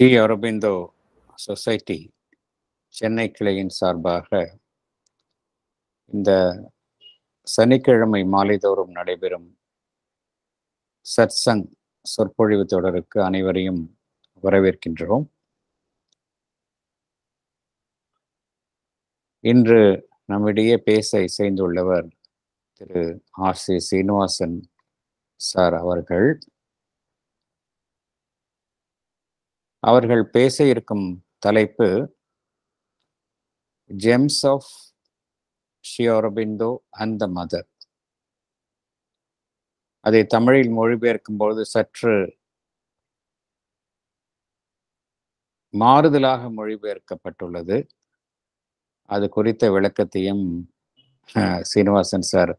Sri Aurobindo society Chennai கிளையின் சார்பாக இந்த சனிக்கிழமை மாலைதோறும் நடைபெறும் சத்சங் சொற்பொழிவு தொடருக்கு அனைவரையும் வரவேற்கின்றோம். இன்று நம்மிடையே பேச இசைந்துள்ளவர் திரு ஆர். சி. சீனிவாசன் சார் அவர்கள். அவர்கள் பேச இருக்கும் தலைப்பு gems of Sri Aurobindo and the Mother அதை தமிழில் மொழிபெயர்க்கும் பொழுது சற்று மாறுதலாக மொழிபெயர்க்கப்பட்டுள்ளது. அது குறித்த விளக்கத்தையும் சீனிவாசன் சார்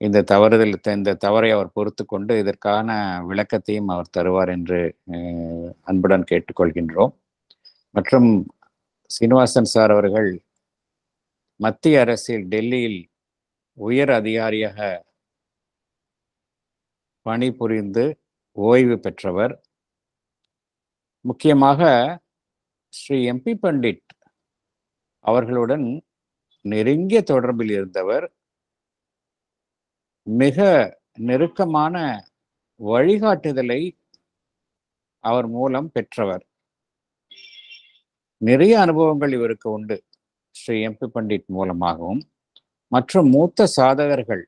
இந்த தவறுதல் இந்த தவறை அவர் பொறுத்து கொண்டு இதற்கான விளக்கத்தையும் அவர் தருவார் என்று அன்புடன் கேட்டுக்கொள்கின்றோம். மற்றும் சீனிவாசன் சார் அவர்கள் மத்திய அரசில் டெல்லியில் உயர் அதிகாரியாக பணிபுரிந்து ஓய்வு பெற்றவர். முக்கியமாக ஸ்ரீ எம்பி பண்டிட் அவர்களுடன் நெருங்கிய தொடர்பில் இருந்தவர் மிக நெருக்கமான வழிகாட்டுதலை அவர் மூலம் பெற்றவர். நிறைய அனுபவங்கள் இவருக்கு உண்டு ஸ்ரீ எம்பி பண்டிட் மூலமாகவும். மற்றும் மூத்த சாதகர்கள்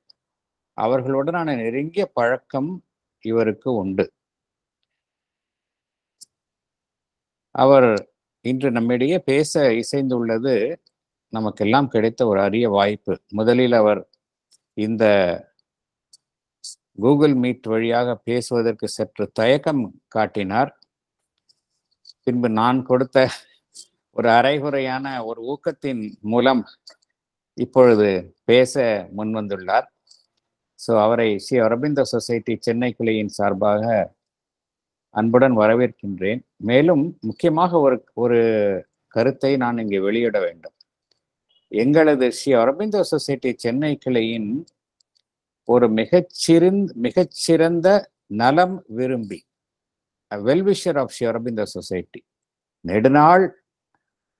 அவர்களுடனான நெருங்கிய பழக்கம் இவருக்கு உண்டு. அவர் இன்று நம்மிடையே பேச இசைந்துள்ளது நமக்கெல்லாம் கிடைத்த ஒரு அரிய வாய்ப்பு. முதலில் அவர் இந்த கூகுள் மீட் வழியாக பேசுவதற்கு சற்று தயக்கம் காட்டினார். பின்பு நான் கொடுத்த ஒரு அரைகுறையான ஒரு ஊக்கத்தின் மூலம் இப்பொழுது பேச முன்வந்துள்ளார். ஸோ அவரை ஸ்ரீ அரபிந்த சொசைட்டி சென்னை கிளையின் சார்பாக அன்புடன் வரவேற்கின்றேன். மேலும் முக்கியமாக ஒரு ஒரு கருத்தை நான் இங்கே வெளியிட வேண்டும். எங்களது ஸ்ரீ அரபிந்தோ சொசைட்டி சென்னை கிளையின் ஒரு மிகச்சிறந்த மிகச்சிறந்த நலம் விரும்பி வெல்விஷர் ஆஃப் ஸ்ரீ சொசைட்டி நெடுநாள்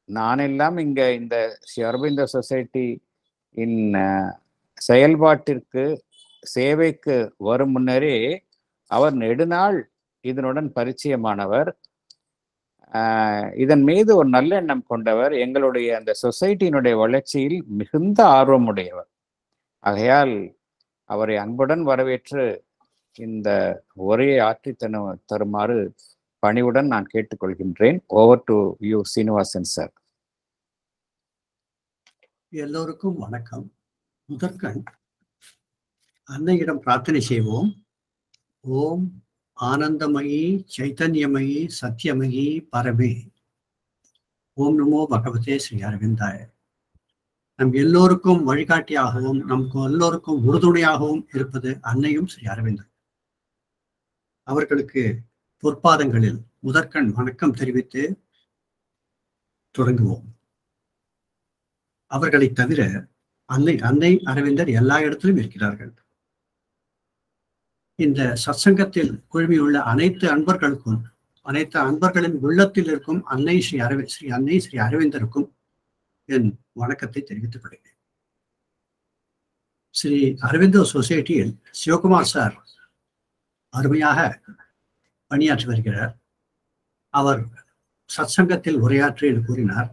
நானெல்லாம் இங்கே இந்த ஸ்ரீ சொசைட்டி இன் செயல்பாட்டிற்கு சேவைக்கு வரும் முன்னரே அவர் நெடுநாள் இதனுடன் பரிச்சயமானவர். இதன் மீது ஒரு நல்லெண்ணம் கொண்டவர். எங்களுடைய அந்த சொசைட்டியினுடைய வளர்ச்சியில் மிகுந்த ஆர்வமுடையவர். ஆகையால் அவரை அன்புடன் வரவேற்று இந்த உரையை ஆற்றி தன தருமாறு பணிவுடன் நான் கேட்டுக்கொள்கின்றேன். Over to you Srinivasan sir எல்லோருக்கும் வணக்கம். முதற்கண் அன்னையிடம் பிரார்த்தனை செய்வோம். ஓம் ஆனந்தமயி சைத்தன்யமயி சத்தியமயி பரமே. ஓம் நமோ பகவதே ஸ்ரீ அரவிந்தாய. நம் எல்லோருக்கும் வழிகாட்டியாகவும் நமக்கு எல்லோருக்கும் உறுதுணையாகவும் இருப்பது அன்னையும் ஸ்ரீ அரவிந்தர். அவர்களுக்கு பொற்பாதங்களில் முதற்கண் வணக்கம் தெரிவித்து தொடங்குவோம். அவர்களை தவிர அன்னை அன்னை அரவிந்தர் எல்லா இடத்திலும் இருக்கிறார்கள். இந்த சத்சங்கத்தில் குழுமியுள்ள அனைத்து அன்பர்களுக்கும் அனைத்து அன்பர்களின் உள்ளத்தில் இருக்கும் அன்னை ஸ்ரீ அரவி ஸ்ரீ அன்னை ஸ்ரீ அரவிந்தருக்கும் என் வணக்கத்தை தெரிவித்துக் கொள்கிறேன். ஸ்ரீ அரவிந்தோ சொசைட்டியில் சிவகுமார் சார் அருமையாக பணியாற்றி வருகிறார். அவர் சத்சங்கத்தில் உரையாற்றி என்று கூறினார்.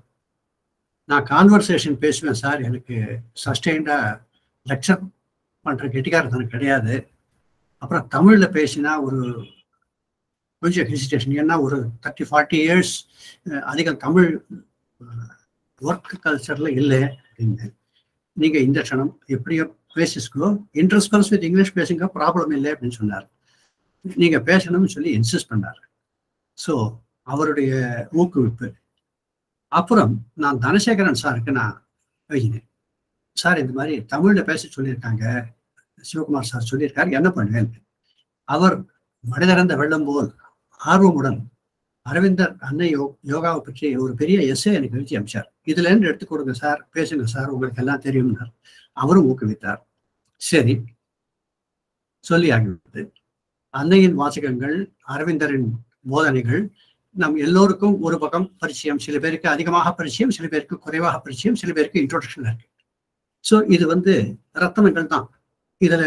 நான் கான்வர்சேஷன் பேசுவேன் சார். எனக்கு சஸ்டெயின்டா லெக்சர் பண்ற கெட்டிக்காரத்தனம் கிடையாது. அப்புறம் தமிழ்ல பேசினா ஒரு கொஞ்சம் ஹெசிடேஷன் ஏன்னா ஒரு தேர்ட்டி ஃபார்ட்டி இயர்ஸ் அதிகம் தமிழ் ஒர்க் கல்ச்சர்ல இல்லை அப்படின்னு. நீங்க இந்த க்ஷணம் எப்படியோ பேசிஸ்கோ இன்ட்ரெஸ்ட் வித் இங்கிலீஷ் பேசுங்க ப்ராப்ளம் இல்லை அப்படின்னு சொன்னார். நீங்க பேசணும்னு சொல்லி இன்சிஸ்ட் பண்ணார். ஸோ அவருடைய ஊக்குவிப்பு. அப்புறம் நான் தனசேகரன் சாருக்கு நான் எழுதினேன். சார் இந்த மாதிரி தமிழ்ல பேச சொல்லியிருக்காங்க. சிவகுமார் சார் சொல்லியிருக்காரு என்ன பண்ணுவேன்? அவர் மனிதரந்த வெள்ளம் போல் ஆர்வமுடன் அரவிந்தர் அன்னை யோ யோகாவை பற்றி ஒரு பெரிய எஸ்ஏ எனக்கு எழுதி அமிச்சார். இதுல இருந்து எடுத்து கொடுங்க சார் பேசுங்க சார் உங்களுக்கு எல்லாம் தெரியும்னார் அவரும் ஊக்குவித்தார். சரி. சொல்லி ஆகிவிட்டது. அன்னையின் வாசகங்கள் அரவிந்தரின் போதனைகள் நம் எல்லோருக்கும் ஒரு பக்கம் பரிச்சயம் சில பேருக்கு அதிகமாக பரிச்சயம் சில பேருக்கு குறைவாக பரிச்சயம் சில பேருக்கு இன்ட்ரோடக்ஷன் இருக்கு. ஸோ இது வந்து ரத்தனங்கள் தான். இதுல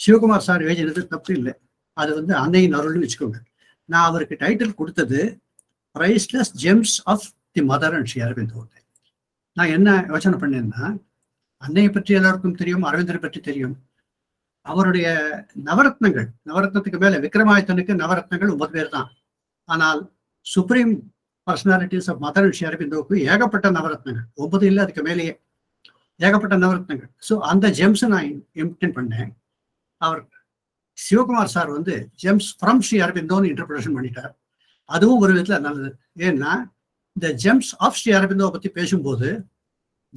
சிவகுமார் சார் எழுதினது தப்பு இல்லை. அது வந்து அன்னையின் அருள்னு வச்சுக்கோங்க. நான் அவருக்கு டைட்டில் கொடுத்தது priceless gems of the Mother and Sri Aravind நான் என்ன யோசனை பண்ணேன்னா அன்னையை பற்றி எல்லாருக்கும் தெரியும் அரவிந்தரை பற்றி தெரியும். அவருடைய நவரத்னங்கள் நவரத்னத்துக்கு மேல விக்ரமாயத்தனுக்கு நவரத்னங்கள் ஒன்பது பேர் தான். ஆனால் supreme personalities of Mother and Sri அரவிந்தோவுக்கு ஏகப்பட்ட நவரத்னங்கள் ஒன்பது இல்லை அதுக்கு மேலேயே. ஏகப்பட்ட நவரத்னங்கள். ஸோ அந்த ஜெம்ஸை நான் இம்டின் பண்ணேன். அவர் சிவகுமார் சார் வந்து ஜெம்ஸ் ஃப்ரம் ஸ்ரீ அரவிந்தோன்னு இன்டர்பிரேஷன் பண்ணிட்டார். அதுவும் ஒரு விதத்துல நல்லது. ஏன்னா இந்த ஜெம்ஸ் ஆஃப் ஸ்ரீ அரவிந்தோவை பத்தி பேசும்போது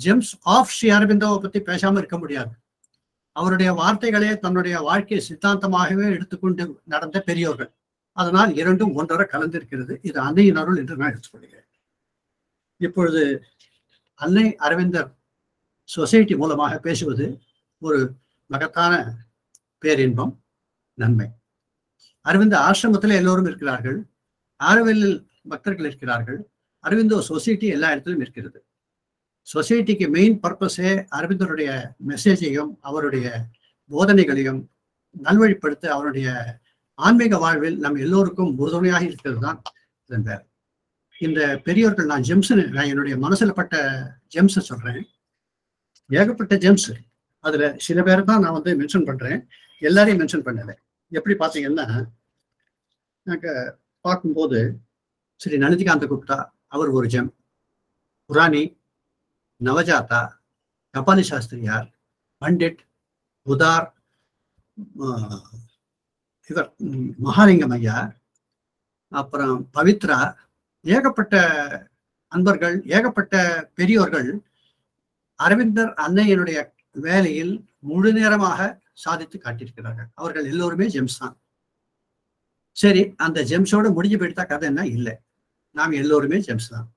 ஜெம்ஸ் ஆஃப் ஸ்ரீ அரவிந்தோவை பத்தி பேசாம இருக்க முடியாது. அவருடைய வார்த்தைகளே தன்னுடைய வாழ்க்கை சித்தாந்தமாகவே எடுத்துக்கொண்டு நடந்த பெரியோர்கள். அதனால் இரண்டும் ஒன்றரை கலந்திருக்கிறது. இது அன்னையின் அருள் என்று நான் எடுத்துக்கொள்கிறேன். இப்பொழுது அன்னை அரவிந்தர் சொசைட்டி மூலமாக பேசுவது ஒரு மகத்தான பேரின்பம் நன்மை. அரவிந்த ஆசிரமத்தில் எல்லோரும் இருக்கிறார்கள். ஆரவேலில் பக்தர்கள் இருக்கிறார்கள். அரவிந்தோ சொசைட்டி எல்லா இடத்துலையும் இருக்கிறது. சொசைட்டிக்கு மெயின் பர்பஸே அரவிந்தருடைய மெசேஜையும் அவருடைய போதனைகளையும் நல்வழிப்படுத்த அவருடைய ஆன்மீக வாழ்வில் நம் எல்லோருக்கும் உறுதுணையாக இருக்கிறது தான் இதன் பேர். இந்த பெரியோர்கள் நான் ஜெம்ஸ் நான் என்னுடைய மனசுல பட்ட ஜெம்ஸ் சொல்றேன். ஏகப்பட்ட ஜெம்ஸ். அதுல சில பேர் தான் நான் வந்து மென்ஷன் பண்றேன். எல்லாரையும் மென்ஷன் பண்ணல. எப்படி பார்த்தீங்கன்னா நாங்க பார்க்கும்போது ஸ்ரீ நளிதிகாந்த குப்தா அவர் ஒரு ஜெம். புராணி நவஜாதா கபாலி சாஸ்திரியார் பண்டிட் உதார் இவர் மகாலிங்கம் ஐயா அப்புறம் பவித்ரா ஏகப்பட்ட அன்பர்கள் ஏகப்பட்ட பெரியோர்கள் அரவிந்தர் அன்னையனுடைய வேலையில் முழு நேரமாக சாதித்து காட்டியிருக்கிறார்கள். அவர்கள் எல்லோருமே ஜெம்ஸ் தான். சரி அந்த ஜெம்ஸோட முடிஞ்சு போயிட்டா கதை என்ன? இல்லை. நாம் எல்லோருமே ஜெம்ஸ் தான்.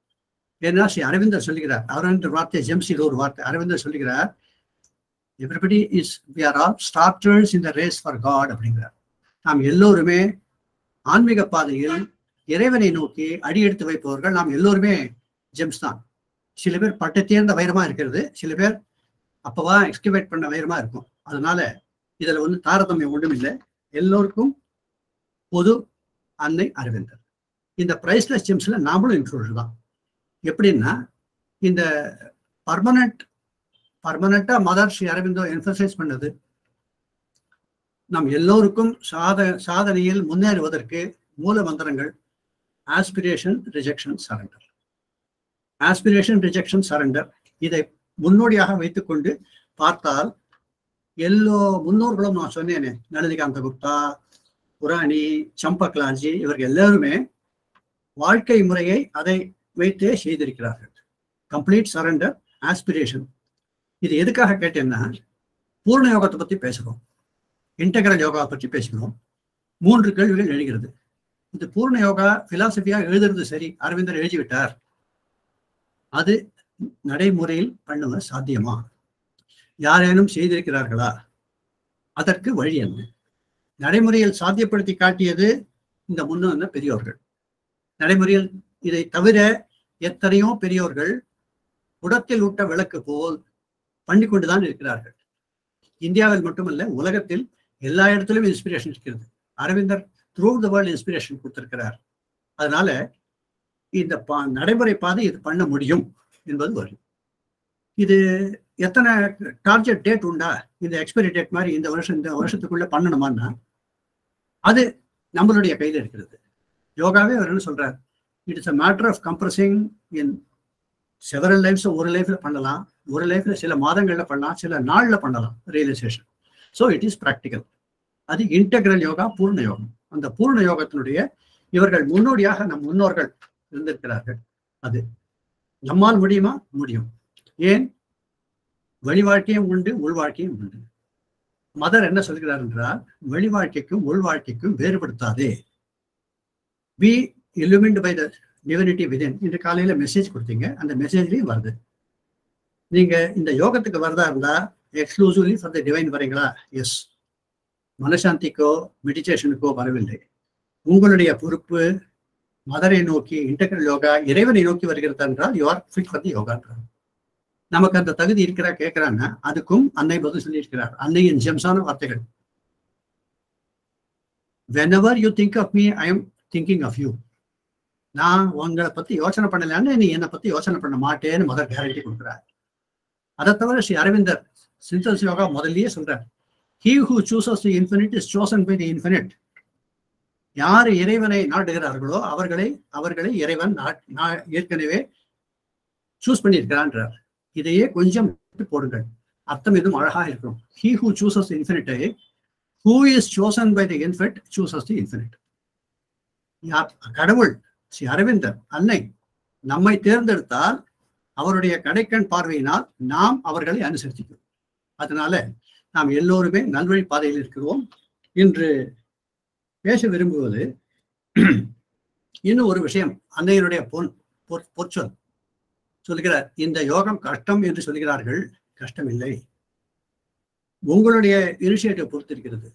ஏன்னா ஸ்ரீ அரவிந்தர் சொல்லுகிறார் அரவிந்தர் வார்த்தை ஜெம்ஸ் இது ஒரு வார்த்தை. அரவிந்தர் சொல்லுகிறார் everybody is we are all starters in the race for God அப்படிங்கிறார். நாம் எல்லோருமே ஆன்மீக பாதையில் இறைவனை நோக்கி அடி எடுத்து வைப்பவர்கள் நாம் எல்லோருமே ஜெம்ஸ் தான். சில பேர் பட்டத்தேர்ந்த வைரமா இருக்கிறது. சில பேர் அப்பவா எக்ஸ்டிவேட் பண்ண வைரமா இருக்கும். அதனால இதுல வந்து தாரதமியம் ஒன்றும் இல்லை. எல்லோருக்கும் பொது அன்னை அரவிந்தர். இந்த பிரைஸ்லெஸ் ஜெம்ஸ்ல நாமளும் இன்க்ளூட் தான். எப்படின்னா இந்த பர்மனண்ட் பர்மனண்டா மதர் ஸ்ரீ அரவிந்தோ என்ஃபசைஸ் பண்ணது. நம் எல்லோருக்கும் சாத சாதனையில் முன்னேறுவதற்கு மூல மந்திரங்கள் aspiration rejection surrender aspiration rejection surrender இதை முன்னோடியாக வைத்துக்கொண்டு பார்த்தால் எல்லோ முன்னோர்களும் நான் சொன்னேனே நளினிகாந்த குப்தா புராணி சம்பக்லாஜி இவர்கள் எல்லாருமே வாழ்க்கை முறையை அதை வைத்தே செய்திருக்கிறார்கள். கம்ப்ளீட் சரண்டர் ஆஸ்பிரேஷன் இது எதுக்காக கேட்டேன்னா பூர்ண யோகத்தை பற்றி பேசுகிறோம் இன்டகிரல் யோகா பற்றி பேசுகிறோம் மூன்று கேள்விகள் எழுகிறது. இந்த பூர்ண யோகா பிலாசபியாக எழுதுறது சரி அரவிந்தர் எழுதிவிட்டார். அது நடைமுறையில் பண்ணுவ சாத்தியமா? யாரேனும் செய்திருக்கிறார்களா? அதற்கு வழி என்ன? நடைமுறையில் சாத்தியப்படுத்தி காட்டியது இந்த முன்ன பெரியோர்கள். நடைமுறையில் இதை தவிர எத்தனையோ பெரியோர்கள் குடத்தில் ஊட்ட விளக்கு போல் பண்ணிக்கொண்டுதான் இருக்கிறார்கள். இந்தியாவில் மட்டுமல்ல உலகத்தில் எல்லா இடத்திலும் இன்ஸ்பிரேஷன் இருக்கிறது. Aravindar through the world inspiration கொடுத்திருக்கிறார். அதனால இந்த பா நடைமுறை பாதை இது பண்ண முடியும் என்பது வரும் இது எத்தனை டார்கெட் டேட் உண்டா? இந்த எக்ஸ்பைரி டேட் மாதிரி இந்த வருஷம் இந்த வருஷத்துக்குள்ள பண்ணணுமான்னா அது நம்மளுடைய கையில் இருக்கிறது. யோகாவே அவர் என்ன சொல்றார்? It is a matter of compressing in several lifes ஒரு லைஃப்ல பண்ணலாம் ஒரு லைஃப்ல சில மாதங்கள்ல பண்ணலாம் சில நாள்ல பண்ணலாம் realisation so it is practical அது இன்டெக்ரல் யோகா பூர்ண யோகம் அந்த பூர்ண யோகத்தினுடைய இவர்கள் முன்னோடியாக நம் முன்னோர்கள் இருந்திருக்கிறார்கள். அது நம்மால் முடியுமா? முடியும். ஏன்? வெளி வாழ்க்கையும் உண்டு உள் வாழ்க்கையும் உண்டு. மதர் என்ன சொல்கிறார் என்றால் வெளி வாழ்க்கைக்கும் உள் வாழ்க்கைக்கும் வேறுபடுத்தாதே. Be illumined by the divinity within இன்று காலையில் மெசேஜ் கொடுத்தீங்க. அந்த மெசேஜ்லேயும் வருது. நீங்கள் இந்த யோகத்துக்கு வரதா இருந்தால் எக்ஸ்க்ளூசிவ்லி ஃபார் த டிவைன் வரீங்களா? எஸ் மனசாந்திக்கோ மெடிடேஷனுக்கோ வரவில்லை. உங்களுடைய பொறுப்பு மதரை நோக்கி இன்டகிரல் யோகா இறைவனை நோக்கி வருகிறது என்றால் you are fit for the யோகான்றார் நமக்கு அந்த தகுதி இருக்கிறா கேட்கிறாங்க அதுக்கும் அன்னை பதில் சொல்லியிருக்கிறார். அன்னையின் ஜெம்ஸான வார்த்தைகள். Whenever you think of me I am thinking of you நான் உங்களை பத்தி யோசனை பண்ணலான்னு நீ என்னை பத்தி யோசனை பண்ண மாட்டேன்னு முதல் கேரண்டி கொடுக்குறாரு. அதை தவிர ஸ்ரீ அரவிந்தர் சிந்தல்ஸ் யோகா முதல்லயே சொல்றார். He who chooses the infinite is chosen by the infinite யார் இறைவனை நாடுகிறார்களோ அவர்களை அவர்களை இறைவன் நா- ஏற்கனவே சூஸ் பண்ணியிருக்கிறான்றார். இதையே கொஞ்சம் போடுங்கள். அர்த்தம் எதுவும் அழகா இருக்கும். He who சூசஸ் இன்ஃபினிட்டை who is chosen by the infinite chooses the infinite கடவுள். ஸ்ரீ அரவிந்தர் அன்னை. நம்மை தேர்ந்தெடுத்தால் அவருடைய கடைக்கண் பார்வையினால் நாம் அவர்களை அனுசரிக்கிறோம் அதனால நாம் எல்லோருமே நல்வழி பாதையில் இருக்கிறோம். இன்று பேச விரும்புவது இன்னும் ஒரு விஷயம். அன்னையினுடைய பொன் பொற்சொல். சொல்கிறார் இந்த யோகம் கஷ்டம் என்று சொல்கிறார்கள் கஷ்டம் இல்லை உங்களுடைய இனிஷியேட்டிவ் பொறுத்திருக்கிறது.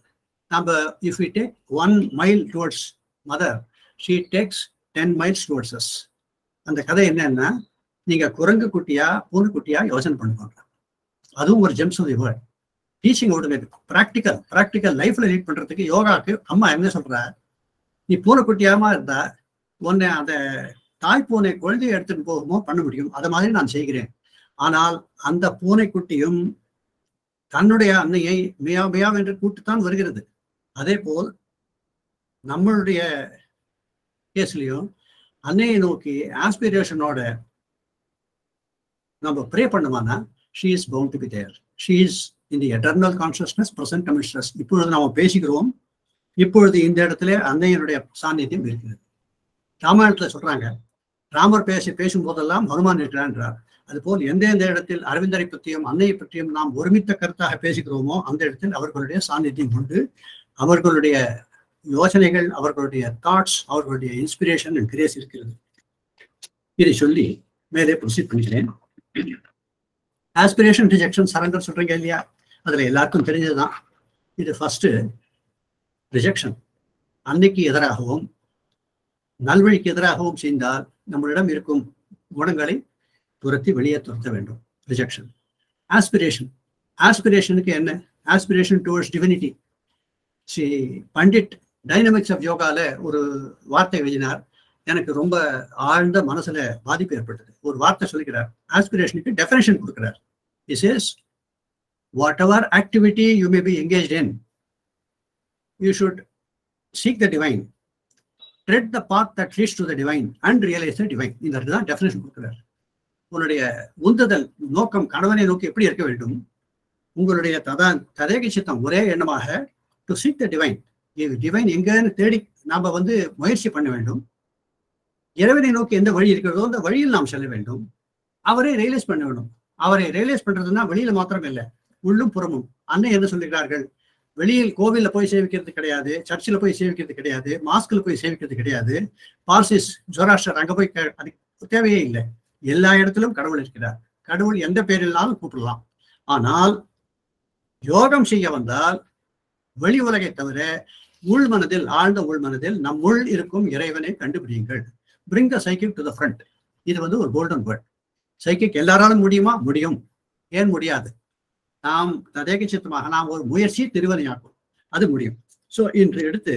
நம்ம if we take one mile towards Mother she takes ten miles towards us அந்த கதை என்னன்னா நீங்க குரங்கு குட்டியா பூனைக்குட்டியா யோசனை பண்ணுவாங்க அதுவும் ஒரு gems of the world teaching விடுங்க ப்ராக்டிக்கல் ப்ராக்டிக்கல் லைஃப்ல லீட் பண்றதுக்கு யோகாக்கு அம்மா என்ன சொல்ற? நீ பூனை குட்டியாமா இருந்தா உன்னை அந்த தாய் பூனை குழந்தைய எடுத்துட்டு போகுமோ பண்ண முடியும். அதை மாதிரி நான் செய்கிறேன். ஆனால் அந்த பூனைக்குட்டியும் தன்னுடைய அன்னையை மியா மியா என்று கூட்டுத்தான் வருகிறது. அதே போல் நம்மளுடைய கேஸ்லையும் அன்னையை நோக்கி ஆஸ்பிரேஷனோட நம்ம pray பண்ணுமானா she is bound to be there she is in the eternal consciousness present commissions இப்பொழுது நாம் பேசுகிறோம் இப்பொழுது இந்த இடத்துல அன்னையனுடைய சாநித்தியம் இருக்கிறது. ராமாயணத்துல சொல்றாங்க ராமர் பேசி பேசும் போதெல்லாம் ஹனுமான் இருக்கிறான்றார் அதுபோல் எந்தெந்த இடத்தில் அரவிந்தரை பற்றியும் அன்னையை பற்றியும் நாம் ஒருமித்த கருத்தாக பேசுகிறோமோ அந்த இடத்தில் அவர்களுடைய சாநித்தியம் கொண்டு அவர்களுடைய யோசனைகள் அவர்களுடைய தாட்ஸ் அவர்களுடைய இன்ஸ்பிரேஷன் அண்ட் கிரேஸ் இருக்கிறது. இதை சொல்லி மேலே ப்ரொசீட் பண்ணிக்கிறேன். ஆஸ்பிரேஷன் ரிஜெக்ஷன் சரண்டர் சொல்றீங்க இல்லையா? அதுல எல்லாருக்கும் தெரிஞ்சதுதான். இது ஃபர்ஸ்ட் ரிஜெக்ஷன் அன்னைக்கு எதிராகவும் நல்வழிக்கு எதிராகவும் செய்தால் நம்மளிடம் இருக்கும் குணங்களை துரத்தி வெளியே துரத்த வேண்டும். ரிஜெக்ஷன் ஆஸ்பிரேஷன் ஆஸ்பிரேஷனுக்கு என்ன? Aspiration towards divinity Sri Pandit dynamics of யோகால ஒரு வார்த்தை எழுதினார். எனக்கு ரொம்ப ஆழ்ந்த மனசுல பாதிப்பு ஏற்பட்டது. ஒரு வார்த்தை சொல்லிக்கிறார். ஆஸ்பிரேஷனுக்கு டெஃபினேஷன் கொடுக்கிறார். Is is whatever activity you may be engage in you should seek the divine tread the path that leads to the divine and realise the divine இந்த தான் டெஃபினேஷன் கொடுக்கிறார். உன்னுடைய உந்துதல் நோக்கம் கணவனை நோக்கி எப்படி இருக்க வேண்டும்? உங்களுடைய ததா ததேக சித்தம் ஒரே எண்ணமாக to seek the divine divine எங்கன்னு தேடி நாம வந்து முயற்சி பண்ண வேண்டும். இறைவனை நோக்கி எந்த வழி இருக்கிறதோ அந்த வழியில் நாம் செல்ல வேண்டும். அவரை ரியலைஸ் பண்ண வேண்டும். அவரை ரியலைஸ் பண்றதுன்னா வெளியில மாத்திரம் இல்லை உள்ளும் புறமும். அன்னை என்ன சொல்லுகிறார்கள்? வெளியில் கோவில்ல போய் சேவிக்கிறது கிடையாது சர்ச்சில் போய் சேவிக்கிறது கிடையாது மாஸ்கில் போய் சேவிக்கிறது கிடையாது. பார்சிஸ் ஜொராஷ்டர் அங்க போய் அது தேவையே இல்லை. எல்லா இடத்திலும் கடவுள் இருக்கிறார். கடவுள் எந்த பேரில்லாலும் கூப்பிடலாம். ஆனால் யோகம் செய்ய வந்தால் வெளி உலகை தவிர உள் மனதில் ஆழ்ந்த உள் மனதில் நம் உள் இருக்கும் இறைவனை கண்டுபிடியுங்கள். Bring the psychic to the front இது வந்து ஒரு கோல்டன் வேர்ட் சைக்கிக் எல்லாராலும் முடியுமா? முடியும். ஏன் முடியாது? நாம் ததேக சித்தமாக நாம் ஒரு முயற்சி திருவனையாக்கும் அது முடியும். ஸோ இன்று எடுத்து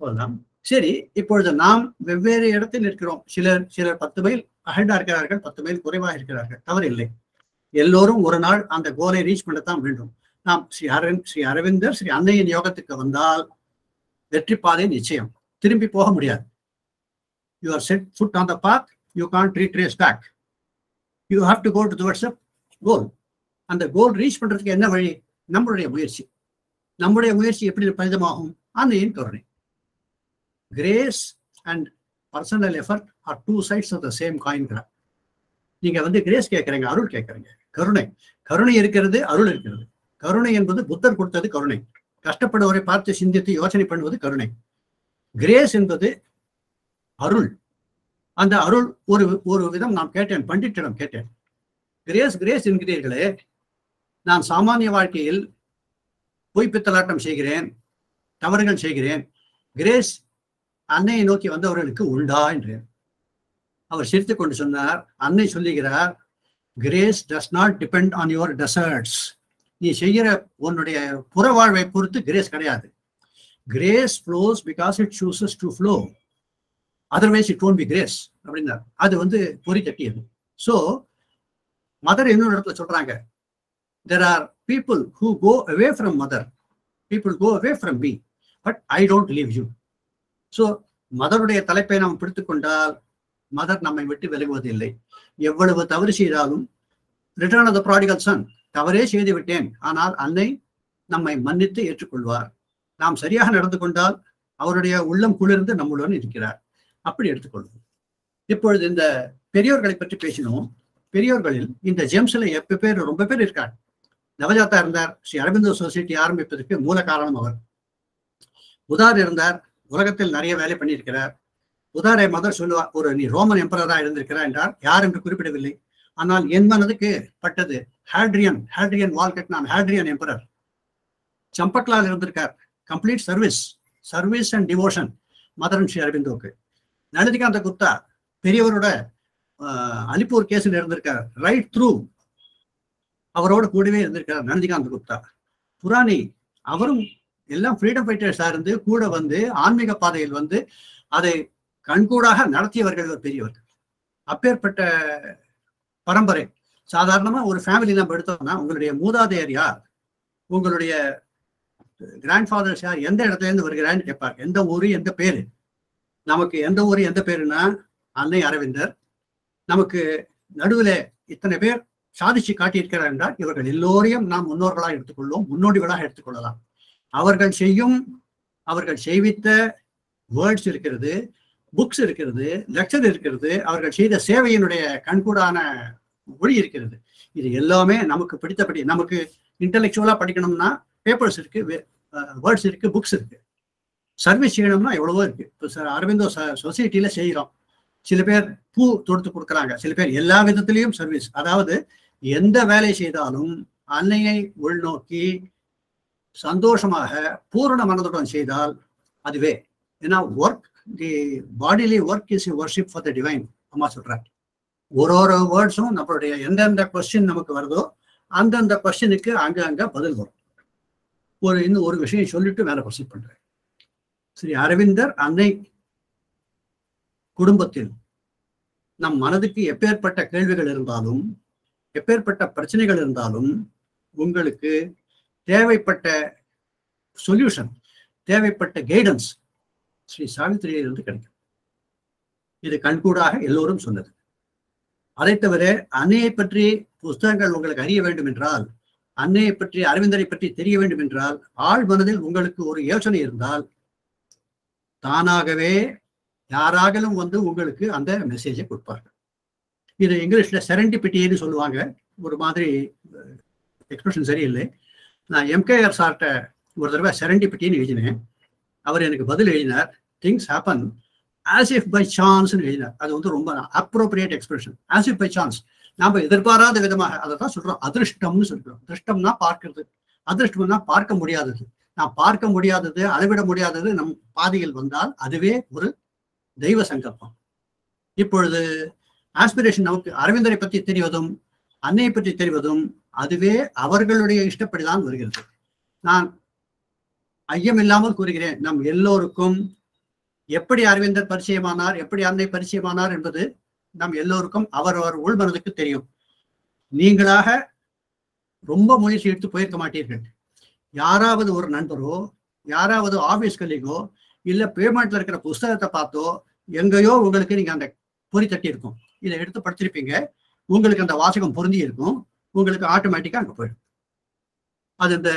போகலாம் சரி இப்பொழுது நாம் வெவ்வேறு இடத்தில் இருக்கிறோம் சிலர் சிலர் பத்து மைல் அஹெண்டா இருக்கிறார்கள் பத்து மைல் குறைவாக இருக்கிறார்கள். தவறில்லை. எல்லோரும் ஒரு நாள் அந்த கோலை ரீச் பண்ணத்தான் வேண்டும். நாம் ஸ்ரீ அரவிந்த் ஸ்ரீ அரவிந்தர் ஸ்ரீ அன்னையின் யோகத்துக்கு வந்தால் வெற்றி பாதை நிச்சயம். திரும்பி போக முடியாது. You are set foot on the path you can retrace back you have to go to towards goal அந்த கோல் ரீச் பண்றதுக்கு என்ன வழி? நம்மளுடைய முயற்சி. நம்முடைய முயற்சி எப்படி பரிதமாகும்? அன்னையின் கருணை. Grace and personal effort are two sides of the same காயின்கிற நீங்க வந்து கிரேஸ் கேட்கறீங்க அருள் கேட்கறீங்க கருணை. கருணை இருக்கிறது அருள் இருக்கிறது. கருணை என்பது புத்தர் கொடுத்தது கருணை. கஷ்டப்படுவரை பார்த்து சிந்தித்து யோசனை பண்ணுவது கருணை. கிரேஸ் என்பது அருள். அந்த அருள் ஒரு ஒரு விதம் நான் கேட்டேன் பண்டிட்டிடம் கேட்டேன். கிரேஸ் கிரேஸ் என்கிறீர்களே நான் சாமானிய வாழ்க்கையில் பொய்ப்பித்தலாட்டம் செய்கிறேன் தவறுகள் செய்கிறேன். கிரேஸ் அன்னையை நோக்கி வந்தவர்களுக்கு உண்டா என்று அவர் சிரித்து கொண்டு சொன்னார் அன்னை சொல்லுகிறார் grace does not depend on your deserts நீ செய்கிற உன்னுடைய புற வாழ்வை பொறுத்து கிரேஸ் கிடையாது. Grace flows because it chooses to flow otherwise it won't be grace அப்படின்னா அது வந்து பொறி தட்டியது ஸோ மதர் இன்னொரு இடத்துல சொல்றாங்க. There are people who go away from Mother people go away from me but I don't leave you so மதருடைய தலைப்பை நாம் பிடித்து கொண்டால் மதர் நம்மை விட்டு விலகுவதில்லை. எவ்வளவு தவறு செய்தாலும் return of the prodigal son தவறே செய்து விட்டேன் ஆனால் அன்னை நம்மை மன்னித்து ஏற்றுக்கொள்வார். நாம் சரியாக நடந்து கொண்டால் அவருடைய உள்ளம் குளிர்ந்து நம்முடன் இருக்கிறார். அப்படி எடுத்துக்கொள்வோம். இப்பொழுது இந்த பெரியோர்களை பற்றி பேசினோம். பெரியோர்களில் இந்த ஜெம்ஸ்ல எப்ப பேர் ரொம்ப பேர் இருக்கார் நவஜாத்தா இருந்தார் ஸ்ரீ அரவிந்தோ சொசைட்டி ஆரம்பிப்பதற்கு மூல காரணம் அவர். உதார் இருந்தார் உலகத்தில் நிறைய வேலை பண்ணியிருக்கிறார். உதாரை மதர் சொல்லுவார் ஒரு நீ ரோமன் எம்பரரா இருந்திருக்கிறார் என்றார். யார் என்று குறிப்பிடவில்லை. ஆனால் என் மனதுக்கு பட்டது ஹேட்ரியன் ஹேட்ரியன் வால் கட்டினான் ஹேட்ரியன் எம்பரர். சம்பக்லால் இருந்திருக்கார். Complete service service and devotion Mother and Sri அரவிந்தோக்கு. Nalinikanta Gupta பெரியவரோட அலிப்பூர் கேஸில் இருந்திருக்கார். ரைட் த்ரூ அவரோட கூடவே இருந்திருக்கார் நந்திகாந்த குப்தா. புராணி அவரும் எல்லாம் ஃப்ரீடம் ஃபைட்டர்ஸா இருந்து கூட வந்து ஆன்மீக பாதையில் வந்து அதை கண்கூடாக நடத்தியவர்கள் ஒரு பெரியவர்கள் அப்பேற்பட்ட பரம்பரை. சாதாரணமா ஒரு ஃபேமிலி நம்ம எடுத்தோம்னா உங்களுடைய மூதாதையர் யார்? உங்களுடைய கிராண்ட் ஃபாதர்ஸ் யார்? எந்த இடத்துல இருந்து வருகிறான்னு கேட்பார். எந்த ஊரு எந்த பேரு? நமக்கு எந்த ஊரு எந்த பேருன்னா அன்னை அரவிந்தர். நமக்கு நடுவில் இத்தனை பேர் சாதிச்சு காட்டியிருக்கிறார் என்றால் இவர்கள் எல்லோரையும் நாம் முன்னோர்களாக எடுத்துக்கொள்வோம் முன்னோடிகளாக எடுத்துக்கொள்ளலாம். அவர்கள் செய்யும் அவர்கள் செய்வித்த வேர்ட்ஸ் இருக்கிறது. புக்ஸ் இருக்கிறது லெக்சர் இருக்கிறது அவர்கள் செய்த சேவையினுடைய கண்கூடான மொழி இருக்கிறது. இது எல்லாமே நமக்கு பிடித்தபடி நமக்கு இன்டலெக்சுவலா படிக்கணும்னா பேப்பர்ஸ் இருக்கு வேர்ட்ஸ் இருக்கு புக்ஸ் இருக்கு. சர்வீஸ் செய்யணும்னா எவ்வளவோ இருக்கு. இப்போ சார் அரவிந்தோ சொசைட்டில செய்கிறோம் சில பேர் பூ தொடுத்து கொடுக்குறாங்க. சில பேர் எல்லா விதத்திலையும் சர்வீஸ் அதாவது எந்த வேலை செய்தாலும் அன்னையை உள்நோக்கி சந்தோஷமாக பூரண மனதுடன் செய்தால் அதுவே. ஏன்னா work the bodily work is worship for the divine அம்மா சொல்றாங்க. ஒரு ஒரு வேர்ட்ஸும் நம்மளுடைய எந்தெந்த கொஸ்டின் நமக்கு வருதோ அந்தந்த கொஸ்டினுக்கு அங்க அங்க பதில் வரும். ஒரு இன்னும் ஒரு விஷயம் சொல்லிட்டு மேல ப்ரொசீட் பண்றேன். ஸ்ரீ அரவிந்தர் அன்னை குடும்பத்தில் நம் மனதுக்கு எப்பேற்பட்ட கேள்விகள் இருந்தாலும் எப்பேற்பட்ட பிரச்சனைகள் இருந்தாலும் உங்களுக்கு தேவைப்பட்ட சொல்யூஷன் தேவைப்பட்ட கைடன்ஸ் ஸ்ரீ சாவித்திரியிலிருந்து கிடைக்கும். இது கண்கூடாக எல்லோரும் சொன்னது. அதை தவிர அன்னையை பற்றி புஸ்தகங்கள் உங்களுக்கு அறிய வேண்டும் என்றால் அன்னையை பற்றி அரவிந்தரை பற்றி தெரிய வேண்டும் என்றால் ஆழ் மனதில் உங்களுக்கு ஒரு யோசனை இருந்தால் தானாகவே யாராகலும் வந்து உங்களுக்கு அந்த மெசேஜை கொடுப்பார்கள். இது இங்கிலீஷ்ல செரண்டிபிட்டின்னு சொல்லுவாங்க. ஒரு மாதிரி எக்ஸ்பிரஷன் சரியில்லை. நான் எம்கேஆர் சார்ட்ட ஒரு தடவை செரண்டிபிட்டின்னு எழுதினேன். அவர் எனக்கு பதில் எழுதினார். Things happen as if by சான்ஸ்னு எழுதினார். அது வந்து ரொம்ப appropriate expression as if by chance நாம எதிர்பாராத விதமாக அதை தான் சொல்றோம். அதிருஷ்டம்னு சொல்கிறோம் அதிருஷ்டம்னா பார்க்கறது. அதிர்ஷ்டம்னா பார்க்க முடியாதது. நான் பார்க்க முடியாதது அளவிட முடியாதது நம் பாதையில் வந்தால் அதுவே ஒரு தெய்வ சங்கல்பம். இப்பொழுது ஆஸ்பிரேஷன் நமக்கு அரவிந்தரை பற்றி தெரிவதும் அன்னையை பற்றி தெரிவதும் அதுவே அவர்களுடைய இஷ்டப்படிதான் வருகிறது. நான் ஐயம் இல்லாமல் கூறுகிறேன். நம் எல்லோருக்கும் எப்படி அரவிந்தர் பரிச்சயமானார் எப்படி அன்னை பரிச்சயமானார் என்பது நம் எல்லோருக்கும் அவர் அவர் உள்மனதுக்கு தெரியும். நீங்களாக ரொம்ப முயற்சி எடுத்து போயிருக்க மாட்டீர்கள். யாராவது ஒரு நண்பரோ யாராவது ஆபீஸ் கலீகோ இல்ல பேமெண்ட்ல இருக்கிற புஸ்தகத்தை பார்த்தோ எங்கேயோ உங்களுக்கு நீங்க அந்த பொறி தட்டி இருக்கும் இதை எடுத்து படிச்சிருப்பீங்க. உங்களுக்கு அந்த வாசகம் பொருந்தி இருக்கும் உங்களுக்கு ஆட்டோமேட்டிக்கா அங்க போயிடும். அது இந்த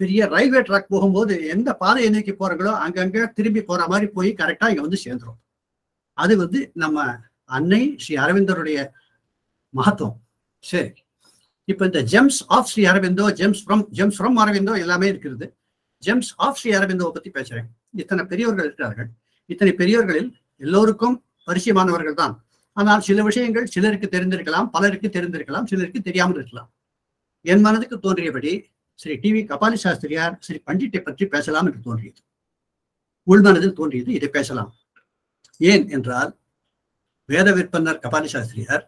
பெரிய ரயில்வே ட்ராக் போகும்போது எந்த பாதையை நோக்கி போறாங்களோ அங்கங்க திரும்பி போற மாதிரி போய் கரெக்டா இங்க வந்து சேர்ந்துரும். அது வந்து நம்ம அன்னை ஸ்ரீ அரவிந்தருடைய மகத்துவம். சரி. இப்ப இந்த gems of Sri Aurobindo gems from gems from Aurobindo எல்லாமே இருக்கிறது. ஜெம்ஸ் ஆஃப் ஸ்ரீ அரவிந்தோவை பத்தி பேசுறேன். இத்தனை பெரியவர்கள் இருக்கிறார்கள். இத்தனை பெரியவர்களில் எல்லோருக்கும் பரிசயமானவர்கள் தான். ஆனால் சில விஷயங்கள் சிலருக்கு தெரிந்திருக்கலாம் பலருக்கு தெரிந்திருக்கலாம் சிலருக்கு தெரியாமல் இருக்கலாம். என் மனதுக்கு தோன்றியபடி ஸ்ரீ டி வி கபாலி சாஸ்திரியார் ஸ்ரீ பண்டிட்டை பற்றி பேசலாம் என்று தோன்றியது. உள்மனதில் தோன்றியது இதை பேசலாம். ஏன் என்றால் வேத விற்பனர் கபாலி சாஸ்திரியார்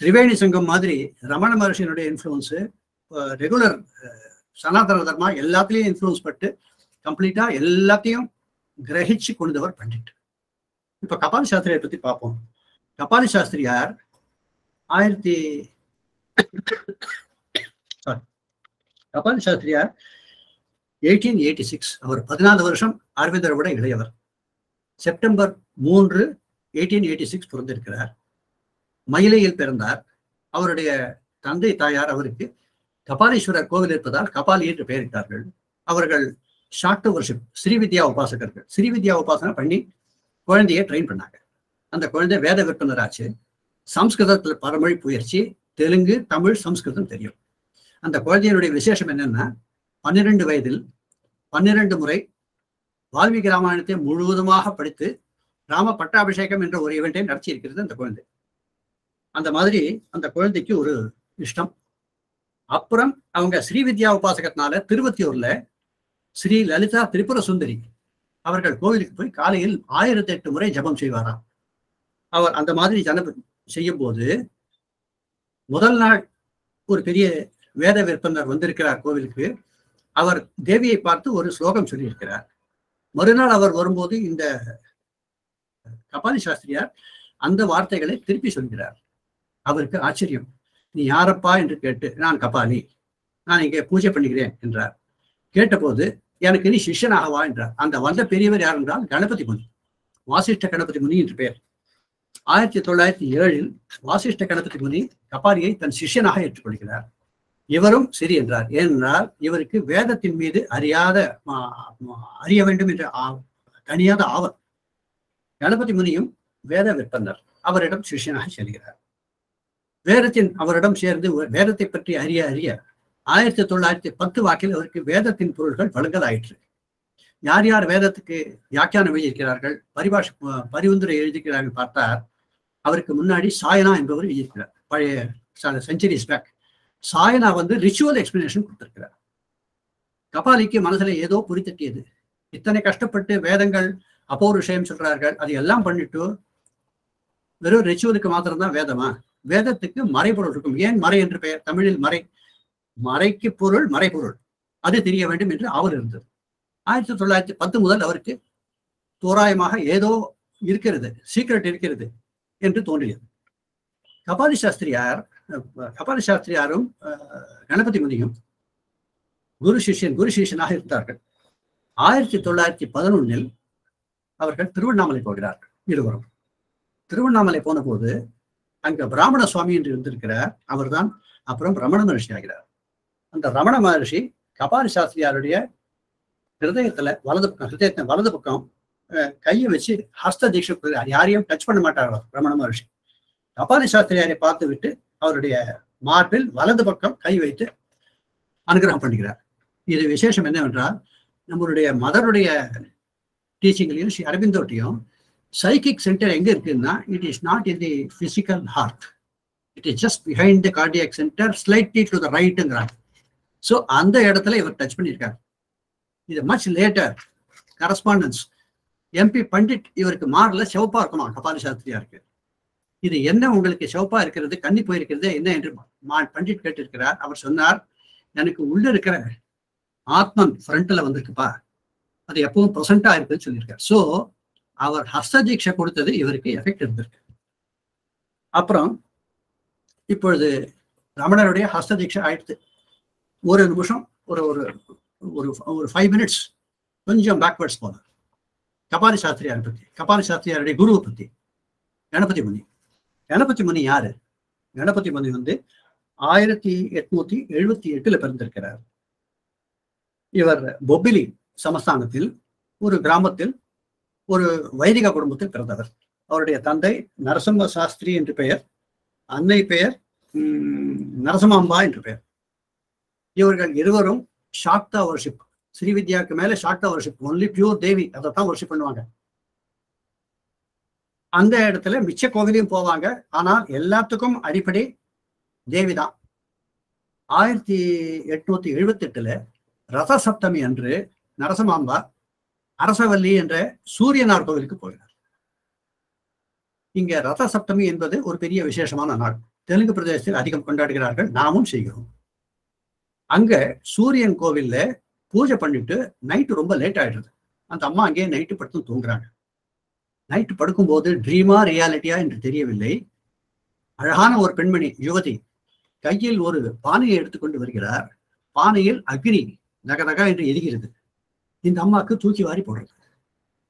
திரிவேணி சங்கம் மாதிரி ரமண மகர்ஷியினுடைய இன்ஃப்ளூயன்ஸு ரெகுலர் சனாதன தர்மா எல்லாத்துலேயும் இன்ஃப்ளூயன்ஸ் பட்டு கம்ப்ளீட்டா எல்லாத்தையும் கிரகிச்சு கொண்டவர் பண்டிட். இப்ப கபாலி சாஸ்திரியை பத்தி பார்ப்போம். கபாலி சாஸ்திரியார் ஆயிரத்தி. கபாலி சாஸ்திரியார் எயிட்டீன் எயிட்டி சிக்ஸ் அவர் பதினாலு வருஷம் அரவிந்தரை விட இளையவர். செப்டம்பர் மூன்று எயிட்டீன் எயிட்டி சிக்ஸ் பிறந்திருக்கிறார். மயிலையில் பிறந்தார். அவருடைய தந்தை தாயார் அவருக்கு கபாலீஸ்வரர் கோவில் இருப்பதால் கபாலி என்று பெயரிட்டார்கள். அவர்கள் ஷாக்ட வருஷம் ஸ்ரீவித்யா உபாசகர்கள். ஸ்ரீவித்யா உபாசனை பண்ணி குழந்தைய ட்ரெயின் பண்ணாங்க. அந்த குழந்தை வேத விற்பனராச்சு. சம்ஸ்கிருதத்தில் பரமொழி புயற்சி தெலுங்கு தமிழ் சம்ஸ்கிருதம் தெரியும். அந்த குழந்தையினுடைய விசேஷம் என்னன்னா பன்னிரண்டு வயதில் பன்னிரண்டு முறை வால்மீகி ராமாயணத்தை முழுவதுமாக படித்து ராம பட்டாபிஷேகம் என்ற ஒரு இவெண்டை நடத்தி இருக்கிறது அந்த குழந்தை. அந்த மாதிரி அந்த குழந்தைக்கு ஒரு இஷ்டம். அப்புறம் அவங்க ஸ்ரீவித்யா உபாசகத்தினால திருவத்தியூர்ல ஸ்ரீ லலிதா திரிபுர சுந்தரி அவர்கள் கோவிலுக்கு போய் காலையில் ஆயிரத்தி எட்டு முறை ஜபம் செய்வாராம். அவர் அந்த மாதிரி ஜன செய்யும் போது முதல் நாள் ஒரு பெரிய வேத விற்பனர் வந்திருக்கிறார் கோவிலுக்கு. அவர் தேவியை பார்த்து ஒரு ஸ்லோகம் சொல்லியிருக்கிறார். மறுநாள் அவர் வரும்போது இந்த கபாலி சாஸ்திரியார் அந்த வார்த்தைகளை திருப்பி சொல்கிறார். அவருக்கு ஆச்சரியம். நீ யாரப்பா? என்று கேட்டு நான் கபாலி. நான் இங்கே பூஜை பண்ணுகிறேன் என்றார். கேட்டபோது எனக்கு நீ சிஷ்யனாகவா என்றார். அந்த வந்த பெரியவர் யார் என்றால் கணபதி முனி. வாசிஷ்ட கணபதி முனி என்று பெயர். ஆயிரத்தி தொள்ளாயிரத்தி ஏழில் வாசிஷ்ட கணபதி முனி கபாலியை தன் சிஷ்யனாக ஏற்றுக்கொள்கிறார். இவரும் சரி என்றார். ஏனென்றால் இவருக்கு வேதத்தின் மீது அறியாத அறிய வேண்டும் என்று தனியாத ஆவல். கணபதி முனியும் வேத விற்பனர் அவரிடம் சிஷியனாக செல்கிறார். வேதத்தின் அவரிடம் சேர்ந்து வேதத்தை பற்றி அறிய அறிய ஆயிரத்தி தொள்ளாயிரத்தி பத்து வாக்கில் அவருக்கு வேதத்தின் பொருள்கள் வழங்கலாயிற்று. யார் யார் வேதத்துக்கு வியாக்கியானம் எழுதியிருக்கிறார்கள் பரிபாஷ பரிவுந்துரை எழுதியிருக்கிறார்கள் பார்த்தார் அவருக்கு முன்னாடி சாயனா என்பவர் எழுதியிருக்கிறார். பழைய செஞ்சுரிஸ் பேக் சாயனா வந்து ரிச்சுவல் எக்ஸ்பிளனேஷன் கொடுத்திருக்கிறார். கபாலிக்கு மனசுல ஏதோ புரித்தட்டியது இத்தனை கஷ்டப்பட்டு வேதங்கள் அப்போ விஷயம் சொல்றார்கள் அது எல்லாம் பண்ணிட்டு வெறும் ரிச்சுவலுக்கு மாத்திரம்தான் வேதமா? வேதத்துக்கு மறைபொருள் இருக்கும். ஏன் மறை என்று பெயர்? தமிழில் மறை. மறைக்கு பொருள் மறைபொருள். அது தெரிய வேண்டும் என்று அவர் இருந்தது. ஆயிரத்தி தொள்ளாயிரத்தி பத்து முதல் அவருக்கு தோராயமாக ஏதோ இருக்கிறது சீக்ரெட் இருக்கிறது என்று தோன்றியது. கபாலி சாஸ்திரியார் கபாலி சாஸ்திரியாரும் கணபதி முனியும் குரு சிஷ்யன் குரு சிஷ்யனாக இருந்தார்கள். ஆயிரத்தி தொள்ளாயிரத்தி பதினொன்னில் அவர்கள் திருவண்ணாமலை போகிறார்கள் இருவரும். திருவண்ணாமலை போன போது அங்க பிராமண சுவாமி என்று இருந்திருக்கிறார். அவர்தான் அப்புறம் ரமண மகர்ஷி ஆகிறார். அந்த ரமண மகர்ஷி கபாலி சாஸ்திரியாருடைய ஹிருதயத்துல வலது பக்கம் ஹிருதயத்தின் வலது பக்கம் கையை வச்சு ஹஸ்த தீட்சை யாரையும் டச் பண்ண மாட்டார் ரமண மகர்ஷி. கபாலி சாஸ்திரியாரை பார்த்து விட்டு அவருடைய மார்பில் வலது பக்கம் கை வைத்து அனுகிரகம் பண்ணுகிறார் இது விசேஷம் என்னவென்றால் நம்மளுடைய மதருடைய டீச்சிங்லையும் ஸ்ரீ அரவிந்தோட்டையும் சைக்கிக் சென்டர் எங்க இருக்குன்னா it is not in the physical heart it is just behind the cardiac centre slightly to the ரைட்டுங்கிறாங்க so அந்த இடத்துல இவர் டச் பண்ணியிருக்காரு. இது much later correspondence M P Pandit இவருக்கு மாடல சிவப்பா இருக்குமா கபாலி சாஸ்திரியாருக்கு இது என்ன உங்களுக்கு சிவப்பா இருக்கிறது கண்ணி போயிருக்கிறது என்ன என்று பண்டிட் கேட்டிருக்கிறார். அவர் சொன்னார் எனக்கு உள்ள இருக்கிற ஆத்மன் ஃப்ரண்ட்ல வந்திருக்குப்பா அது எப்பவும் ப்ரெசண்டா இருக்குன்னு சொல்லியிருக்கார். ஸோ அவர் ஹஸ்ததீட்சை கொடுத்தது இவருக்கு எஃபெக்ட் இருந்திருக்கு. அப்புறம் இப்பொழுது ரமணருடைய ஹஸ்ததீட்சை ஆயிடுத்து ஒரு நிமிஷம் ஒரு ஒரு ஒரு ஒரு ஃபைவ் மினிட்ஸ் கொஞ்சம் பேக்வேர்ட்ஸ் போனார். கபாலி சாஸ்திரியாரை பத்தி கபாலி சாஸ்திரியாருடைய குருவை பத்தி கணபதி முனி. கணபதி முனி யாரு? கணபதி முனி வந்து ஆயிரத்தி எட்நூத்தி எழுபத்தி எட்டுல பிறந்திருக்கிறார். இவர் பொபிலி சமஸ்தானத்தில் ஒரு கிராமத்தில் ஒரு வைதிக குடும்பத்தில் பிறந்தவர். அவருடைய தந்தை நரசிம்ம சாஸ்திரி என்று பெயர் அன்னை பெயர் நரசிம்மாம்பா என்று பெயர். இவர்கள் இருவரும் சாக்தா வர்ஷிப் ஸ்ரீவித்யாவுக்கு மேல Shakta worship only pure Devi அதை தான் வர்ஷிப் பண்ணுவாங்க. அந்த இடத்துல மிச்ச கோவிலையும் போவாங்க. ஆனால் எல்லாத்துக்கும் அடிப்படை தேவி தான் ஆயிரத்தி எட்நூத்தி எழுபத்தி எட்டுல ரத சப்தமி அன்று நரசமாம்பா அரசவல்லி என்ற சூரியனார் கோவிலுக்கு போகிறார். இங்க ரத சப்தமி என்பது ஒரு பெரிய விசேஷமான நாள். தெலுங்கு பிரதேசத்தில் அதிகம் கொண்டாடுகிறார்கள். நாமும் செய்கிறோம். அங்க சூரியன் கோவில்ல பூஜை பண்ணிட்டு நைட்டு ரொம்ப லேட் ஆயிடுது. அந்த அம்மா அங்கேயே நைட்டு படுத்து தூங்குறாங்க. நைட்டு படுக்கும்போது ட்ரீமா ரியாலிட்டியா என்று தெரியவில்லை. அழகான ஒரு பெண்மணி யுவதி கையில் ஒரு பானையை எடுத்துக்கொண்டு வருகிறார். பானையில் அக்னி நக நக என்று எரிகிறது. இந்த அம்மாவுக்கு தூக்கி வாரி போடுறது.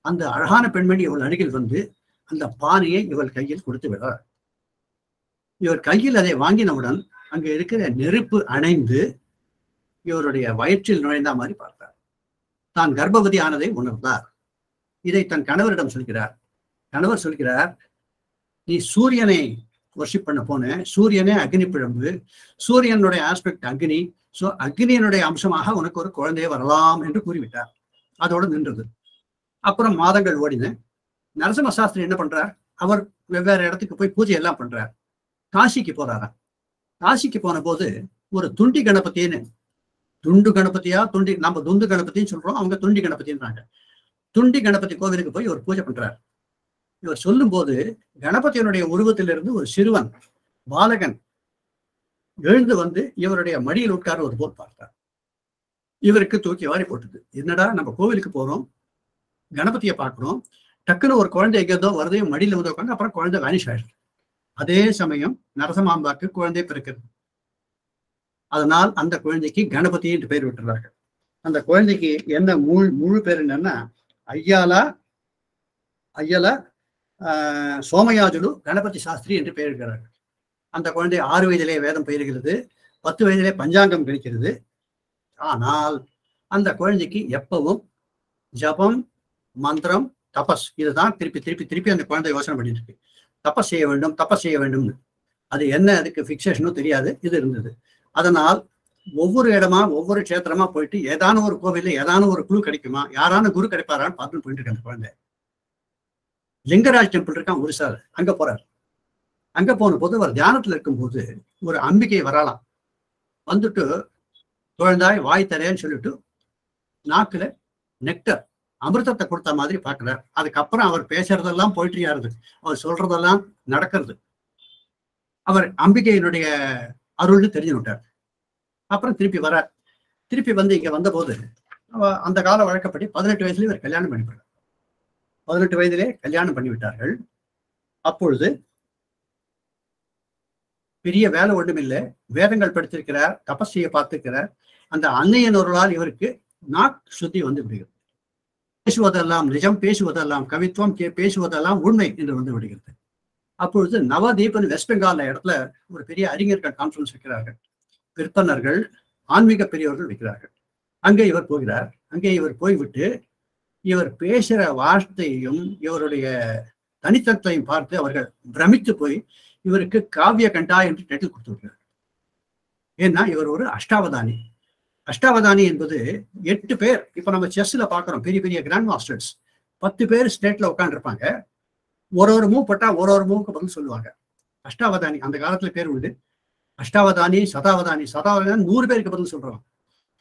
அந்த அழகான பெண்மணி இவள் அருகில் வந்து அந்த பானையை இவள் கையில் கொடுத்து விடுறார் இவர் கையில் அதை வாங்கினவுடன் அங்கு இருக்கிற நெருப்பு அணைந்து இவருடைய வயிற்றில் நுழைந்த மாதிரி பார்த்தார். தான் கர்ப்பவதி ஆனதை உணர்ந்தார். இதை தன் கணவரிடம் சொல்கிறார். கணவர் சொல்கிறார் நீ சூரியனை வர்ஷிப் பண்ண போன சூரியனே அக்னி பிழம்பு. சூரியனுடைய ஆஸ்பெக்ட் அக்னி. சோ அக்னியனுடைய அம்சமாக உனக்கு ஒரு குழந்தையே வரலாம் என்று கூறிவிட்டார். அதோடு நின்றது. அப்புறம் மாதங்கள் ஓடின. நரசிம்ம சாஸ்திரி என்ன பண்றார்? அவர் வெவ்வேறு இடத்துக்கு போய் பூஜை எல்லாம் பண்றார். காசிக்கு போறாரா காசிக்கு போன போது ஒரு துண்டி கணபதின்னு துண்டு கணபதியா துண்டி நம்ம துண்டு கணபதின்னு சொல்றோம் அவங்க துண்டி கணபதின்றாங்க. துண்டி கணபதி கோவிலுக்கு போய் ஒரு பூஜை பண்றாரு. இவர் சொல்லும் போது கணபதியினுடைய உருவத்திலிருந்து ஒரு சிறுவன் பாலகன் எழுந்து வந்து இவருடைய மடியில் உட்கார ஒரு போல் பார்த்தார். இவருக்கு தூக்கி வாரி போட்டது. என்னடா நம்ம கோவிலுக்கு போறோம் கணபதியை பார்க்கிறோம் டக்குன்னு ஒரு குழந்தை எங்கேதோ வருதையும் மடியில வந்து உட்காந்து அப்புறம் குழந்தை வேனிஷ் ஆயிடுது. அதே சமயம் நரசமாம்பாக்கு குழந்தை பிறக்கிறது. அதனால் அந்த குழந்தைக்கு கணபதி என்று பெயர் விட்டுறார்கள் அந்த குழந்தைக்கு என்ன முழு முழு பேர் என்னன்னா ஐயாலா ஐயலா சோமயாஜுலு கணபதி சாஸ்திரி என்று பெயரிடுகிறார்கள் அந்த குழந்தை ஆறு வயதிலே வேதம் பயிர்கிறது பத்து வயதிலே பஞ்சாங்கம் கிடைக்கிறது. ஆனால் அந்த குழந்தைக்கு எப்பவும் ஜபம் மந்திரம் தபஸ் இதுதான் திருப்பி திருப்பி திருப்பி அந்த குழந்தை யோசனை பண்ணிட்டு இருக்கு. தபஸ் செய்ய வேண்டும் தபஸ் செய்ய வேண்டும்னு. அது என்ன அதுக்கு ஃபிக்சேஷனும் தெரியாது இது இருந்தது. அதனால் ஒவ்வொரு இடமா ஒவ்வொரு கஷேத்திரமா போயிட்டு ஏதான ஒரு கோவிலில் ஏதான ஒரு குழு கிடைக்குமா யாரான குரு கிடைப்பாரான்னு பார்த்துன்னு போயிட்டு இருக்கு அந்த குழந்தை. லிங்கராஜ் டெம்பிள் இருக்கான் ஒரிசால அங்க போறார். அங்க போன போது அவர் தியானத்துல இருக்கும்போது ஒரு அம்பிகை வரலாம். வந்துட்டு குழந்தாய் வாய் தரேன்னு சொல்லிட்டு நாக்குல நெக்டர் அமிர்தத்தை கொடுத்த மாதிரி பாக்குறார் அதுக்கப்புறம் அவர் பேசுறதெல்லாம் போயிட்டு அவர் சொல்றதெல்லாம் நடக்கிறது. அவர் அம்பிகையினுடைய அருள்னு தெரிஞ்சு விட்டார். அப்புறம் திருப்பி வரார். திருப்பி வந்து இங்க வந்தபோது அந்த கால வழக்கப்படி பதினெட்டு வயசுல இவர் கல்யாணம் பண்ணிவிட்டார் பதினெட்டு வயதிலே கல்யாணம் பண்ணிவிட்டார்கள். அப்பொழுது பெரிய வேலை ஒன்றும் இல்லை வேதங்கள் படித்திருக்கிறார் தபஸ் செய்ய பார்த்திருக்கிறார். அந்த அன்னையன் ஒருளால் இவருக்கு நாக் சுத்தி வந்து விடுகிறது. பேசுவதெல்லாம் நிஜம் பேசுவதெல்லாம் கவித்துவம் பேசுவதெல்லாம் உண்மை என்று வந்து விடுகிறது. அப்பொழுது நவதீபன் வெஸ்ட் பெங்கால் இடத்துல ஒரு பெரிய அறிஞர்கள் கான்ஃபரன்ஸ் வைக்கிறார்கள். விற்பனர்கள் ஆன்மீக பெரியவர்கள் வைக்கிறார்கள். அங்கே இவர் போகிறார். அங்கே இவர் போய்விட்டு இவர் பேசுகிற வார்த்தையும் இவருடைய தனித்தத்தையும் பார்த்து அவர்கள் பிரமித்து போய் இவருக்கு காவிய கண்டா என்று டைட்டில் கொடுத்துருக்கிறார் ஏன்னா இவர் ஒரு அஷ்டாவதானி. அஷ்டாவதானி என்பது எட்டு பேர். இப்ப நம்ம செஸ்ல பாக்குறோம் பெரிய பெரிய கிராண்ட் மாஸ்டர்ஸ் பத்து பேர் ஸ்டேட்ல உட்காந்துருப்பாங்க ஒரு ஒரு மூவ் பட்டா ஒரு ஒரு மூவுக்கு பதில் சொல்லுவாங்க. அஷ்டாவதானி அந்த காலத்துல பேர் உண்டு. அஷ்டாவதானி சதாவதானி சதாவதானி நூறு பேருக்கு பதில் சொல்றாங்க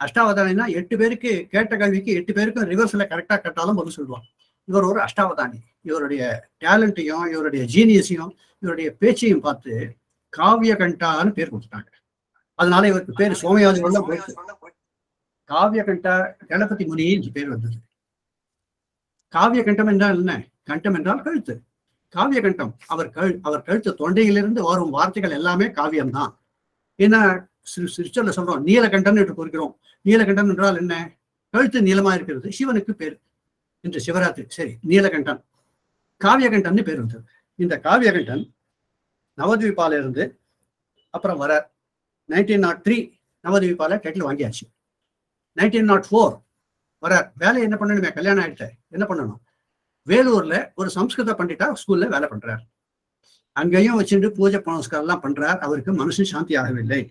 அஷ்டாவதானினா எட்டு பேருக்கு கேட்ட கல்விக்கு எட்டு பேருக்கும் ரிவர்ஸ்ல கரெக்டா கேட்டாலும் பதில் சொல்லுவாங்க. இவர் ஒரு அஷ்டாவதானி. இவருடைய டேலண்ட்டையும் இவருடைய ஜீனியஸையும் இவருடைய பேச்சையும் பார்த்து காவிய கண்டான்னு பேர் கொடுத்துட்டாங்க. அதனால இவருக்கு பேர் சோமயாஜி போயிடுச்சு. காவிய கண்டா கணபதி முனி என்று பேர் வந்தது. காவிய கண்டம் என்றால் என்ன? கண்டம் என்றால் கழுத்து. காவிய கண்டம் அவர் கழு அவர் கழுத்து தொண்டையிலிருந்து வரும் வார்த்தைகள் எல்லாமே காவியம்தான். ஏன்னா சிரிச்சல்ல சொல்றோம். நீலகண்டன் என்று குறிக்கிறோம் நீலகண்டன் என்றால் என்ன? கழுத்து நீளமா இருக்கிறது. சிவனுக்கு பேர் என்று சிவராத்திரி. சரி நீலகண்டன். காவியகண்டன் பேர் வந்தது இந்த காவியகண்டன் நவதீபால இருந்து அப்புறம் வர நைன்டீன் நாட் த்ரீ நவதீபால டைட்டில் வாங்கியாச்சு. நைன்டீன் நாட் ஃபோர் வர வேலை என்ன பண்ணணுமே? கல்யாணம் ஆயிடுச்சு. என்ன பண்ணணும்? வேலூர்ல ஒரு சம்ஸ்கிருத பண்டிட்டா ஸ்கூல்ல வேலை பண்றார். அங்கேயும் வச்சுட்டு பூஜை புனஸ்காரம் எல்லாம் பண்றார். அவருக்கு மனசு சாந்தி ஆகவில்லை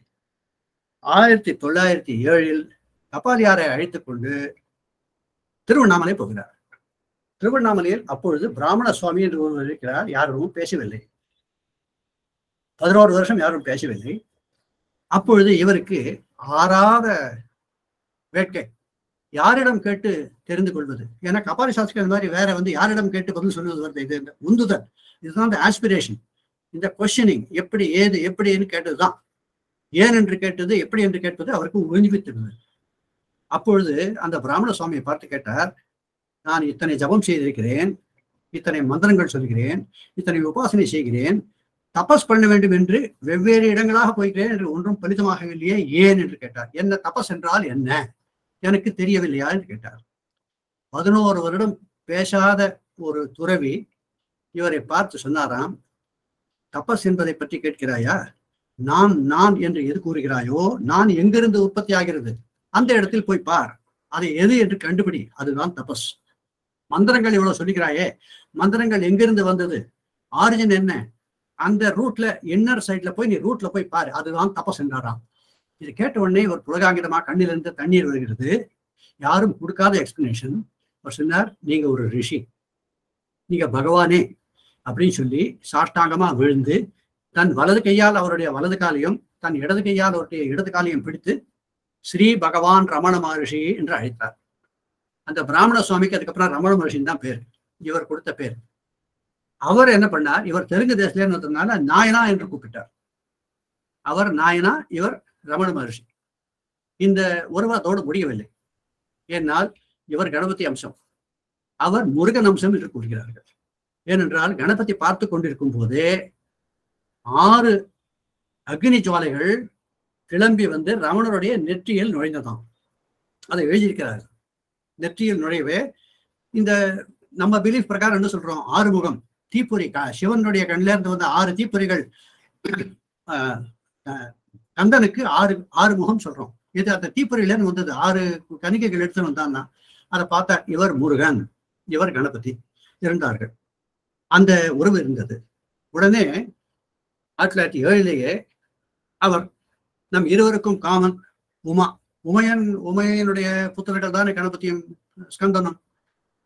ஆயிரத்தி தொள்ளாயிரத்தி ஏழில் கபாலியாரை அழைத்துக் கொண்டு திருவண்ணாமலை போகிறார். திருவண்ணாமலையில் அப்பொழுது பிராமண சுவாமி என்று ஒருவர் இருக்கிறார். யாரும் பேசவில்லை. பதினோரு வருஷம் யாரும் பேசவில்லை. அப்பொழுது இவருக்கு ஆறாத வேட்கை. யாரிடம் கேட்டு தெரிந்து கொள்வது? ஏன்னா கபாலி சாஸ்திரம் மாதிரி வேற வந்து யாரிடம் கேட்டு பதில் சொல்வது வருது? இது இந்த உந்துதல். இதுதான் இந்த ஆஸ்பிரேஷன் இந்த கொஸ்டினிங் எப்படி ஏது எப்படின்னு கேட்டதுதான். ஏன் என்று கேட்டது எப்படி என்று கேட்பது அவருக்கு உறிஞ்சிவித்திருந்தது அப்பொழுது அந்த பிராமண சுவாமியை பார்த்து கேட்டார் நான் இத்தனை ஜபம் செய்திருக்கிறேன் இத்தனை மந்திரங்கள் சொல்கிறேன் இத்தனை உபாசனை செய்கிறேன் தபஸ் பண்ண வேண்டும் என்று வெவ்வேறு இடங்களாக போய்கிறேன் என்று ஒன்றும் பலிதமாகவில்லையே ஏன்? என்று கேட்டார். என்ன தபஸ் என்றால் என்ன? எனக்கு தெரியவில்லையா? என்று கேட்டார். பதினோரு வருடம் பேசாத ஒரு துறவி இவரை பார்த்து சொன்னாராம் தபஸ் என்பதை பற்றி கேட்கிறாயா? நான் நான் என்று எது கூறுகிறாயோ நான் எங்கிருந்து உற்பத்தி ஆகிறது அந்த இடத்தில் போய் பார். அதை எது என்று கண்டுபிடி. அதுதான் தபஸ். மந்திரங்கள் இவ்வளவு சொல்லிக்கிறாயே மந்திரங்கள் எங்கிருந்து வந்தது? ஆரிஜின் என்ன? அந்த ரூட்ல இன்னர் சைட்ல போய் நீ ரூட்ல போய் பாரு. அதுதான் தபஸ் என்றாராம். இது கேட்ட உடனே ஒரு புலகாங்கிதமா கண்ணிலிருந்து தண்ணீர் வருகிறது யாரும் கொடுக்காத எக்ஸ்பிளனேஷன் அவர் சொன்னார் நீங்க ஒரு ரிஷி. நீங்க பகவானே. அப்படின்னு சொல்லி சாஷ்டாங்கமா விழுந்து தன் வலது கையால் அவருடைய வலது காலையும் தன் இடது கையால் அவருடைய இடது காலையும் பிடித்து ஸ்ரீ பகவான் ரமண மகர்ஷி என்று அழைத்தார். அந்த பிராமண சுவாமிக்கு அதுக்கப்புறம் ரமண மகர்ஷின்னு தான் பேர். இவர் கொடுத்த பேர். அவர் என்ன பண்ணார்? இவர் தெலுங்கு தேசத்துல இருந்ததுனால நாயனா என்று கூப்பிட்டார். அவர் நாயனா இவர் ரமண மகர்ஷி. இந்த உருவத்தோடு முடியவில்லை. ஏனால் இவர் கணபதி அம்சம். அவர் முருகன் அம்சம் என்று கூறுகிறார்கள். ஏனென்றால் கணபதி பார்த்து கொண்டிருக்கும் போதே ஆறு அக்னி ஜுவாலைகள் கிளம்பி வந்து ரமணருடைய நெற்றியில் நுழைந்ததாம். அதை எழுதியிருக்கிறார் நெற்றியில் நுழைவே இந்த நம்ம பிலீஃப் பிரகாரம் என்ன சொல்றோம்? ஆறுமுகம். தீப்பொறி க- சிவனுடைய கண்ணில இருந்து வந்த ஆறு தீப்பொறிகள் ஆஹ், கந்தனுக்கு ஆறு ஆறு முகம் சொல்றோம். இது அந்த தீப்பொறியில இருந்து வந்தது. ஆறு கணிகைகள் எடுத்து வந்தான்னா அதை பார்த்தா இவர் முருகன் இவர் கணபதி இருந்தார்கள். அந்த உறவு இருந்தது. உடனே ஆயிரத்தி தொள்ளாயிரத்தி ஏழிலேயே அவர் நம் இருவருக்கும் காமன் உமா. உமையன் உமையனுடைய புத்தகங்கள் தானே கணபதியும் ஸ்கந்தனும்.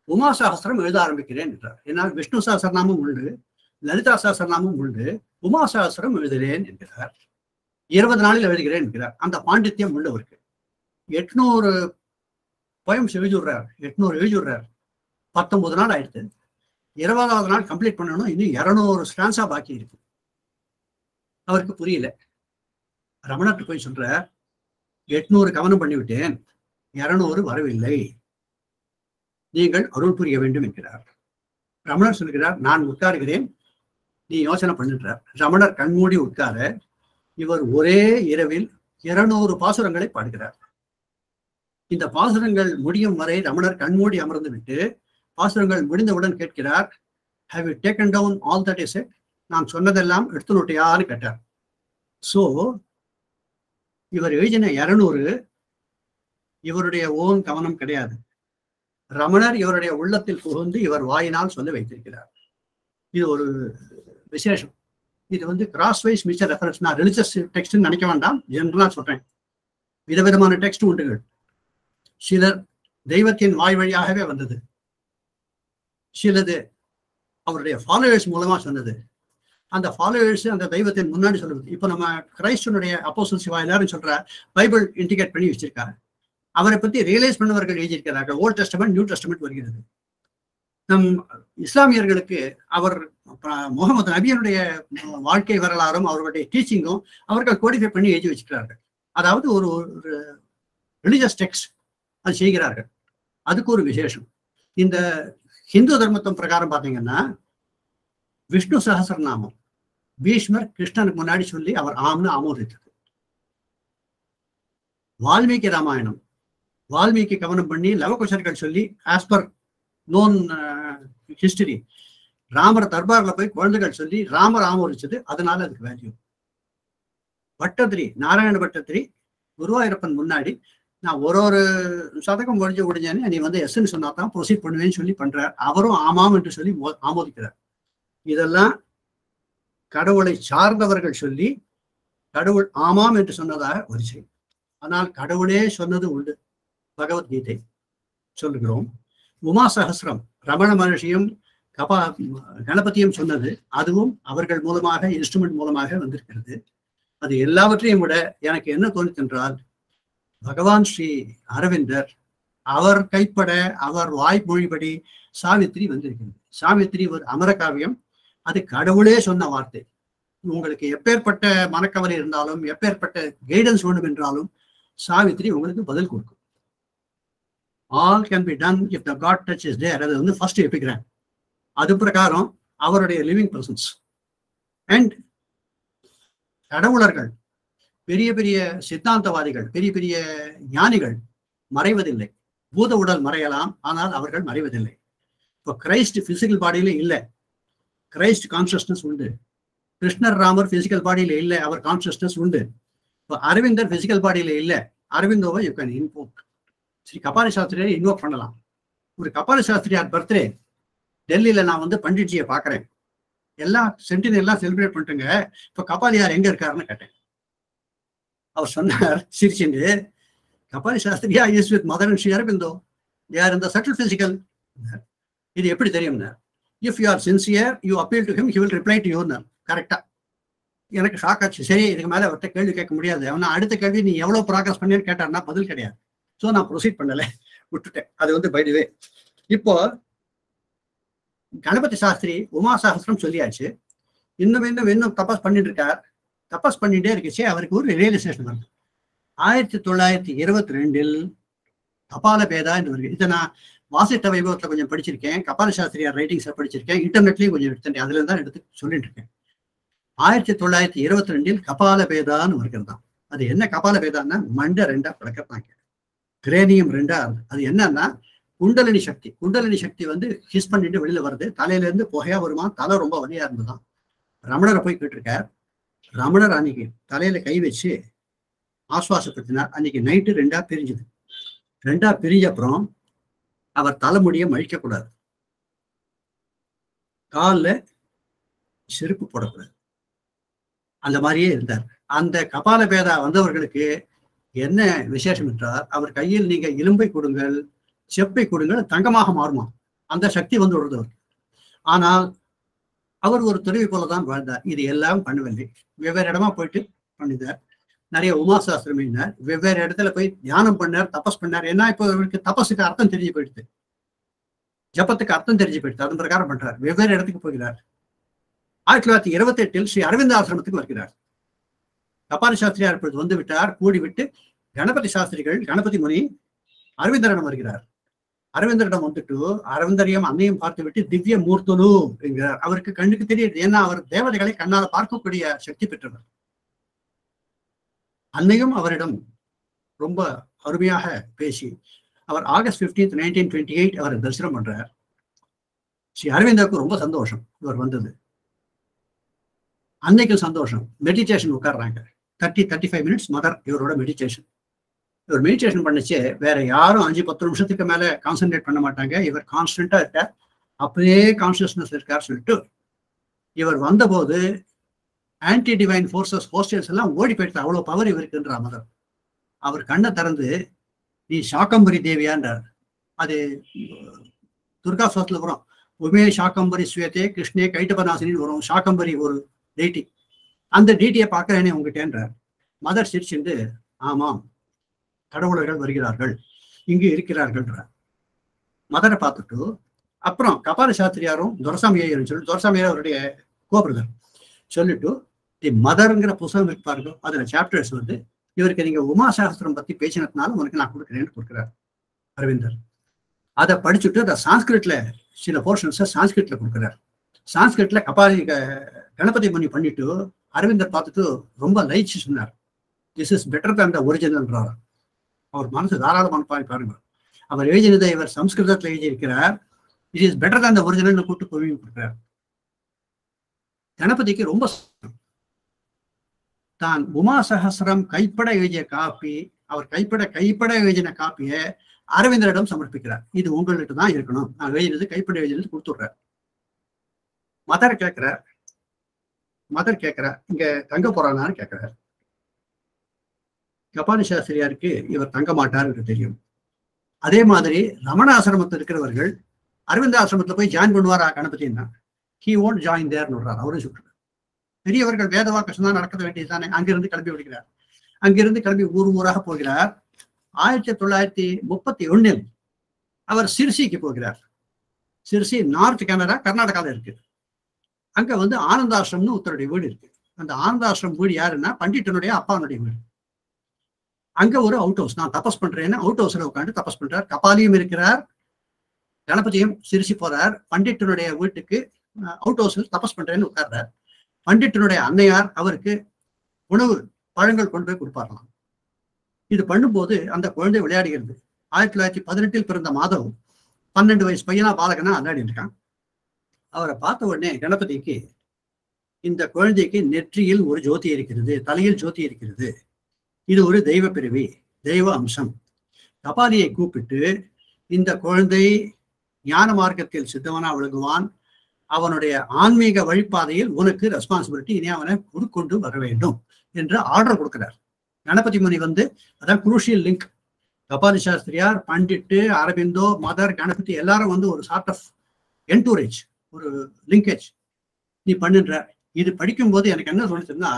உமா சாஸ்திரம் எழுத ஆரம்பிக்கிறேன் என்றார். ஏன்னால் விஷ்ணு சாஸ்திரநாமம் உண்டு லலிதா சாஸ்திரநாமம் உண்டு உமா சாஸ்திரம் எழுதுகிறேன் என்கிறார். இருபது நாளில் எழுதுகிறேன் என்கிறார். அந்த பாண்டித்யம் உள்ளவருக்கு. எட்நூறு poems எழுதிடுறார் எட்நூறு எழுதிடுறார் பத்தொன்பது நாள் ஆயிடுது இருபதாவது நாள் கம்ப்ளீட் பண்ணணும். இன்னும் இருநூறு ஸ்டான்ஸா பாக்கி இருக்கு. அவருக்கு புரியல. ரமணர் போய் சொல்ற எட்நூறு கவனம் பண்ணிவிட்டேன் இருநூறு வரவில்லை. நீங்கள் அருள் புரிய வேண்டும் என்கிறார். ரமணர் சொல்கிறார் நான் உட்காருகிறேன் நீ யோசனை பண்ணுறார் ரமணர் கண்மூடி உட்கார இவர் ஒரே இரவில் இருநூறு பாசுரங்களை பாடுகிறார். இந்த பாசுரங்கள் முடியும் வரை ரமணர் கண்மூடி அமர்ந்து விட்டு பாசுரங்கள் முடிந்தவுடன் கேட்கிறார் how you taken down all that is it நான் சொன்னதெல்லாம் எடுத்து நோட்டியான்னு கேட்டார். ஸோ இவர் எழுதின இரநூறு இவருடைய ஓன் கவனம் கிடையாது. ரமணர் இவருடைய உள்ளத்தில் புகுந்து இவர் வாயினால் சொல்ல வைத்திருக்கிறார். இது ஒரு விசேஷம். இது வந்து கிராஸ் வைஸ் மிச்சர் ரெஃபரன்ஸ் நான் ரிலிஜியஸ் டெக்ஸ்ட் நினைக்க வேண்டாம் ஜென்ரலாக சொல்றேன். விதவிதமான டெக்ஸ்ட் உண்டுகள் சிலர் தெய்வத்தின் வாய் வழியாகவே வந்தது. சிலது அவருடைய ஃபாலோவர்ஸ் மூலமா சொன்னது. அந்த ஃபாலோவர்ஸ் அந்த தெய்வத்தின் முன்னாடி சொல்லுது இப்போ நம்ம கிரைஸ்டனுடைய அப்போசல் சிவா எல்லாரும் சொல்ற பைபிள் இண்டிகேட் பண்ணி வச்சிருக்காரு அவரை பத்தி ரியலைஸ் பண்ணவர்கள் எழுதியிருக்கிறார்கள். ஓல்ட் டெஸ்டமெண்ட் நியூ டெஸ்டமெண்ட் வருகிறது. நம் இஸ்லாமியர்களுக்கு அவர் முகமது நபியனுடைய வாழ்க்கை வரலாறும் அவர்களுடைய டீச்சிங்கும் அவர்கள் கோடிஃபை பண்ணி எழுதி வச்சிருக்கிறார்கள். அதாவது ஒரு ரிலிஜியஸ் டெக்ஸ்ட் அது செய்கிறார்கள். அதுக்கு ஒரு விசேஷம். இந்த ஹிந்து தர்மத்தின் பிரகாரம் பார்த்தீங்கன்னா விஷ்ணு சகசரநாமம் பீஷ்மர் கிருஷ்ணனுக்கு முன்னாடி சொல்லி அவர் ஆம்னு ஆமோதித்தது வால்மீகி ராமாயணம் வால்மீகி கவனம் பண்ணி லவகுஷர்கள் சொல்லி as per known history Ramar தர்பார்ல போய் குழந்தைகள் சொல்லி ராமர் ஆமோதிச்சது அதனால அதுக்கு வேல்யூ பட்டத்திரி நாராயண பட்டத்திரி குருவாயூரப்பன் முன்னாடி நான் ஒரு ஒரு சதகம் முடிஞ்சு முடிஞ்சேன்னு நீ வந்து எஸ்ன்னு சொன்னா தான் ப்ரொசீட் பண்ணுவேன்னு சொல்லி பண்றார் அவரும் ஆமாம் என்று சொல்லி மோ- ஆமோதிக்கிறார் இதெல்லாம் கடவுளை சார்ந்தவர்கள் சொல்லி கடவுள் ஆமாம் என்று சொன்னதாக ஒரு செய்தி. ஆனால் கடவுளே சொன்னது உண்டு. பகவத்கீதை சொல்லுகிறோம். உமா சகசிரம் ரமண மகர்ஷியும் கபா கணபதியும் சொன்னது அதுவும் அவர்கள் மூலமாக இன்ஸ்ட்ருமெண்ட் மூலமாக வந்திருக்கிறது. அது எல்லாவற்றையும் விட எனக்கு என்ன தோணுச்சென்றால் பகவான் ஸ்ரீ அரவிந்தர் அவர் கைப்பட அவர் வாய்மொழிபடி சாவித்திரி வந்திருக்கிறது. சாவித்திரி ஒரு அமரகாவியம் அது கடவுளே சொன்ன வார்த்தை. உங்களுக்கு எப்பேற்பட்ட மனக்கவலை இருந்தாலும் எப்பேற்பட்ட கைடன்ஸ் வேண்டும் என்றாலும் சாவித்திரி உங்களுக்கு பதில் கொடுக்கும். All can be done if the God touch is there அது வந்து ஃபர்ஸ்ட் எப்பிக்கிறார் அது பிரகாரம் அவருடைய லிவிங் பர்சன்ஸ் அண்ட் கடவுளர்கள் பெரிய பெரிய சித்தாந்தவாதிகள் பெரிய பெரிய ஞானிகள் மறைவதில்லை. பூத உடல் மறையலாம் ஆனால் அவர்கள் மறைவதில்லை. இப்போ கிரைஸ்ட் பிசிக்கல் பாடியில இல்லை. கிரைஸ்ட் கான்சியஸ்னஸ் உண்டு. கிருஷ்ணர் ராமர் பிசிக்கல் பாடியில இல்லை அவர் கான்சியஸ்னஸ் உண்டு. இப்போ அரவிந்தர் பிசிக்கல் பாடியில இல்லை அரவிந்தோவை you can invoke Shri Kapali சாஸ்திரியை invoke பண்ணலாம். ஒரு கபாலி சாஸ்திரியார் பர்த்டே டெல்லியில நான் வந்து பண்டிட்ஜியை பார்க்குறேன் எல்லாம் சென்டின் எல்லாம் செலிப்ரேட் பண்ணிட்டுங்க இப்போ கபாலியார் எங்க இருக்காருன்னு கேட்டேன். அவர் சொன்னார் சிரிச்சுண்டு Kapali சாஸ்திரியா is with Mother and Shri Aurobindo யார் இந்த சட்டில் பிசிக்கல் இது எப்படி தெரியும்னா if you are sincere you appeal to him he will reply to your கரெக்டா எனக்கு ஷாக் ஆச்சு. சரி இதுக்கு மேல அவர்கிட்ட கேள்வி கேட்க முடியாது. அவனா அடுத்த கேள்வி நீ எவ்வளோ ப்ராக்ரஸ் பண்ணியன்னு கேட்டார்னா பதில் கிடையாது. ஸோ நான் ப்ரொசீட் பண்ணலை. விட்டுட்டேன். அது வந்து பைடுவே இப்போ கணபதி சாஸ்திரி உமா சாஸ்திரம் சொல்லியாச்சு. இன்னும் இன்னும் இன்னும் தபாஸ் பண்ணிட்டு இருக்கார். தபாஸ் பண்ணிட்டே இருக்குச்சு அவருக்கு ஒரு ரியலைசேஷன் வருது. ஆயிரத்தி தொள்ளாயிரத்தி இருபத்தி ரெண்டில் தபால பேதா என்று வருது இதை நான் வாசித்த வைபவத்தில் கொஞ்சம் படிச்சிருக்கேன். கபால சாஸ்திரியார் ரைட்டிங்ஸை படிச்சிருக்கேன். இன்டர்நெட்லையும் கொஞ்சம் எடுத்து அதுல தான் எடுத்து சொல்லிட்டு இருக்கேன் ஆயிரத்தி தொள்ளாயிரத்தி இருபத்தி ரெண்டில் கபால பேதான்னு தான். அது என்ன கபால பேதான்னா மண்டை ரெண்டா பிளக்கத்தாங்க கிரேனியம் ரெண்டா அது என்னன்னா குண்டலினி சக்தி. குண்டலினி சக்தி வந்து ஹிஸ் பண்ணிட்டு வெளியில வருது. தலையில இருந்து புகையா வருமா? தலை ரொம்ப வலியா இருந்ததுதான். ரமணரை போய் கேட்டிருக்கார். ரமணர் அன்னைக்கு தலையில கை வச்சு ஆசுவாசப்படுத்தினார் அன்னைக்கு நைட்டு ரெண்டா பிரிஞ்சுது. ரெண்டா பிரிஞ்ச அப்புறம் அவர் தலைமுடியை மழிக்க கூடாது. காலில் செருப்பு போடக்கூடாது. அந்த மாதிரியே இருந்தார். அந்த கபால பேதா வந்தவர்களுக்கு என்ன விசேஷம் என்றால் அவர் கையில் நீங்க இலும்பை கொடுங்கள் செப்பை கொடுங்கள் தங்கமாக மாறுமா அந்த சக்தி வந்து விடுறது அவர் ஆனால் அவர் ஒரு துறவி போலதான் வாழ்ந்தார். இது எல்லாம் பண்ணவில்லை வெவ்வேறு இடமா போயிட்டு பண்ணினார். நிறைய உமா சாஸ்திரம் வெவ்வேறு இடத்துல போய் தியானம் பண்ணார் தபஸ் பண்ணார். ஏன்னா இப்போ இவருக்கு தபஸுக்கு அர்த்தம் தெரிஞ்சு போயிடுது. ஜபத்துக்கு அர்த்தம் தெரிஞ்சு போயிடுது. அதன் பிரகாரம் பண்றார். வெவ்வேறு இடத்துக்கு போகிறார். ஆயிரத்தி தொள்ளாயிரத்தி இருபத்தி எட்டில் ஸ்ரீ அரவிந்த ஆசிரமத்துக்கு வருகிறார். கபால சாஸ்திரியார் இப்பொழுது வந்து விட்டார். கூடிவிட்டு கணபதி சாஸ்திரிகள் கணபதி முனி அரவிந்தரிடம் வருகிறார். அரவிந்தரிடம் வந்துட்டு அரவிந்தரையும் அன்னையும் பார்த்து விட்டு திவ்ய மூர்த்தனு என்கிறார். அவருக்கு கண்ணுக்கு தெரியுது. ஏன்னா அவர் தேவதைகளை கண்ணால் பார்க்கக்கூடிய சக்தி பெற்றவர். அன்னையும் அவரிடம் ரொம்ப அருமையாக பேசி அவர் August fifteenth nineteen twenty eight அவர் தரிசனம் பண்றார். ஸ்ரீ அரவிந்தருக்கு ரொம்ப சந்தோஷம் இவர் வந்தது. அன்னைக்கு சந்தோஷம். Meditation உட்கார்றாங்க. Thirty thirty five minutes Mother இவரோட மெடிடேஷன் இவர் மெடிடேஷன் பண்ணிச்சு வேற யாரும் அஞ்சு பத்து நிமிஷத்துக்கு மேல கான்சென்ட்ரேட் பண்ண மாட்டாங்க. இவர் கான்ஸ்டன்டா இருக்கார். அப்படியே கான்சியஸ்னஸ் இருக்கார் சொல்லிட்டு இவர் வந்தபோது ஆன்டி டிவைன் ஃபோர்ஸஸ் ஹோஸ்டல்ஸ் எல்லாம் ஓடி போயிட்டு அவ்வளவு பவர் இவருக்குன்ற மதர் அவர் கண்ணை திறந்து நீ சாக்கம்பரி தேவியான்றார். அது துர்கா சோத்துல வரும். உமே சாக்கம்பரி சுயத்தே கிருஷ்ணே கைட்டபநாசினின்னு வரும். சாக்கம்பரி ஒரு டேட்டி அந்த டீட்டியை பார்க்கறேனே உங்ககிட்டேன்றார். மதர் சிரிச்சுண்டு ஆமாம் கடவுளர்கள் வருகிறார்கள். இங்கு இருக்கிறார்கள்ன்றார். மதரை பார்த்துட்டு அப்புறம் கபால சாஸ்திரியாரும் துரசாமி ஐயரும் சொல்லி துரசாமி ஐயர் அவருடைய கோபிரதர். சொல்லிட்டு தி மதர்ங்கிற புத்தகம் இருப்பார்கள் அதுல சாப்டர்ஸ் வந்து இவருக்கு நீங்க உமா சாஸ்திரம் பத்தி பேசினதுனால உனக்கு நான் கொடுக்குறேன்னு கொடுக்குறாரு அரவிந்தர். அதை படிச்சுட்டு அதை சான்ஸ்கிரிட்ல சில போர்ஷன்ஸை சான்ஸ்கிரிட்ல கொடுக்குறாரு. சான்ஸ்கிரிட்ல கபாலி கணபதி மணி பண்ணிட்டு அரவிந்தர் பார்த்துட்டு ரொம்ப லயிச்சு சொன்னார். This is better than the ஒரிஜினல்ன்றார் அவர் மனசு தாராளமான பாரு பாருங்க. அவர் எழுதினதை இவர் சம்ஸ்கிருதத்தில் எழுதியிருக்கிறார். இட் இஸ் பெட்டர் தான் த ஒரிஜினல்னு கூப்பிட்டு கொவி கொடுக்குறார். கணபதிக்கு ரொம்ப தான் உமா சகசிரம் கைப்பட எழுதிய காப்பி அவர் கைப்பட கைப்பட எழுதின காப்பியை அரவிந்தரிடம் சமர்ப்பிக்கிறார். இது உங்கள்கிட்ட தான் இருக்கணும். நான் எழுதினது கைப்பட எழுதினது கொடுத்துடுறார் மதர் கேட்கிறார். மதர் கேட்கிறார். இங்க தங்க போறானான்னு கேட்கிறார். கபாலி சாஸ்திரியாருக்கு இவர் தங்க மாட்டார் தெரியும். அதே மாதிரி ரமண ஆசிரமத்தில் இருக்கிறவர்கள் அரவிந்த ஆசிரமத்துல போய் ஜாயின் பண்ணுவாரா கணபதினா ஹி ஓன்ட் ஜாயின் தேர்னு விடுறாரு அவரும் சொல்றாரு. பெரியவர்கள் வேதவா கிருஷ்ணன் நடக்க வேண்டியது தானே? அங்கிருந்து கிளம்பி விடுகிறார். அங்கிருந்து கிளம்பி ஊர் ஊராக போகிறார். ஆயிரத்தி தொள்ளாயிரத்தி முப்பத்தி ஒன்னில் அவர் சிர்சிக்கு போகிறார். சிர்சி நார்த் கனடா கர்நாடகாவில் இருக்கு. அங்க வந்து ஆனந்தாசிரம்னு ஒருத்தருடைய வீடு இருக்கு. அந்த ஆனந்தாசிரம் வீடு யாருன்னா பண்டிட்டனுடைய அப்பானுடைய வீடு. அங்க ஒரு அவுட் ஹவுஸ். நான் தபஸ் பண்றேன்னு அவுட் ஹவுஸ்ல உட்காந்து தபஸ் பண்றார். கபாலியும் இருக்கிறார். கணபதியும் சிரிச்சு போறார். பண்டிட்டனுடைய வீட்டுக்கு அவுட் ஹவுஸ் தபஸ் பண்றேன்னு உட்கார்றார். பண்டிட்டனுடைய அன்னையார் அவருக்கு உணவு பழங்கள் கொண்டு போய் கொடுப்பாரலாம் இது பண்ணும்போது அந்த குழந்தை விளையாடுகிறது. ஆயிரத்தி தொள்ளாயிரத்தி பதினெட்டில் பிறந்த மாதவ் பன்னெண்டு வயசு பையனா பாலகனா விளையாடி இருக்கான். அவரை பார்த்த உடனே கணபதிக்கு இந்த குழந்தைக்கு நெற்றியில் ஒரு ஜோதி இருக்கிறது தலையில் ஜோதி இருக்கிறது. இது ஒரு தெய்வ பிறவி தெய்வ அம்சம். கபாலியை கூப்பிட்டு இந்த குழந்தை ஞான மார்க்கத்தில் சித்தவனா விளங்குவான் அவனுடைய ஆன்மீக வழிபாதையில் உனக்கு ரெஸ்பான்சிபிலிட்டி இனி அவனை உட்கொண்டு வர வேண்டும் என்று ஆர்டர் கொடுக்கிறார். கணபதி முனி வந்து அதான் குரூஷியல் லிங்க் கபாலி சாஸ்திரியார் பண்டிட்டு அரபிந்தோ மதர் கணபதி எல்லாரும் வந்து ஒரு சார்ட் ஆஃப் என்டூரேஜ் ஒரு லிங்கேஜ் நீ பண்ணுன்ற இது படிக்கும்போது எனக்கு என்ன தோணுச்சுன்னா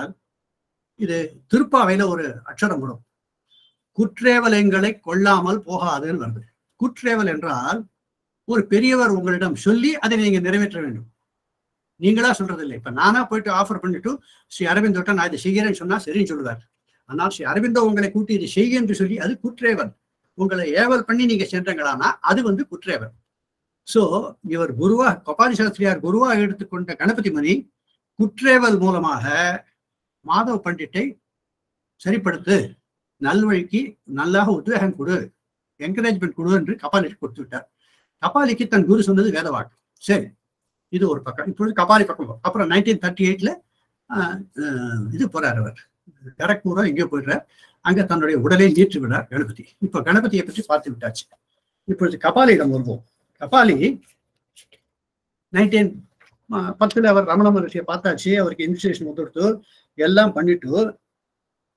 இது திருப்பாவையில ஒரு அக்ஷரம் வரும். குற்றேவலங்களை கொள்ளாமல் போகாதுன்னு வருது. குற்றேவல் என்றால் ஒரு பெரியவர் உங்களிடம் சொல்லி அதை நீங்க நிறைவேற்ற வேண்டும். நீங்களா சொல்றது இல்லை இப்ப நானா போயிட்டு ஆஃபர் பண்ணிட்டு ஸ்ரீ அரவிந்தோட்ட நான் இதை செய்கிறேன்னு சொன்னா சரின்னு சொல்லுவார். ஆனால் ஸ்ரீ அரவிந்தோ உங்களை கூட்டி இதை செய்ய என்று சொல்லி அது குற்றேவர் உங்களை ஏவல் பண்ணி நீங்க சென்றங்களானா அது வந்து குற்றேவல் சோ இவர் குருவா கபாலி சாஸ்திரியார் குருவா எடுத்துக்கொண்ட கணபதி மணி குற்றேவல் மூலமாக மாதவ பண்டிட்டை சரிப்படுத்து நல்வழிக்கு நல்லாக உத்வேகம் கொடு என்கரேஜ்மெண்ட் கொடு என்று கபாலிக்கு கொடுத்து விட்டார். கபாலிக்கு தன் குரு சொன்னது வேதவாக்கு சரி. இது ஒரு பக்கம். இப்பொழுது கபாலி பக்கம் அப்புறம் நைன்டீன் தேர்ட்டி எயிட்ல இது போறார் அவர். கரக்பூரா எங்கேயோ போயிடுறார். அங்க தன்னுடைய உடலை நீற்று விடார் கணபதி. இப்ப கணபதியை பற்றி பார்த்து விட்டாச்சு. இப்பொழுது கபாலியிடம் வருவோம். கபாலி நைன்டீன் பத்துல அவர் ரமண மகர்ஷியை பார்த்தாச்சு. அவருக்கு இன்விடேஷன் கொடுத்து எல்லாம் பண்ணிட்டு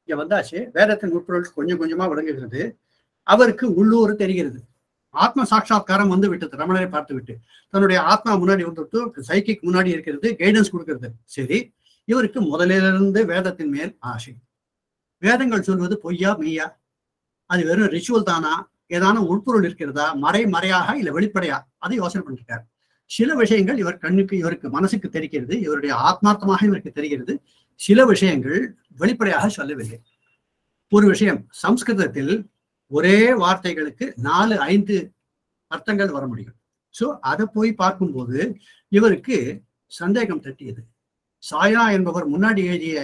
இங்க வந்தாச்சு. வேதத்தின் உட்பொருள் கொஞ்சம் கொஞ்சமா விளங்குகிறது. அவருக்கு உள்ளூர் தெரிகிறது. ஆத்ம சாட்சா்காரம் வந்து விட்டது ரமணரை பார்த்து விட்டு தன்னுடைய ஆத்மா முன்னாடி வந்துட்டு சைக்கிக் முன்னாடி இருக்கிறது கைடன்ஸ் கொடுக்கிறது. சரி இவருக்கு முதலிலிருந்து வேதத்தின் மேல் ஆசை. வேதங்கள் சொல்வது பொய்யா மெய்யா? அது வெறும் ரிச்சுவல் தானா? ஏதான உட்பொருள் இருக்கிறதா? மறை மறையாக இல்ல வெளிப்படையா? அதை யோசனை பண்ணிருக்காரு சில விஷயங்கள் இவர் கண்ணுக்கு இவருக்கு மனசுக்கு தெரிகிறது. இவருடைய ஆத்மார்த்தமாக இவருக்கு தெரிகிறது. சில விஷயங்கள் வெளிப்படையாக சொல்லவில்லை. ஒரு விஷயம் சம்ஸ்கிருதத்தில் ஒரே வார்த்தைகளுக்கு நாலு ஐந்து அர்த்தங்கள் வர முடியும். ஸோ அதை போய் பார்க்கும்போது இவருக்கு சந்தேகம் தட்டியது. சாயா என்பவர் முன்னாடி எழுதிய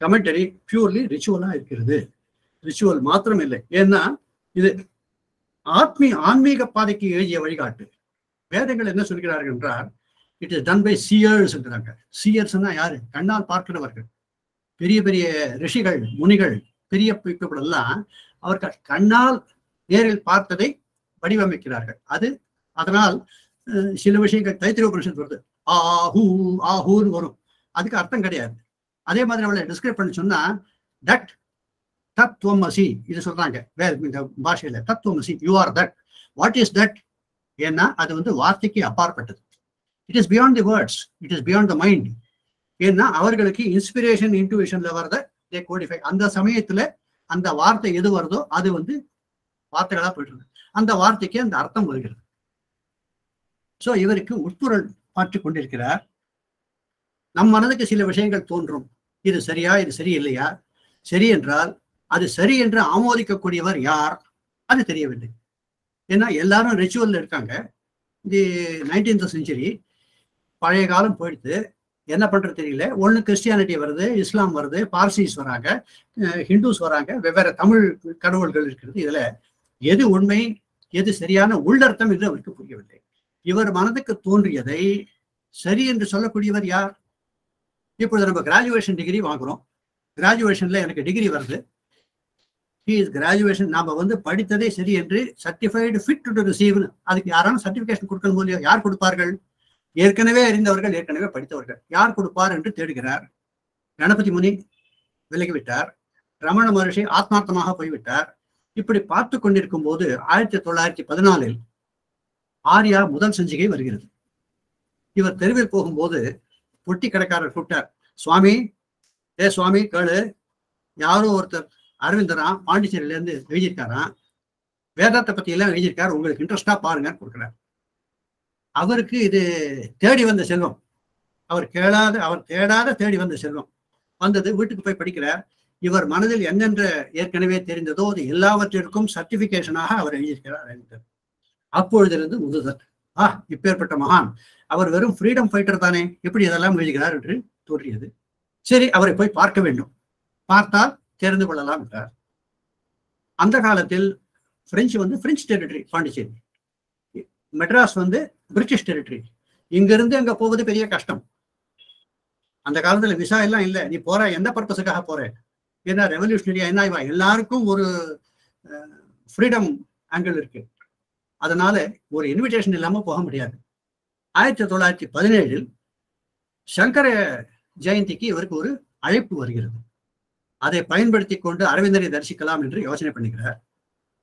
கமெண்டரி பியூர்லி ரிச்சுவலா இருக்கிறது. ரிச்சுவல் மாத்திரம் இல்லை ஏன்னா இது ஆத்மீ ஆன்மீக பாதைக்கு எழுதிய வழிகாட்டு. வேதங்கள் என்ன சொல்கிறார்கள் என்றால் it is done by seers இருக்கிறாங்க சியர்ஸ்னா யாரு? கண்ணால் பார்க்கிறவர்கள். பெரிய பெரிய ரிஷிகள் முனிகள் பெரிய பீப்புள் எல்லாம் அவர்கள் கண்ணால் நேரில் பார்த்ததை வடிவமைக்கிறார்கள். அது அதனால் சில விஷயங்கள் தைத்திரிய உபனிஷத்து வருது. ஆஹூ ஆஹூன்னு வரும். அதுக்கு அர்த்தம் கிடையாது. அதே மாதிரி அவளை டிஸ்கிரைப் பண்ணி சொன்னா தட் தத்துவம் தத்துவமசி இது சொல்றாங்க. வேற இந்த பாஷையில தத்துவமசி you are that what is that ஏன்னா அது வந்து வார்த்தைக்கு அப்பாற்பட்டது. It is beyond the words it is beyond the mind ஏன்னா அவர்களுக்கு இன்ஸ்பிரேஷன் இன்டுவேஷன்ல வரத தே கோடிஃபை அந்த சமயத்துல அந்த வார்த்தை எது வருதோ அது வந்து வார்த்தைகளா போயிட்டு அந்த வார்த்தைக்கு அந்த அர்த்தம் வருகிறது. சோ இவருக்கு உட்பொருள் மாற்றி கொண்டிருக்கிறார். நம் மனதுக்கு சில விஷயங்கள் தோன்றும். இது சரியா இது சரி இல்லையா? சரி என்றால் அது சரி என்று ஆமோதிக்கக்கூடியவர் யார்? அது தெரியவில்லை. ஏன்னா எல்லாரும் ரிச்சுவல்ல இருக்காங்க. தி நைன்டீன்த் செஞ்சுரி பழைய காலம் போயிடுத்து என்ன பண்றது தெரியல. ஒன்னு கிறிஸ்டியானிட்டி வருது இஸ்லாம் வருது பார்சிஸ் வராங்க ஹிந்துஸ் வராங்க வெவ்வேறு தமிழ் கடவுள்கள் இருக்கிறது. இதுல எது உண்மை எது சரியான உள்ளர்த்தம் என்று அவருக்கு புரியவில்லை. இவர் மனதுக்கு தோன்றியதை சரி என்று சொல்லக்கூடியவர் யார்? இப்பொழுது நம்ம கிராஜுவேஷன் டிகிரி வாங்குறோம். கிராஜுவேஷன்ல எனக்கு டிகிரி வருது. இஸ் கிராஜுவேஷன் நாம வந்து படித்ததே சரி என்று சர்டிஃபைடு ஃபிட் டு ரிசீவ்னு அதுக்கு யாரான சர்டிபிகேஷன் கொடுக்கணும் இல்லையோ யார் கொடுப்பார்கள்? ஏற்கனவே அறிந்தவர்கள் ஏற்கனவே படித்தவர்கள். யார் கொடுப்பார் என்று தேடுகிறார். கணபதி முனி விலகிவிட்டார். ரமண மகர்ஷி ஆத்மார்த்தமாக போய்விட்டார். இப்படி பார்த்து கொண்டிருக்கும் போது ஆயிரத்தி தொள்ளாயிரத்தி பதினாலில் ஆர்யா முதல் சஞ்சிகை வருகிறது. இவர் தெருவில் போகும்போது பொட்டி கடைக்காரர் கூப்பிட்டார் சுவாமி ஏ சுவாமி கேளு. யாரோ ஒருத்தர் அரவிந்தரா பாண்டிச்சேரியிலேருந்து எழுதியிருக்காராம். வேதாத்தை பத்தி எல்லாம் எழுதியிருக்காரு. உங்களுக்கு இன்ட்ரெஸ்டா பாருங்க கொடுக்குறாரு. அவருக்கு இது தேடி வந்த செல்வம். அவர் கேளாத அவர் தேடாத தேடி வந்த செல்வம். வந்தது வீட்டுக்கு போய் படிக்கிறார் இவர் மனதில் என்னென்ற ஏற்கனவே தெரிந்ததோ அது எல்லாவற்றிற்கும் சர்டிபிகேஷனாக அவர் எழுதியிருக்கிறார் அறிஞர் அப்பொழுதிருந்து உதுதல் ஆ இப்பேற்பட்ட மகான். அவர் வெறும் ஃப்ரீடம் ஃபைட்டர் தானே. எப்படி இதெல்லாம் எழுதுகிறார் என்று தோன்றியது. சரி அவரை போய் பார்க்க வேண்டும். பார்த்தால் தெரிந்து கொள்ளலாம் என்றார். அந்த காலத்தில் பிரெஞ்சு வந்து பிரெஞ்சு டெரிட்டரி பாண்டிச்சேரி. மெட்ராஸ் வந்து பிரிட்டிஷ் டெரிட்டரி இங்கிருந்து அங்கே போவது பெரிய கஷ்டம். அந்த காலத்துல விசா எல்லாம் இல்லை. நீ போற எந்த பர்பஸுக்காக போற? ஏன்னா ரெவல்யூஷனரியா என்ன ஆயிவா? எல்லாருக்கும் ஒரு ஃப்ரீடம் ஆங்கிள் இருக்கு. அதனால ஒரு இன்விடேஷன் இல்லாமல் போக முடியாது. ஆயிரத்தி தொள்ளாயிரத்தி பதினேழில் சங்கர ஜெயந்திக்கு இவருக்கு ஒரு அழைப்பு வருகிறது. அதை பயன்படுத்தி கொண்டு அரவிந்தரை தரிசிக்கலாம் என்று யோசனை பண்ணுகிறார்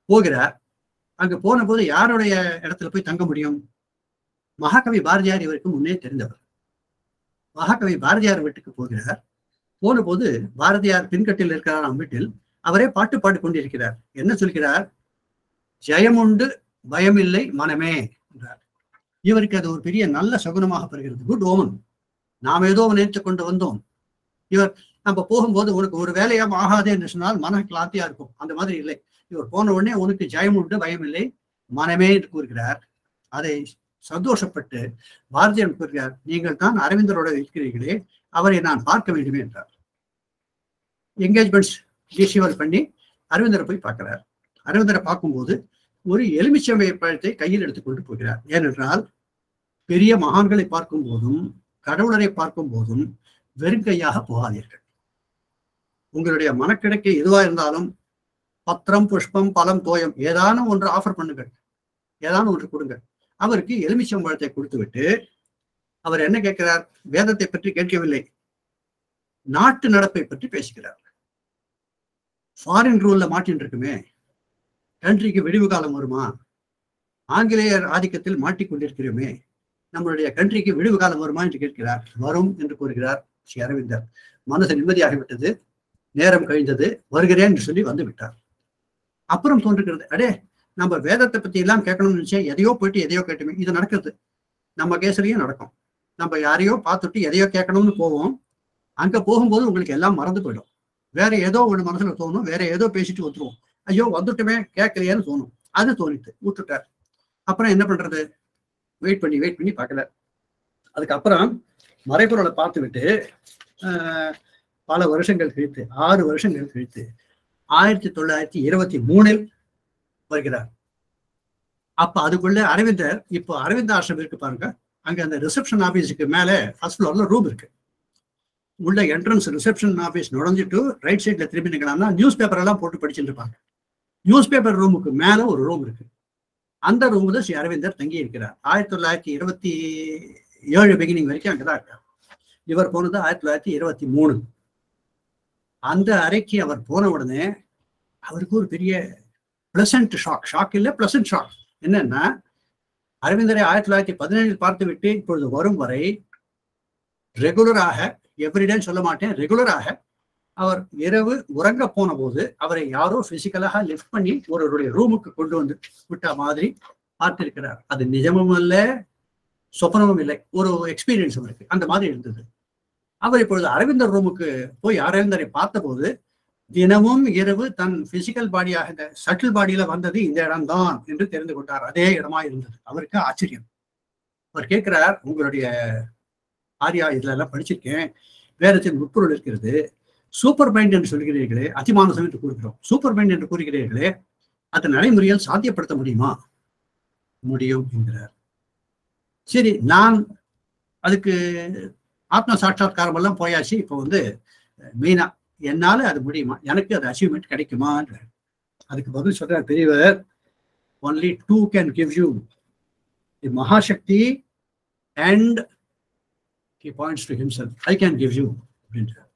போகிறார். அங்கு போன போது யாருடைய இடத்துல போய் தங்க முடியும்? மகாகவி பாரதியார் இவருக்கு முன்னே தெரிந்தவர். மகாகவி பாரதியார் வீட்டுக்கு போகிறார். போன போது பாரதியார் பின்கட்டில் இருக்கிறாராம் வீட்டில். அவரே பாட்டு பாடி கொண்டிருக்கிறார் என்ன சொல்கிறார்? ஜெயமுண்டு பயமில்லை மனமே என்றார். இவருக்கு அது ஒரு பெரிய நல்ல சகுனமாக பெறுகிறது. குட் ஓமன் நாம் ஏதோ நினைத்து கொண்டு வந்தோம். இவர் நம்ம போகும்போது உனக்கு ஒரு வேலையாம ஆகாதே என்று சொன்னால் மன கிளாத்தியா இருக்கும். அந்த மாதிரி இல்லை. இவர் போன உடனே உனக்கு ஜெயம் உண்டு பயம் இல்லை மனமே என்று கூறுகிறார். அதை சந்தோஷப்பட்டு பாரதியார் கூறுகிறார் நீங்கள் தான் அரவிந்தரோட இருக்கிறீர்களே அவரை நான் பார்க்க வேண்டுமே என்றார். என்கேஜ்மெண்ட்ஸ் டிசிவல் பண்ணி அரவிந்தரை போய் பார்க்கிறார். அரவிந்தரை பார்க்கும்போது ஒரு எலுமிச்சம்பை பழத்தை கையில் எடுத்துக்கொண்டு போகிறார். ஏனென்றால் பெரிய மகான்களை பார்க்கும் போதும் கடவுளரை பார்க்கும் போதும் வெறுங்கையாக போகாதீர்கள். உங்களுடைய மனக்கிடக்கை எதுவா இருந்தாலும் பத்திரம் புஷ்பம் பழம் தோயம் ஏதானும் ஒன்று ஆஃபர் பண்ணுங்கள். ஏதானும் ஒன்று கொடுங்க அவருக்கு எலுமிச்சம்பழத்தை கொடுத்து விட்டு அவர் என்ன கேட்கிறார்? வேதத்தை பற்றி கேட்கவில்லை. நாட்டு நடப்பை பற்றி பேசுகிறார். ஃபாரின் ரூல்ல மாட்டின் இருக்குமே. கண்ட்ரிக்கு விடிவு காலம் வருமா? ஆங்கிலேயர் ஆதிக்கத்தில் மாட்டிக்கொண்டிருக்கிறோமே. நம்மளுடைய கண்ட்ரிக்கு விடிவு காலம் வருமா என்று கேட்கிறார். வரும் என்று கூறுகிறார் ஸ்ரீ அரவிந்தர். மனசு நிம்மதியாகிவிட்டது. நேரம் கழிந்தது. வருகிறேன் என்று சொல்லி வந்து விட்டார். அப்புறம் தோன்றுகிறது. அடே நம்ம வேதத்தை பத்தி எல்லாம் கேட்கணும்னு நினைச்சா எதையோ போயிட்டு எதையோ கேட்டுமே. இது நடக்கிறது. நம்ம கேசரியும் நடக்கும். நம்ம யாரையோ பார்த்துட்டு எதையோ கேட்கணும்னு போவோம். அங்க போகும்போது உங்களுக்கு எல்லாம் மறந்து போயிடும். வேற ஏதோ ஒண்ணு மனசுல தோணும். வேற ஏதோ பேசிட்டு வந்துருவோம் ஐயோ வந்துட்டுமே கேட்கலையேன்னு தோணும். அது தோணிட்டு விட்டுட்டார் அப்புறம் என்ன பண்றது? வெயிட் பண்ணி வெயிட் பண்ணி பார்க்கல. அதுக்கப்புறம் மறைபொருளை பார்த்து விட்டு பல வருஷங்கள் கழித்து ஆறு வருஷங்கள் கழித்து ஆயிரத்தி தொள்ளாயிரத்தி இருபத்தி மூணில் வருகிறார். அப்ப அதுக்குள்ள அரவிந்தர் இப்போ அரவிந்த் ஆசிரம் இருக்கு பாருங்க. அங்க அந்த ரிசப்ஷன் ஆபீஸுக்கு மேல ஃபர்ஸ்ட் ஃப்ளோர்ல ரூம் இருக்கு. உள்ள என்ட்ரன்ஸ் ரிசப்ஷன் ஆபீஸ் நுழைஞ்சிட்டு ரைட் சைட்ல திரும்பி நிக்கலாம்னா நியூஸ் பேப்பர் எல்லாம் போட்டு படிச்சுட்டு இருப்பாங்க. நியூஸ் பேப்பர் ரூமுக்கு மேல ஒரு ரூம் இருக்கு. அந்த ரூம்ல ஸ்ரீ அரவிந்தர் தங்கி இருக்கிறார். ஆயிரத்தி தொள்ளாயிரத்தி இருபத்தி ஏழு பிகினிங் வரைக்கும் அங்கதான் இருக்கார். இவர் போனது ஆயிரத்தி தொள்ளாயிரத்தி இருபத்தி மூணு. அந்த அறைக்கு அவர் போன உடனே அவருக்கு ஒரு பெரிய பிளசன்ட் ஷாக் ஷாக் இல்லை பிளசன்ட் ஷாக் என்னன்னா அரவிந்தரை ஆயிரத்தி தொள்ளாயிரத்தி பதினேழில் பார்த்து விட்டு இப்பொழுது வரும் வரை ரெகுலராக எவ்ரிடேன்னு சொல்ல மாட்டேன் ரெகுலராக அவர் இரவு உறங்க போன போது அவரை யாரோ பிசிக்கலாக லிஃப்ட் பண்ணி ஒருவருடைய ரூமுக்கு கொண்டு வந்து விட்ட மாதிரி பார்த்திருக்கிறார். அது நிஜமும் அல்ல சொப்பனமும் இல்லை. ஒரு எக்ஸ்பீரியன்ஸும் இருக்கு அந்த மாதிரி இருந்தது. அவர் இப்பொழுது அரவிந்தர் ரூமுக்கு போய் அரவிந்தரை பார்த்தபோது தினமும் இரவு தன் பிசிக்கல் பாடியாக இந்த சட்டில் பாடியில வந்தது இந்த இடம்தான் என்று தெரிந்து கொண்டார். அதே இடமா இருந்தது. அவருக்கு ஆச்சரியம். அவர் கேட்கிறார் உங்களுடைய ஆரியா இதுல எல்லாம் படிச்சிருக்கேன். வேதத்தின் உட்பொருள் இருக்கிறது. சூப்பர் மைண்ட் என்று சொல்கிறீர்களே அதிமானசம் என்று கூறுகிறோம். சூப்பர் மைண்ட் என்று கூறுகிறீர்களே அது நடைமுறையில் சாத்தியப்படுத்த முடியுமா? முடியும் என்கிறார். சரி நான் அதுக்கு ஆத்ம சாட்சாத்காரம் எல்லாம் போயாச்சு. இப்போ வந்து மெயினா என்னால அது முடியுமா? எனக்கு அது அச்சீவ்மெண்ட் கிடைக்குமான்ற. அதுக்கு பதில் சொல்றார் பெரியவர் only two can give you the Mahashakti and he points to himself I can give you அப்படின்றார்.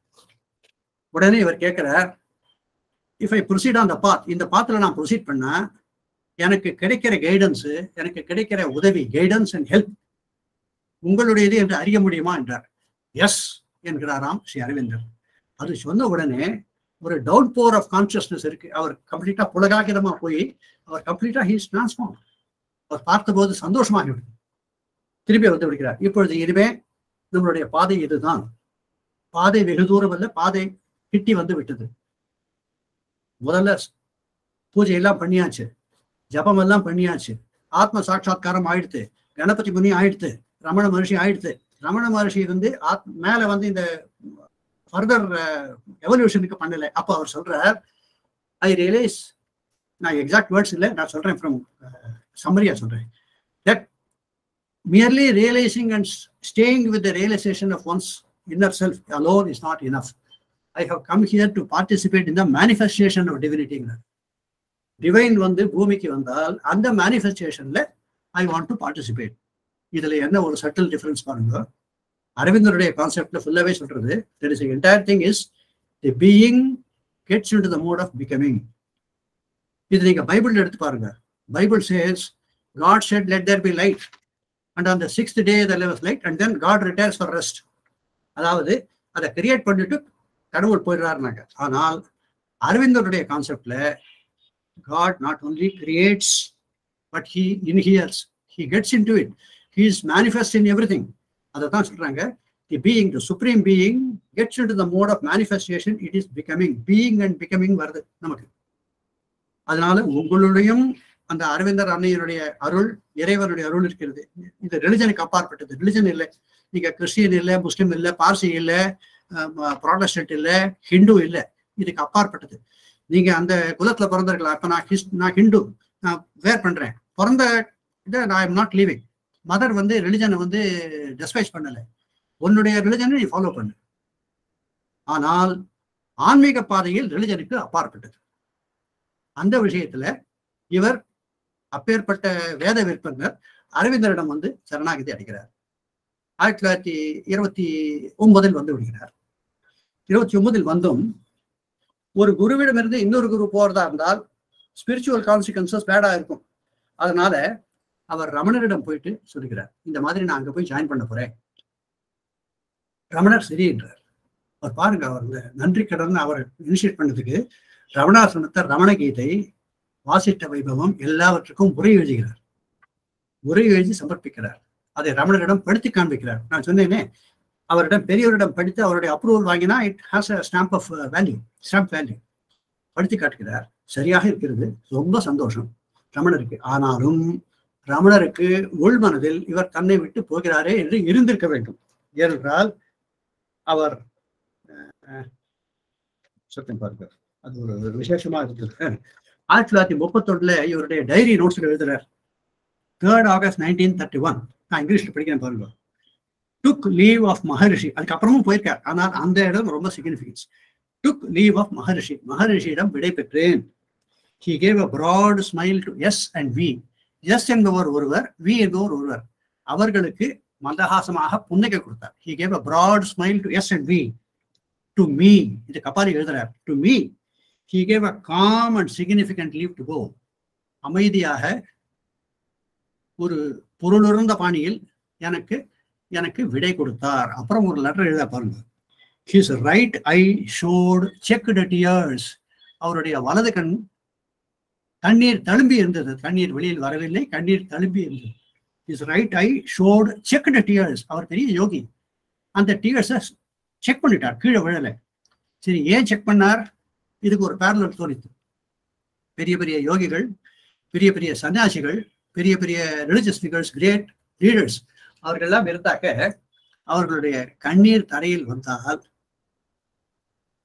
உடனே இவர் கேட்கிறார் if I proceed on the path இந்த பாத்தில் நான் ப்ரொசீட் பண்ணா எனக்கு கிடைக்கிற கைடன்ஸு எனக்கு கிடைக்கிற உதவி கைடன்ஸ் அண்ட் ஹெல்ப் உங்களுடையது என்று அறிய முடியுமா? என்றார். எஸ் என்கிறாராம் ஸ்ரீ அரவிந்தர். அது சொன்ன உடனே ஒரு டவுன் போர் ஆஃப் கான்சியஸ்னஸ் இருக்கு. அவர் கம்ப்ளீட்டா புலகாகிதமா போய் அவர் கம்ப்ளீட்டா ஹீஸ் டிரான்ஸ்ஃபார்ம் அவர் பார்த்தபோது சந்தோஷமாகி விடுது திருப்பி வந்து விடுகிறார். இப்பொழுது இனிமே நம்மளுடைய பாதை இதுதான். பாதை வெகு தூரம் அல்ல பாதை கிட்டி வந்து விட்டது. முதல்ல பூஜை எல்லாம் பண்ணியாச்சு. ஜபம் எல்லாம் பண்ணியாச்சு. ஆத்ம சாட்சா்காரம் ஆயிடுத்து. கணபதி முனி ஆயிடுத்து. ரமண மகர்ஷி ஆயிடுத்து. ரமண மகர்ஷி வந்து ஆத் மேல வந்து இந்த ஃபர்தர் எவல்யூஷனுக்கு uh, பண்ணல. அப்போ அவர் சொல்றார் ஐ ரியலைஸ் நான் எக்ஸாக்ட் வேர்ட்ஸ் இல்லை நான் சொல்றேன் ஃப்ரம் சம்மரியா uh, சொல்றேன். That merely realising and staying with the realisation of one's inner self alone is not enough I have come here to participate in the manifestation of டிவினிட்டிங்கிறார் divine வந்து பூமிக்கு வந்தால் அந்த மேனிஃபெஸ்டேஷன்ல ஐ வாண்ட் டு பார்ட்டிசிபேட் இதுல என்ன ஒரு subtle difference பாருங்க. அரவிந்தருடைய கான்செப்ட்ல ஃபுல்லாவே சொல்றது there is entire thing is the being gets into the mode of becoming இது நீங்க பைபிள் எடுத்து பாருங்க. Bible says God said let there be light and அந்த sixth day the leaves light and then God retires for rest அதாவது அதை create பண்ணிட்டு கடவுள் போயிடுறாருனாங்க. ஆனால் அரவிந்தருடைய கான்செப்ட்ல God not only creates but he inheres he gets into it he is manifest in every thing அதை தான் சொல்றாங்க. The being the supreme being gets into the mode of manifestation it is becoming being and becoming வருது நமக்கு. அதனால உங்களுடையும் அந்த அரவிந்தர் அன்னையனுடைய அருள் இறைவனுடைய அருள் இருக்கிறது. இந்த ரிலிஜனுக்கு அப்பாற்பட்டது. ரிலிஜன் இல்லை. நீங்க கிறிஸ்டியன் இல்லை முஸ்லீம் இல்லை பார்சி இல்லை ப்ராடஸ்டன்ட் இல்லை ஹிந்து இல்லை. இதுக்கு அப்பாற்பட்டது. நீங்க அந்த குலத்துல பிறந்திருக்கலாம். இப்ப நான் ஹிஸ் நான் ஹிந்து நான் வேர் பண்றேன். பிறந்த இதை நான் எம் நாட் லீவிங் மதர் வந்து ரிலிஜனை வந்து டெஸ்பைஸ் பண்ணலை. உன்னுடைய ரிலிஜனை நீ ஃபாலோ பண்ணு. ஆனால் ஆன்மீக பாதையில் ரிலிஜனுக்கு அப்பாற்பட்டது. அந்த விஷயத்துல இவர் அப்பேற்பட்ட வேத விற்பனர் அரவிந்தரிடம் வந்து சரணாகதி அடைகிறார். ஆயிரத்தி தொள்ளாயிரத்தி இருபத்தி ஒன்பதில் வந்து விடுகிறார். இருபத்தி ஒன்பதில் வந்தும் ஒரு குருவிடமிருந்து இன்னொரு குரு போறதா இருந்தால் ஸ்பிரிச்சுவல் கான்சிக்வன்சஸ் பேடா இருக்கும். அதனால அவர் ரமணரிடம் போயிட்டு சொல்லுகிறார் இந்த மாதிரி நான் அங்க போய் ஜாயின் பண்ண போறேன். ரமணர் சரி என்றார். அவர் பாருங்க அவர் இந்த நன்றி கடன் அவர் இனிஷியேட் பண்ணதுக்கு ரமணாசிரமத்தை ரமண கீதை வாசிட்ட வைபவம் எல்லாவற்றுக்கும் உரை எழுதுகிறார். உரை எழுதி சமர்ப்பிக்கிறார். அதை ரமணரிடம் படித்து காண்பிக்கிறார். நான் சொன்னேனே அவரிடம் பெரியவரிடம் படித்து அவருடைய அப்ரூவல் வாங்கினா it has a stamp of value stamp value படித்து காட்டுகிறார். சரியாக இருக்கிறது. ரொம்ப சந்தோஷம் ரமணருக்கு. ஆனாலும் ரமணருக்கு உள்மனதில் இவர் தன்னை விட்டு போகிறாரே என்று இருந்திருக்க வேண்டும். ஏனென்றால் அவர் சத்தம் பாருங்க அது ஒரு விசேஷமா இருந்தது ஆயிரத்தி தொள்ளாயிரத்தி முப்பத்தொன்னுல இவருடைய டைரி நோட்ஸ்ல எழுதுறார். Third August nineteen thirty one நான் இங்கிலீஷ்ல படிக்கிறேன் பாருங்க டுக் லீவ் ஆஃப் மகரிஷி அதுக்கப்புறமும் போயிருக்கார். ஆனால் அந்த இடம் ரொம்ப significance took leave of Maharishi மகரிஷியிடம் விடை பெற்றேன் he gave a broad smile to S and V S என்பவர் ஒருவர் வி என்பவர் ஒருவர். அவர்களுக்கு மந்தஹாசமாக புன்னகை கொடுத்தார். He gave a broad smile to S and V to me இது கபாலி எழுதுறார். To me he gave a calm and significant leave to go அமைதியாக ஒரு பொருளுறந்த பாணியில் எனக்கு எனக்கு விடை கொடுத்தார். அப்புறம் ஒரு லெட்டர் எழுத பாருங்க. His right eye showed check tears அவருடைய வலது கண் தண்ணீர் தழும்பி இருந்தது. தண்ணீர் வெளியில் வரவில்லை. கண்ணீர் தழும்பி இருந்தது. Is right eye showed check tears அவர் பெரிய யோகி. அந்த டியர்ஸை செக் பண்ணிட்டார். கீழே விழலை. சரி ஏன் செக் பண்ணார்? இதுக்கு ஒரு பேரலல் தோணித்து பெரிய பெரிய யோகிகள் பெரிய பெரிய சன்னியாசிகள் பெரிய பெரிய ரிலிஜியஸ் ஃபிகர்ஸ் கிரேட் லீடர்ஸ் அவர்கள்லாம் இருந்தாக்க அவர்களுடைய கண்ணீர் தரையில் வந்தால்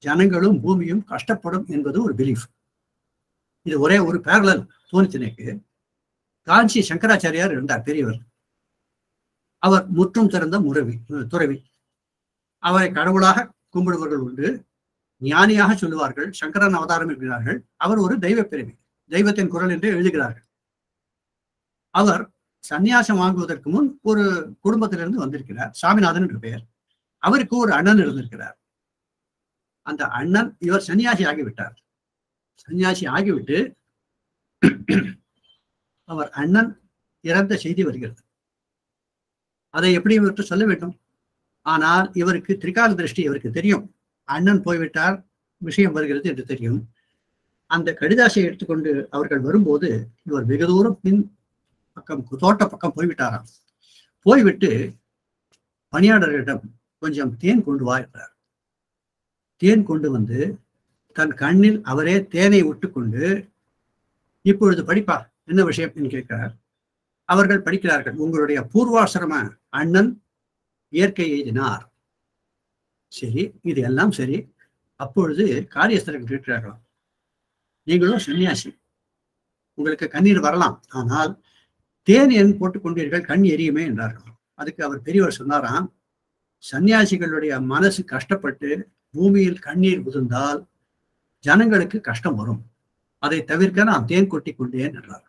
ஜனங்களும் பூமியும் கஷ்டப்படும் என்பது ஒரு பிலீஃப் இது ஒரே ஒரு பேரலல் தோணித்தினைக்கு காஞ்சி சங்கராச்சாரியார் இருந்தார் பெரியவர். அவர் முற்றும் திறந்த முறவி துறவி. அவரை கடவுளாக கும்பிடுபவர்கள் உண்டு. ஞானியாக சொல்லுவார்கள் சங்கரன் அவதாரம் என்கிறார்கள் அவர் ஒரு தெய்வ பிறவி தெய்வத்தின் குரல் என்று எழுதுகிறார்கள். அவர் சந்நியாசம் வாங்குவதற்கு முன் ஒரு குடும்பத்திலிருந்து வந்திருக்கிறார் சாமிநாதன் என்று பெயர். அவருக்கு ஒரு அண்ணன் இருந்திருக்கிறார். அந்த அண்ணன் இவர் சன்னியாசி ஆகிவிட்டார் சன்னியாசி ஆகிவிட்டு அவர் அண்ணன் இறந்த செய்தி வருகிறது. அதை எப்படி இவர்கிட்ட சொல்ல வேண்டும்? ஆனால் இவருக்கு திரிகால திருஷ்டி இவருக்கு தெரியும். அண்ணன் போய்விட்டார் விஷயம் வருகிறது என்று தெரியும். அந்த கடிதாசை எடுத்துக்கொண்டு அவர்கள் வரும்போது இவர் வெகு தூரம் பின் பக்கம் தோட்ட பக்கம் போய்விட்டாராம். போய்விட்டு பணியாளர்களிடம் கொஞ்சம் தேன் கொண்டு வா என்றார். தேன் கொண்டு வந்து தன் கண்ணில் அவரே தேனை விட்டுக்கொண்டு இப்பொழுது படிப்பா என்ன விஷயம் என்று கேட்கிறார். அவர்கள் படிக்கிறார்கள் உங்களுடைய பூர்வாசிரம அண்ணன் இயற்கை எழுதினார் சரி இது எல்லாம் சரி. அப்பொழுது காரியஸ்தர்கள் கேட்கிறார்களாம் நீங்களும் சன்னியாசி உங்களுக்கு கண்ணீர் வரலாம் ஆனால் தேன் என் போட்டுக் கண் எரியுமே என்றார்கள் அதுக்கு அவர் பெரியவர் சொன்னாராம் சன்னியாசிகளுடைய மனசு கஷ்டப்பட்டு பூமியில் கண்ணீர் உதிர்ந்தால் ஜனங்களுக்கு கஷ்டம் வரும். அதை தவிர்க்க நான் தேன் கொட்டி கொண்டேன் என்றார்.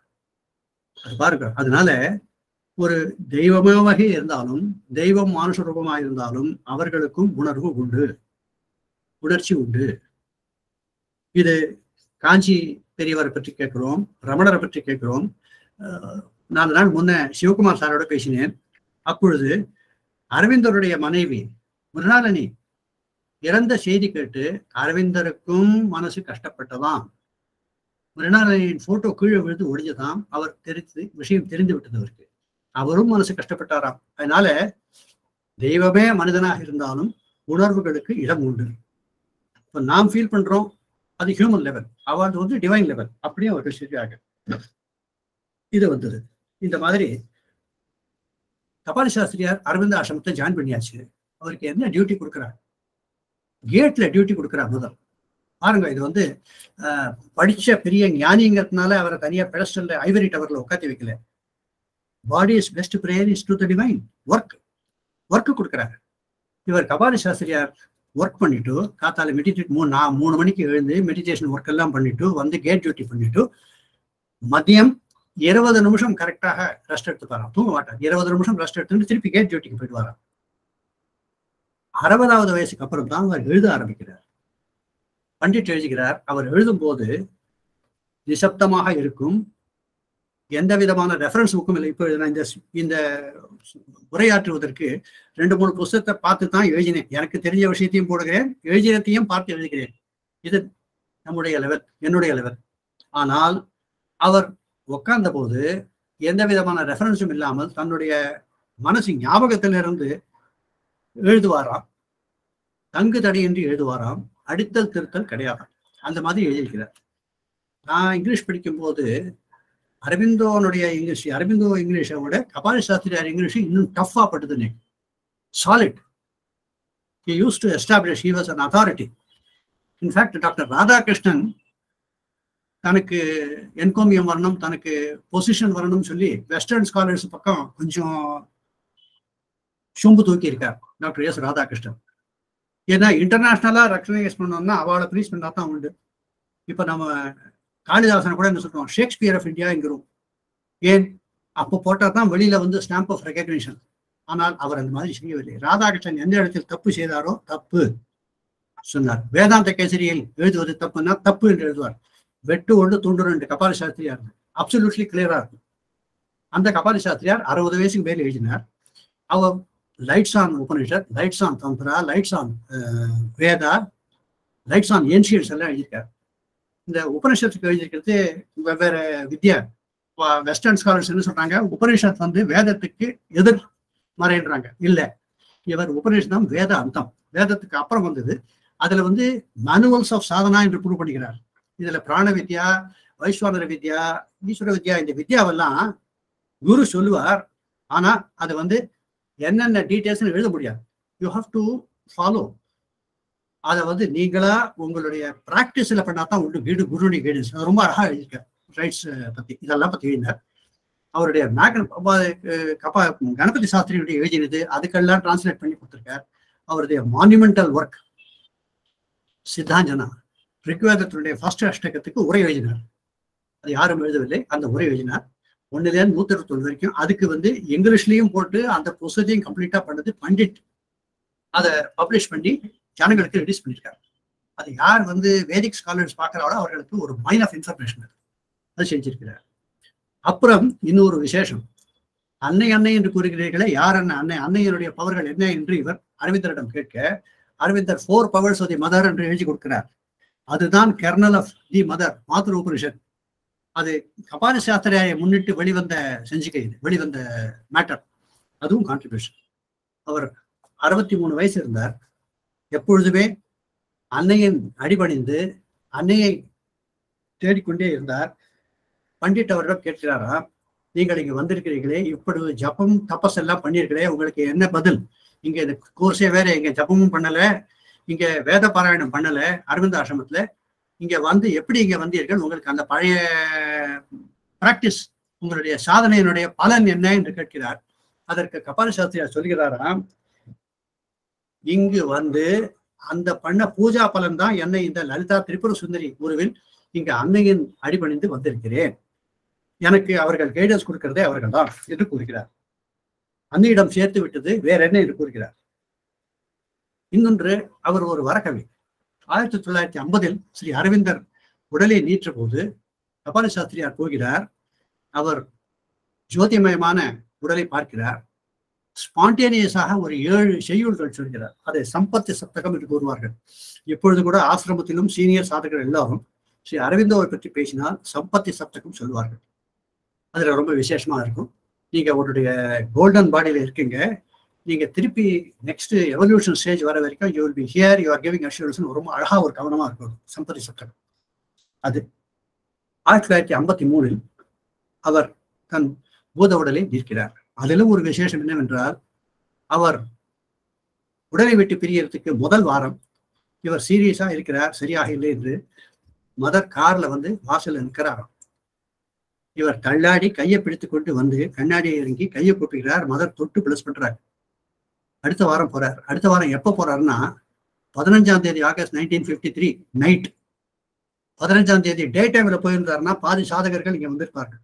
அது பாருங்க அதனால ஒரு தெய்வமாக இருந்தாலும் தெய்வம் மானுஷ ரூபமாக இருந்தாலும் அவர்களுக்கும் உணர்வு உண்டு உணர்ச்சி உண்டு. இது காஞ்சி பெரியவரை பற்றி கேட்கிறோம் ரமணரை பற்றி கேட்கிறோம். அஹ், நாலு நாள் முன்ன சிவகுமார் சாரோட பேசினேன். அப்பொழுது அரவிந்தருடைய மனைவி மிருணாலினி இறந்த செய்தி கேட்டு அரவிந்தருக்கும் மனசு கஷ்டப்பட்டதாம். மிருணாளினியின் போட்டோ கீழே விழுந்து ஒடிஞ்சதாம். அவர் தெரிந்து விஷயம் தெரிந்து விட்டது அவருக்கு. அவரும் மனசு கஷ்டப்பட்டாராம். அதனால தெய்வமே மனிதனாக இருந்தாலும் உணர்வுகளுக்கு இடம் உண்டு. இப்ப நாம் ஃபீல் பண்றோம் அது ஹியூமன் லெவல் அவர் வந்து டிவைன் லெவல் அப்படியே அவர்கள் சரியாக இது வந்தது. இந்த மாதிரி கபாலி சாஸ்திரியார் அரவிந்த ஆசிரமத்தை ஜாயின் பண்ணியாச்சு. அவருக்கு என்ன டியூட்டி கொடுக்குறாரு? கேட்ல டியூட்டி கொடுக்குறார் முதல். பாருங்க இது வந்து படிச்ச பெரிய ஞானிங்கிறதுனால அவரை தனியா பெடஸ்டல்ல ஐவரி டவர்ல உட்காத்தி வைக்கல. Body is best prayer is to the divine work work கொடுக்குறாரு. இவர் கபாலி சாஸ்திரியார் ஒர்க் பண்ணிட்டு காத்தால மெடிடேட் மூணு நான் மூணு மணிக்கு எழுந்து மெடிடேஷன் ஒர்க் எல்லாம் பண்ணிட்டு வந்து கேட் டியூட்டி பண்ணிட்டு மதியம் இருபது நிமிஷம் கரெக்டாக ரெஸ்ட் எடுத்துப்பாராம். தூங்க மாட்டார். இருபது நிமிஷம் ரெஸ்ட் எடுத்துட்டு திருப்பி கேட் டியூட்டிக்கு போயிட்டு வரான் அறுபதாவது வயசுக்கு அப்புறம் தான் அவர் எழுத ஆரம்பிக்கிறார். பண்டிட் எழுதுகிறார். அவர் எழுதும் போது நிசப்தமாக இருக்கும். எந்த விதமான ரெஃபரன்ஸ் புக்கும் இல்லை. இப்போ நான் இந்த இந்த உரையாற்றுவதற்கு ரெண்டு மூணு புஸ்தகத்தை பார்த்து தான் எழுதினேன். எனக்கு தெரிஞ்ச விஷயத்தையும் போடுகிறேன். எழுதினத்தையும் பார்த்து எழுதுகிறேன். இது நம்முடைய லெவல் என்னுடைய லெவல் ஆனால் அவர் உட்கார்ந்த போது எந்த விதமான ரெஃபரன்ஸும் இல்லாமல் தன்னுடைய மனசு ஞாபகத்திலிருந்து எழுதுவாராம். தங்கு தடையின்றி எழுதுவாராம். அடித்தல் திருத்தல் கிடையாது. அந்த மாதிரி எழுதியிருக்கிறார். நான் இங்கிலீஷ் படிக்கும்போது அரவிந்தோனுடைய இங்கிலீஷ் அரவிந்தோ இங்கிலீஷை விட கபாலி சாஸ்திரியார் இங்கிலீஷ் இன்னும் டஃப்பாக படுது solid he used to establish he was an authority in fact doctor Radhakrishnan தனக்கு என்கோமியம் வரணும் தனக்கு பொசிஷன் வரணும்னு சொல்லி வெஸ்டர்ன் ஸ்காலர்ஸ் பக்கம் கொஞ்சம் சொம்பு தூக்கி இருக்கார் டாக்டர் எஸ் ராதாகிருஷ்ணன் ஏன்னா இன்டர்நேஷனலா ரெக்கக்னைஸ் பண்ணோம்னா அவளை ப்ளீஸ் தான் உண்டு இப்போ நம்ம காளிதாசனை கூட என்ன சொல்றோம் ஷேக்ஸ்பியர் ஆஃப் இந்தியாங்கிறோம் ஏன் அப்போ போட்டால் தான் வெளியில வந்து ஸ்டாம்ப் ஆஃப் ரெக்கக்னிஷன் ஆனால் அவர் அந்த மாதிரி செய்யவில்லை ராதாகிருஷ்ணன் எந்த இடத்தில் தப்பு செய்தாரோ தப்பு சொன்னார் வேதாந்த கேசரியில் எழுதுவது தப்புன்னா தப்பு என்று எழுதுவார் வெட்டு ஒன்று துண்டு ரெண்டு கபாலி சாஸ்திரியார் அப்சல்யூட்லி கிளியரா இருக்கும் அந்த கபாலி சாஸ்திரியார் அறுபது வயசுக்கு மேலே எழுதினார் அவர் lights on Upanishad lights on Tantra lights on Veda lights on ancients எல்லாம் எழுதியிருக்கார். இந்த உபனிஷத்துக்கு எழுதியிருக்கிறது வெவ்வேறு வித்யா. வெஸ்டர்ன் ஸ்காலர்ஸ் என்ன சொல்றாங்க? உபனிஷத் வந்து வேதத்துக்கு எதிர் மறைன்றாங்க இல்லை. இவர் உபநிஷதம் வேத அந்தம் வேதத்துக்கு அப்புறம் வந்தது. அதுல வந்து மேனுவல்ஸ் ஆஃப் சாதனா என்று ப்ரூவ் பண்ணுகிறார் இதுல பிராண வித்யா வைஸ்வானர வித்யா ஈஸ்வர வித்யா இந்த வித்யாவெல்லாம் குரு சொல்லுவார். ஆனா அது வந்து என்னென்ன டீட்டெயில்ஸ்னு எழுத முடியாது. யூ ஹாவ் டு ஃபாலோ அதை வந்து நீங்களா உங்களுடைய ப்ராக்டிஸில் பண்ணா தான் உண்டு. வீடு குருணி கைடன்ஸ் ரொம்ப அழகாக எழுதியிருக்கார் ரைட்ஸ் பத்தி. இதெல்லாம் பத்தி எழுதினார் அவருடைய மேகன் கப்பா கணபதி சாஸ்திரியுடைய எழுதினது. அதுக்கெல்லாம் டிரான்ஸ்லேட் பண்ணி கொடுத்துருக்கார். அவருடைய மான்யூமெண்டல் ஒர்க் சித்தாஞ்சனா ரிக்வேதத்தினுடைய ஃபர்ஸ்ட் அஷ்டகத்துக்கு உரை எழுதினார். அது யாரும் எழுதவில்லை. அந்த உரை எழுதினார். ஒன்னுலேருந்து நூத்தி இருபத்தொன்று வரைக்கும் அதுக்கு வந்து இங்கிலீஷ்லயும் போட்டு அந்த ப்ரொசீஜரையும் கம்ப்ளீட்டா பண்ணது பண்டிட். அதை பப்ளிஷ் பண்ணி ஜனங்களுக்கு ரிலீஸ் பண்ணியிருக்காரு. அது யார் வந்து வேதிக் ஸ்காலர்ஸ் பார்க்கறாங்களோ அவர்களுக்கு ஒரு மைண்ட் ஆஃப் இன்ஃபர்மேஷன் அது. செஞ்சிருக்கிறார். அப்புறம் இன்னொரு விசேஷம். அன்னை அன்னை என்று கூறுகிறீர்களே யார் அண்ணன் அன்னை அன்னையனுடைய பவர்கள் என்ன என்று இவர் அரவிந்தரிடம் கேட்க அரவிந்தர் four powers of the mother என்று எழுதி கொடுக்கிறார். அதுதான் kernel of the mother Matru Upanishad அது கபால சாஸ்திரியை முன்னிட்டு வெளிவந்த செஞ்சுக்கை இது வெளிவந்த மேட்டர் அதுவும் கான்ட்ரிபியூஷன் அவர் அறுபத்தி மூணு வயசு இருந்தார். எப்பொழுதுமே அன்னையின் அடிபணிந்து அன்னையை தேடிக்கொண்டே இருந்தார். பண்டிட் அவரிடம் கேட்கிறாரா நீங்கள் இங்க வந்திருக்கிறீர்களே இப்பொழுது ஜபம் தபஸ் எல்லாம் பண்ணியிருக்கிறே உங்களுக்கு என்ன பதில்? இங்க இந்த கோர்ஸே வேற இங்க ஜபமும் பண்ணல இங்க வேத பாராயணம் பண்ணல அரவிந்த ஆசிரமத்துல இங்க வந்து எப்படி இங்க வந்தீர்கள்? உங்களுக்கு அந்த பழைய பிராக்டிஸ் உங்களுடைய சாதனையினுடைய பலன் என்ன என்று கேட்கிறார். அதற்கு கபால சாஸ்திரியார் சொல்கிறாராம் இங்கு வந்து அந்த பண்ண பூஜா பலன் தான் என்னை இந்த லலிதா திரிபுர சுந்தரி குருவில் இங்க அன்னையின் அடிபணிந்து வந்திருக்கிறேன். எனக்கு அவர்கள் கைடன்ஸ் கொடுக்கிறதே அவர்கள் தான் என்று கூறுகிறார். அன்னையிடம் சேர்த்து விட்டது வேற என்ன என்று கூறுகிறார். இன்னொன்று அவர் ஒரு வரகவி ஆயிரத்தி தொள்ளாயிரத்தி ஐம்பதில் ஸ்ரீ அரவிந்தர் உடலை நீற்ற போது கபால சாஸ்திரியார் போகிறார். அவர் ஜோதிமயமான உடலை பார்க்கிறார். ஸ்பான்டேனியஸாக ஒரு ஏழு செய்யுள்கள் சொல்கிறார். அதை சம்பத்தி சப்தகம் என்று கூறுவார்கள். இப்பொழுது கூட ஆசிரமத்திலும் சீனியர் சாதகர்கள் எல்லாரும் ஸ்ரீ அரவிந்தோவை பற்றி பேசினால் சம்பத்தி சப்தகம் சொல்வார்கள். அதுல ரொம்ப விசேஷமா இருக்கும். நீங்க உங்களுடைய கோல்டன் பாடியில இருக்கீங்க. நீங்க திருப்பி நெக்ஸ்ட் எவல்யூஷன் ஸ்டேஜ் வர வரைக்கும் you will be here you are giving assurance ரொம்ப அழகா ஒரு கவனமா இருக்கணும். சம்பதி சட்டம் அது ஆயிரத்தி தொள்ளாயிரத்தி ஐம்பத்தி மூணில் அவர் தன் பூத உடலை நிற்கிறார் அதிலும் ஒரு விசேஷம் என்னவென்றால் அவர் உடலை விட்டு பிரியறதுக்கு முதல் வாரம் இவர் சீரியஸா இருக்கிறார் சரியாக இல்லை என்று மதர் கார்ல வந்து வாசல்ல நிற்கிறாராம். இவர் தள்ளாடி கையை பிடித்து கொண்டு வந்து கண்ணாடியை இறங்கி கையை கூப்பிடுகிறார் மதர் தொட்டு பிளஸ் பண்றார். அடுத்த வாரம் போறார். அடுத்த வாரம் எப்ப போறாருன்னா பதினஞ்சாம் தேதி August nineteen fifty three night பதினஞ்சாம் தேதி டே டைம்ல போயிருந்தாருன்னா பாதி சாதகர்கள் இங்க வந்திருப்பார்கள்.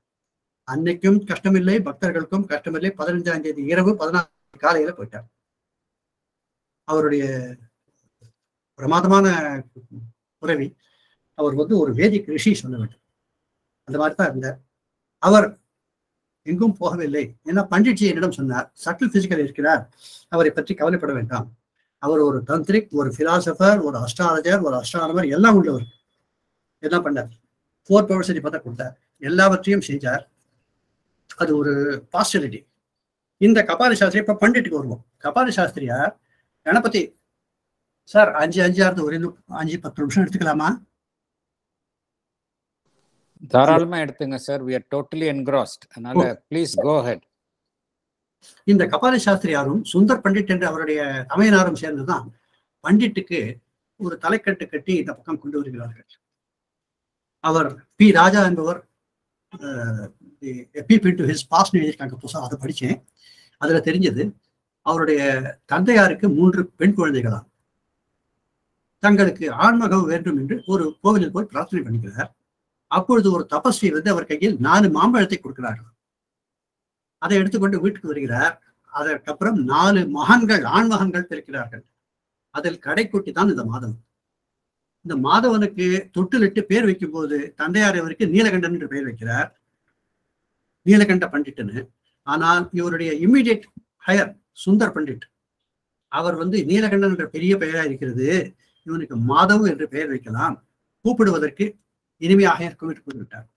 அன்னைக்கும் கஷ்டமில்லை பக்தர்களுக்கும் கஷ்டமில்லை. பதினஞ்சாம் தேதி இரவு பதினாறு காலையில போயிட்டார். அவருடைய பிரமாதமான உறவி அவர் வந்து ஒரு வேதிக் ரிஷி சொல்ல வேண்டும். அந்த மாதிரி தான் இருந்தார். அவர் எங்கும் போகவில்லை. ஏன்னா பண்டிட்ஜி என்னிடம் சொன்னார் சட்டில் பிசிக்கல் இருக்கிறார். அவரை பற்றி கவலைப்பட வேண்டாம். அவர் ஒரு தந்திரிக் ஒரு பிலாசபர் ஒரு அஸ்ட்ராலஜர் ஒரு அஸ்ட்ரானமர் எல்லாம் உள்ளவர். என்ன பண்ணார். ஃபோர் பவர்சரி பார்த்தா கொடுத்தார். எல்லாவற்றையும் செஞ்சார். அது ஒரு பாசிட்டிவிட்டி இந்த கபாலி சாஸ்திரி இப்ப பண்டிட்டுக்கு வருவோம். கபாலி சாஸ்திரியார் கணபதி சார் அஞ்சு அஞ்சு ஆறு ஒரு அஞ்சு பத்து நிமிஷம் எடுத்துக்கலாமா? தாராளமா எடுத்துங்க sir we are totally engrossed அதனால ப்ளீஸ் கோ ஹெட் இந்த கபால சாஸ்திரியாரும் சுந்தர் பண்டிட் என்று அவருடைய தமையனாரும் சேர்ந்துதான் பண்டிட்டுக்கு ஒரு தலைக்கட்டு கட்டி இந்த பக்கம் கொண்டு வருகிறார்கள். அவர் பி. ராஜா என்பவர் பீப் டு ஹிஸ் பாஸ்ட் எழுதியிருக்காங்க புதுசாக அதை படித்தேன். அதில் தெரிஞ்சது அவருடைய தந்தையாருக்கு மூன்று பெண் குழந்தைகளாம். தங்களுக்கு ஆண்மகம் வேண்டும் என்று ஒரு கோவிலில் போய் பிரார்த்தனை பண்ணிக்கிறார் அப்பொழுது ஒரு தபஸ்வி வந்து அவர் கையில் நாலு மாம்பழத்தை கொடுக்கிறார்கள். அதை எடுத்துக்கொண்டு வீட்டுக்கு வருகிறார். அதற்கப்புறம் நாலு மகன்கள் ஆண்மகன்கள் பிறக்கிறார்கள். அதில் கடைக்குட்டி தான் இந்த மாதவன். இந்த மாதவனுக்கு தொட்டிலிட்டு பேர் வைக்கும் போது தந்தையார் இவருக்கு நீலகண்டன் என்று பெயர் வைக்கிறார். நீலகண்ட பண்டிட்டுன்னு. ஆனால் இவருடைய இம்மிடியட் ஹயர் சுந்தர் பண்டிட். அவர் வந்து நீலகண்டன் என்ற பெரிய பெயரா இருக்கிறது. இவனுக்கு மாதவ் என்று பெயர் வைக்கலாம். கூப்பிடுவதற்கு இனிமையாக இருக்கும் என்று கூறிவிட்டார்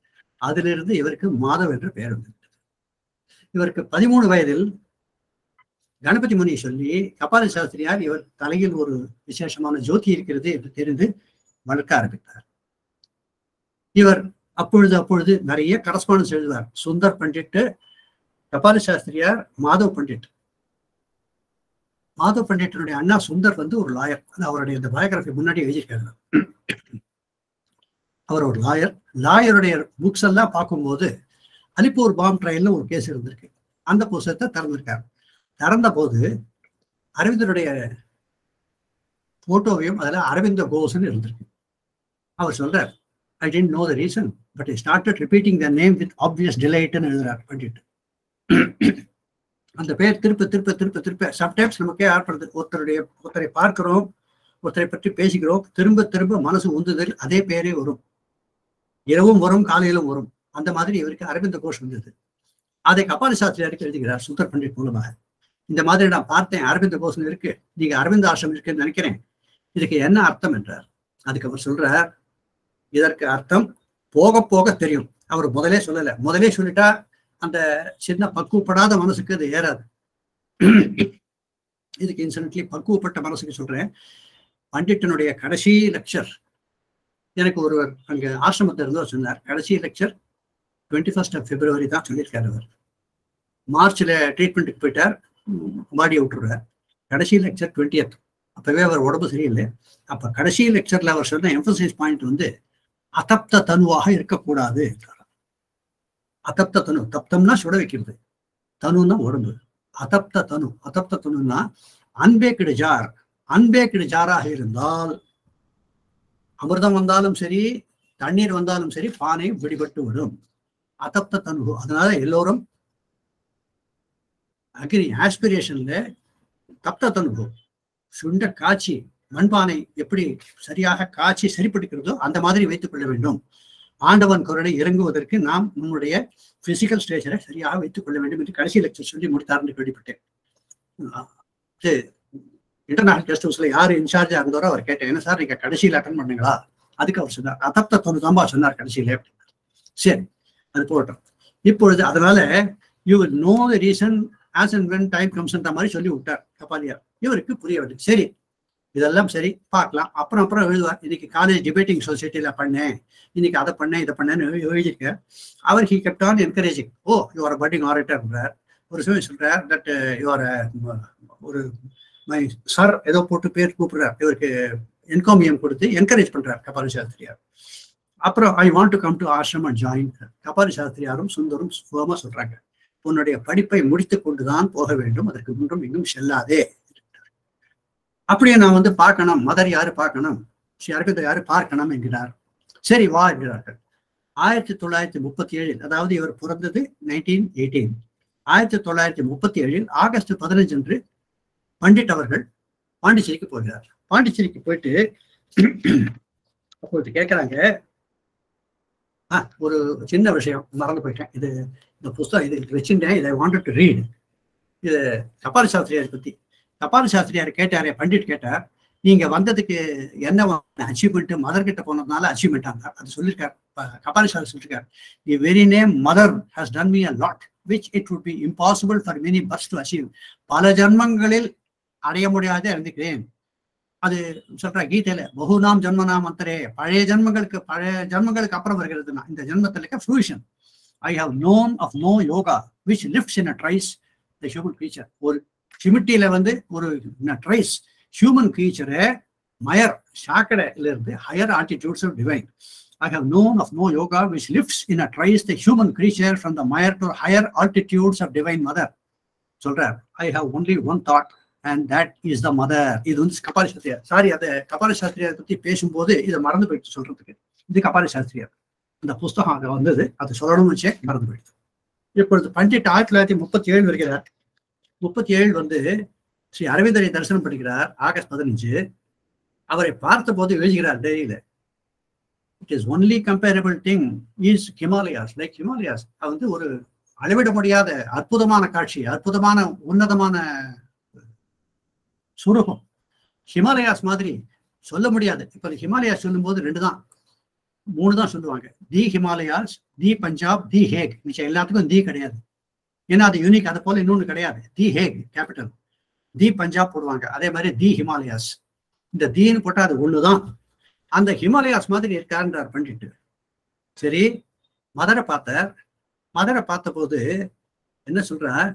அதிலிருந்து இவருக்கு மாதவ் என்று பெயர் வந்துவிட்டது இவருக்கு பதிமூணு வயதில் கணபதி முனி சொல்லி கபால சாஸ்திரியார் இவர் தலையில் ஒரு விசேஷமான ஜோதி இருக்கிறது என்று தெரிந்து வளர்க்க ஆரம்பித்தார். இவர் அப்பொழுது அப்பொழுது நிறைய கரஸ்பாண்டன்ஸ் எழுதுவார். சுந்தர் பண்டிட் கபால சாஸ்திரியார் மாதவ் பண்டிட் மாதவ் பண்டிட்டனுடைய அண்ணா சுந்தர் வந்து ஒரு லாயர். அவருடைய இந்த பயோகிராஃபி முன்னாடி எழுதியிருக்காரு அவர் ஒரு லாயர் லாயருடைய புக்ஸ் எல்லாம் பார்க்கும்போது அலிப்பூர் பாம் ட்ரையல்னு ஒரு கேஸ் இருந்திருக்கு. அந்த புஸ்தகத்தை திறந்திருக்காரு. திறந்த போது அரவிந்தருடைய போட்டோவையும் அதில் அரவிந்த கோஸ்ன்னு இருந்திருக்கு. அவர் சொல்றார் I don't know the reason but I started repeating the name with obvious டிலைட்னு எழுதுறார் பண்ணிட்டு அந்த பேர் திருப்ப திருப்ப திருப்ப திருப்ப சம்டைம்ஸ் நமக்கே ஏற்படுது ஒருத்தருடைய ஒருத்தரை பார்க்கிறோம் ஒருத்தரை பற்றி பேசுகிறோம் திரும்ப திரும்ப மனசு உந்துதல் அதே பேரே வரும். இரவும் வரும் காலையிலும் வரும். அந்த மாதிரி இவருக்கு அரவிந்த கோஷ் வந்தது. அதை கபால சாஸ்திரியாருக்கு எழுதுகிறார்? சுந்தர் பண்டிட் மூலமாக. இந்த மாதிரி நான் பார்த்தேன். அரவிந்த கோஷம் இருக்கு. நீங்க அரவிந்த ஆசிரம் இருக்குன்னு நினைக்கிறேன். இதுக்கு என்ன அர்த்தம் என்றார். அதுக்கு அவர் சொல்றார் இதற்கு அர்த்தம் போக போக தெரியும். அவர் முதலே சொல்லல. முதலே சொல்லிட்டா அந்த சின்ன பக்குவப்படாத மனசுக்கு அது ஏறாது. இதுக்கு இன்சிடென்ட்லி பக்குவப்பட்ட மனசுக்கு சொல்றேன். பண்டிட்டனுடைய கடைசி லெக்சர் எனக்கு ஒருவர் அங்க ஆசிரமத்தில் இருந்தவர் சொன்னார். கடைசி lecture twenty first of February தான் சொல்லியிருக்காரு அவர். மார்ச்ல ட்ரீட்மெண்ட்டுக்கு போயிட்டார். பாடியை விட்டுருவார் கடைசி லெக்சர் டுவெண்ட்டியத் அப்பவே அவர் உடம்பு சரியில்லை. அப்ப கடைசி லெக்சர்ல அவர் சொன்ன எம்பசைஸ் பாயிண்ட் வந்து அதப்த தனுவாக இருக்கக்கூடாது என்றார். அதப்த தனு தப்தம்னா சுட வைக்கிறது. தனுன்னா உடம்பு. அதப்த தனு அதப்த தனுன்னா அன்பேக்கிடு ஜார் அன்பேக்கிடு ஜாராக இருந்தால் அமிர்தம் வந்தாலும் சரி தண்ணீர் வந்தாலும் சரி பானை விடுபட்டு வரும். அதப்த தனு அதனால எல்லோரும் அக்னி ஆஸ்பிரேஷன்ல தப்த தனு சுண்ட காய்ச்சி மண்பானை எப்படி சரியாக காய்ச்சி சரிப்படுகிறதோ அந்த மாதிரி வைத்துக் கொள்ள வேண்டும். ஆண்டவன் கருணை இறங்குவதற்கு நாம் நம்முடைய பிசிக்கல் ஸ்டேஜரை சரியாக வைத்துக் கொள்ள வேண்டும் என்று கடைசி லெக்சர் சொல்லி முடித்தார்னு கேள்விப்பட்டேன். இன்டர்நேஷனல் கெஸ்ட் ஹவுஸ்ல யார் இன்சார்ஜா இருந்தாரோ அவர் கேட்டேன் என்ன சார் நீங்க கடைசியில் அட்டன் பண்ணீங்களா? அதுக்கு அவர் சொன்னார். அதப்த தொண்ணூத்தாம்பா சொன்னார் கடைசியில. சரி அது போட்டோம் இப்பொழுது அதனால you will know the reason as and when time கம்ஸ்ன்ற மாதிரி சொல்லி விட்டார் கபாலியார் இவருக்கு புரியவில்லை சரி இதெல்லாம் சரி பார்க்கலாம். அப்புறம் அப்புறம் எழுதுவார். இன்னைக்கு காலேஜ் டிபேட்டிங் சொசைட்டில பண்ணேன். இன்னைக்கு அதை பண்ணேன் இதை பண்ணேன்னு எழு- எழுதியிருக்க. அவர் he kept on encouraging O your budding ஆரேட்டர்ன்றார் ஒரு சமயம் சொல்றார் தட் யுவர் uh, ஒரு சார் ஏதோ போட்டு பேர் கூப்பிடுறார். இவருக்கு என்கோமியம் கொடுத்து என்கரேஜ் பண்றார் கபாலி சாஸ்திரியார். அப்புறம் I want to come to ashram and join Kapali சாஸ்திரியாரும் சுந்தரும் சுகமா சொல்றாங்க. உன்னுடைய படிப்பை முடித்துக் கொண்டுதான் போக வேண்டும். அதற்கு முன்றும் இன்னும் செல்லாதே. அப்படியே நான் வந்து பார்க்கணும். மதர் யாரு பார்க்கணும்? ஸ்ரீ யாரு பார்க்கணும் என்கிறார். சரி வா என்கிறார்கள். ஆயிரத்தி தொள்ளாயிரத்தி முப்பத்தி ஏழில் அதாவது இவர் பிறந்தது நைன்டீன் எயிட்டீன் ஆயிரத்தி தொள்ளாயிரத்தி முப்பத்தி ஏழில் ஆகஸ்ட் பதினஞ்சு அன்று பண்டிட் அவர்கள் பாண்டிச்சேரிக்கு போகிறார். பாண்டிச்சேரிக்கு போயிட்டு அப்போது கேட்குறாங்க ஆ ஒரு சின்ன விஷயம் மறந்து போயிட்டேன். இது இந்த புஸ்தகம் இது வச்சுட்டேன் இதை வாண்டட் டு ரீட் இது கபால சாஸ்திரியார் பத்தி. கபால சாஸ்திரியார் கேட்டார் பண்டிட் கேட்டார் நீங்க வந்ததுக்கு என்ன அச்சீவ்மெண்ட் மதர் கிட்ட போனதுனால அச்சீவ்மெண்ட் ஆனார். அது சொல்லியிருக்கார் கபால சாஸ்திரி சொல்லியிருக்கார் the very name Mother has done me a lot which it would be impossible for many births to achieve பல ஜன்மங்களில் அடைய முடியாத இருந்துக்கிறேன் அது சொல்ற கீதையில பகுநாம் ஜன்மநாம் அந்தரே. பழைய ஜன்மங்களுக்கு பழைய ஜன்மங்களுக்கு அப்புறம் வருகிறதுனா இந்த ஜென்மத்தில் இருக்க fusion I have known of no yoga which lifts in a trice the human creature ஒரு சிமிட்டியில வந்து ஒரு ட்ரைஸ் ஹியூமன் creature மயர் சாக்கடையில இருந்து higher attitudes of divine I have known of no yoga which lifts in a trice the human creature from the mire to higher altitudes of divine Mother சொல்றார் I have only one thought and that is the Mother இது வந்து கபால சாஸ்திரியார். Sorry அதை கபால சாஸ்திரியார் பத்தி பேசும்போது இதை மறந்து போயிடுச்சு சொல்றதுக்கு. இது கபால சாஸ்திரியார். அந்த புஸ்தகம் அங்க வந்தது. அது சொல்லணும்னு வச்சே மறந்து போயிடுச்சு. இப்பொழுது பண்டிட் ஆயிரத்தி தொள்ளாயிரத்தி முப்பத்தி ஏழு வருகிறார். முப்பத்தி ஏழு வந்து ஸ்ரீ அரவிந்தரை தரிசனம் பண்ணுகிறார் ஆகஸ்ட் பதினஞ்சு. அவரை பார்த்த போது எழுதுகிறார் டெய்லியில. It is only comparable thing is Himalayas like Himalayas அது வந்து ஒரு அளவிட முடியாத அற்புதமான காட்சி அற்புதமான உன்னதமான சுரூபம் ஹிமாலயாஸ் மாதிரி சொல்ல முடியாது. இப்ப ஹிமாலயாஸ் சொல்லும்போது ரெண்டு தான். மூணு தான் சொல்லுவாங்க. The Himalayas the Punjab the Hague. மிச்சம் எல்லாத்துக்கும் தி கிடையாது. ஏன்னா அது யூனிக் அதை போல இன்னொன்னு கிடையாது. The Hague capital the Punjab போடுவாங்க. அதே மாதிரி தி ஹிமாலயாஸ். இந்த தீன்னு போட்டா அது ஒண்ணுதான். அந்த ஹிமாலயாஸ் மாதிரி இருக்காருன்றார் பண்டிட்டு. சரி மதரை பார்த்தார் மதரை பார்த்த போது என்ன சொல்றார்?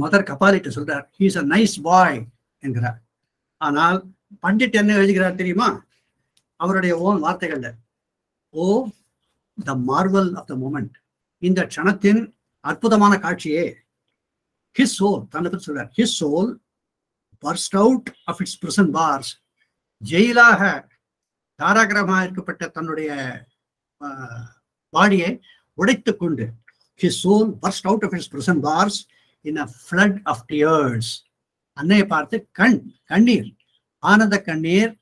மதர் கபாலிட்ட சொல்றார். ஹீஸ் அ நைஸ் பாய் என்கிறார். ஆனால் பண்டிட் என்ன எழுதுகிறார் தெரியுமா? அவருடைய ஓன் வார்த்தைகள்ல O the marvel of the moment. இந்த க்ஷணத்தின் அற்புதமான காட்சியே ஹிஸ் சோல் தன்னை பற்றி சொல்றார். His soul burst out of its present bars. ஜெயிலாக காராகிரகமாக இருக்கப்பட்ட தன்னுடைய பாடியை உடைத்துக் கொண்டு his soul burst out of its prison bars in a flood of tears. அன்னையை பார்த்து கண் கண்ணீர். ஆனந்த கண்ணீர்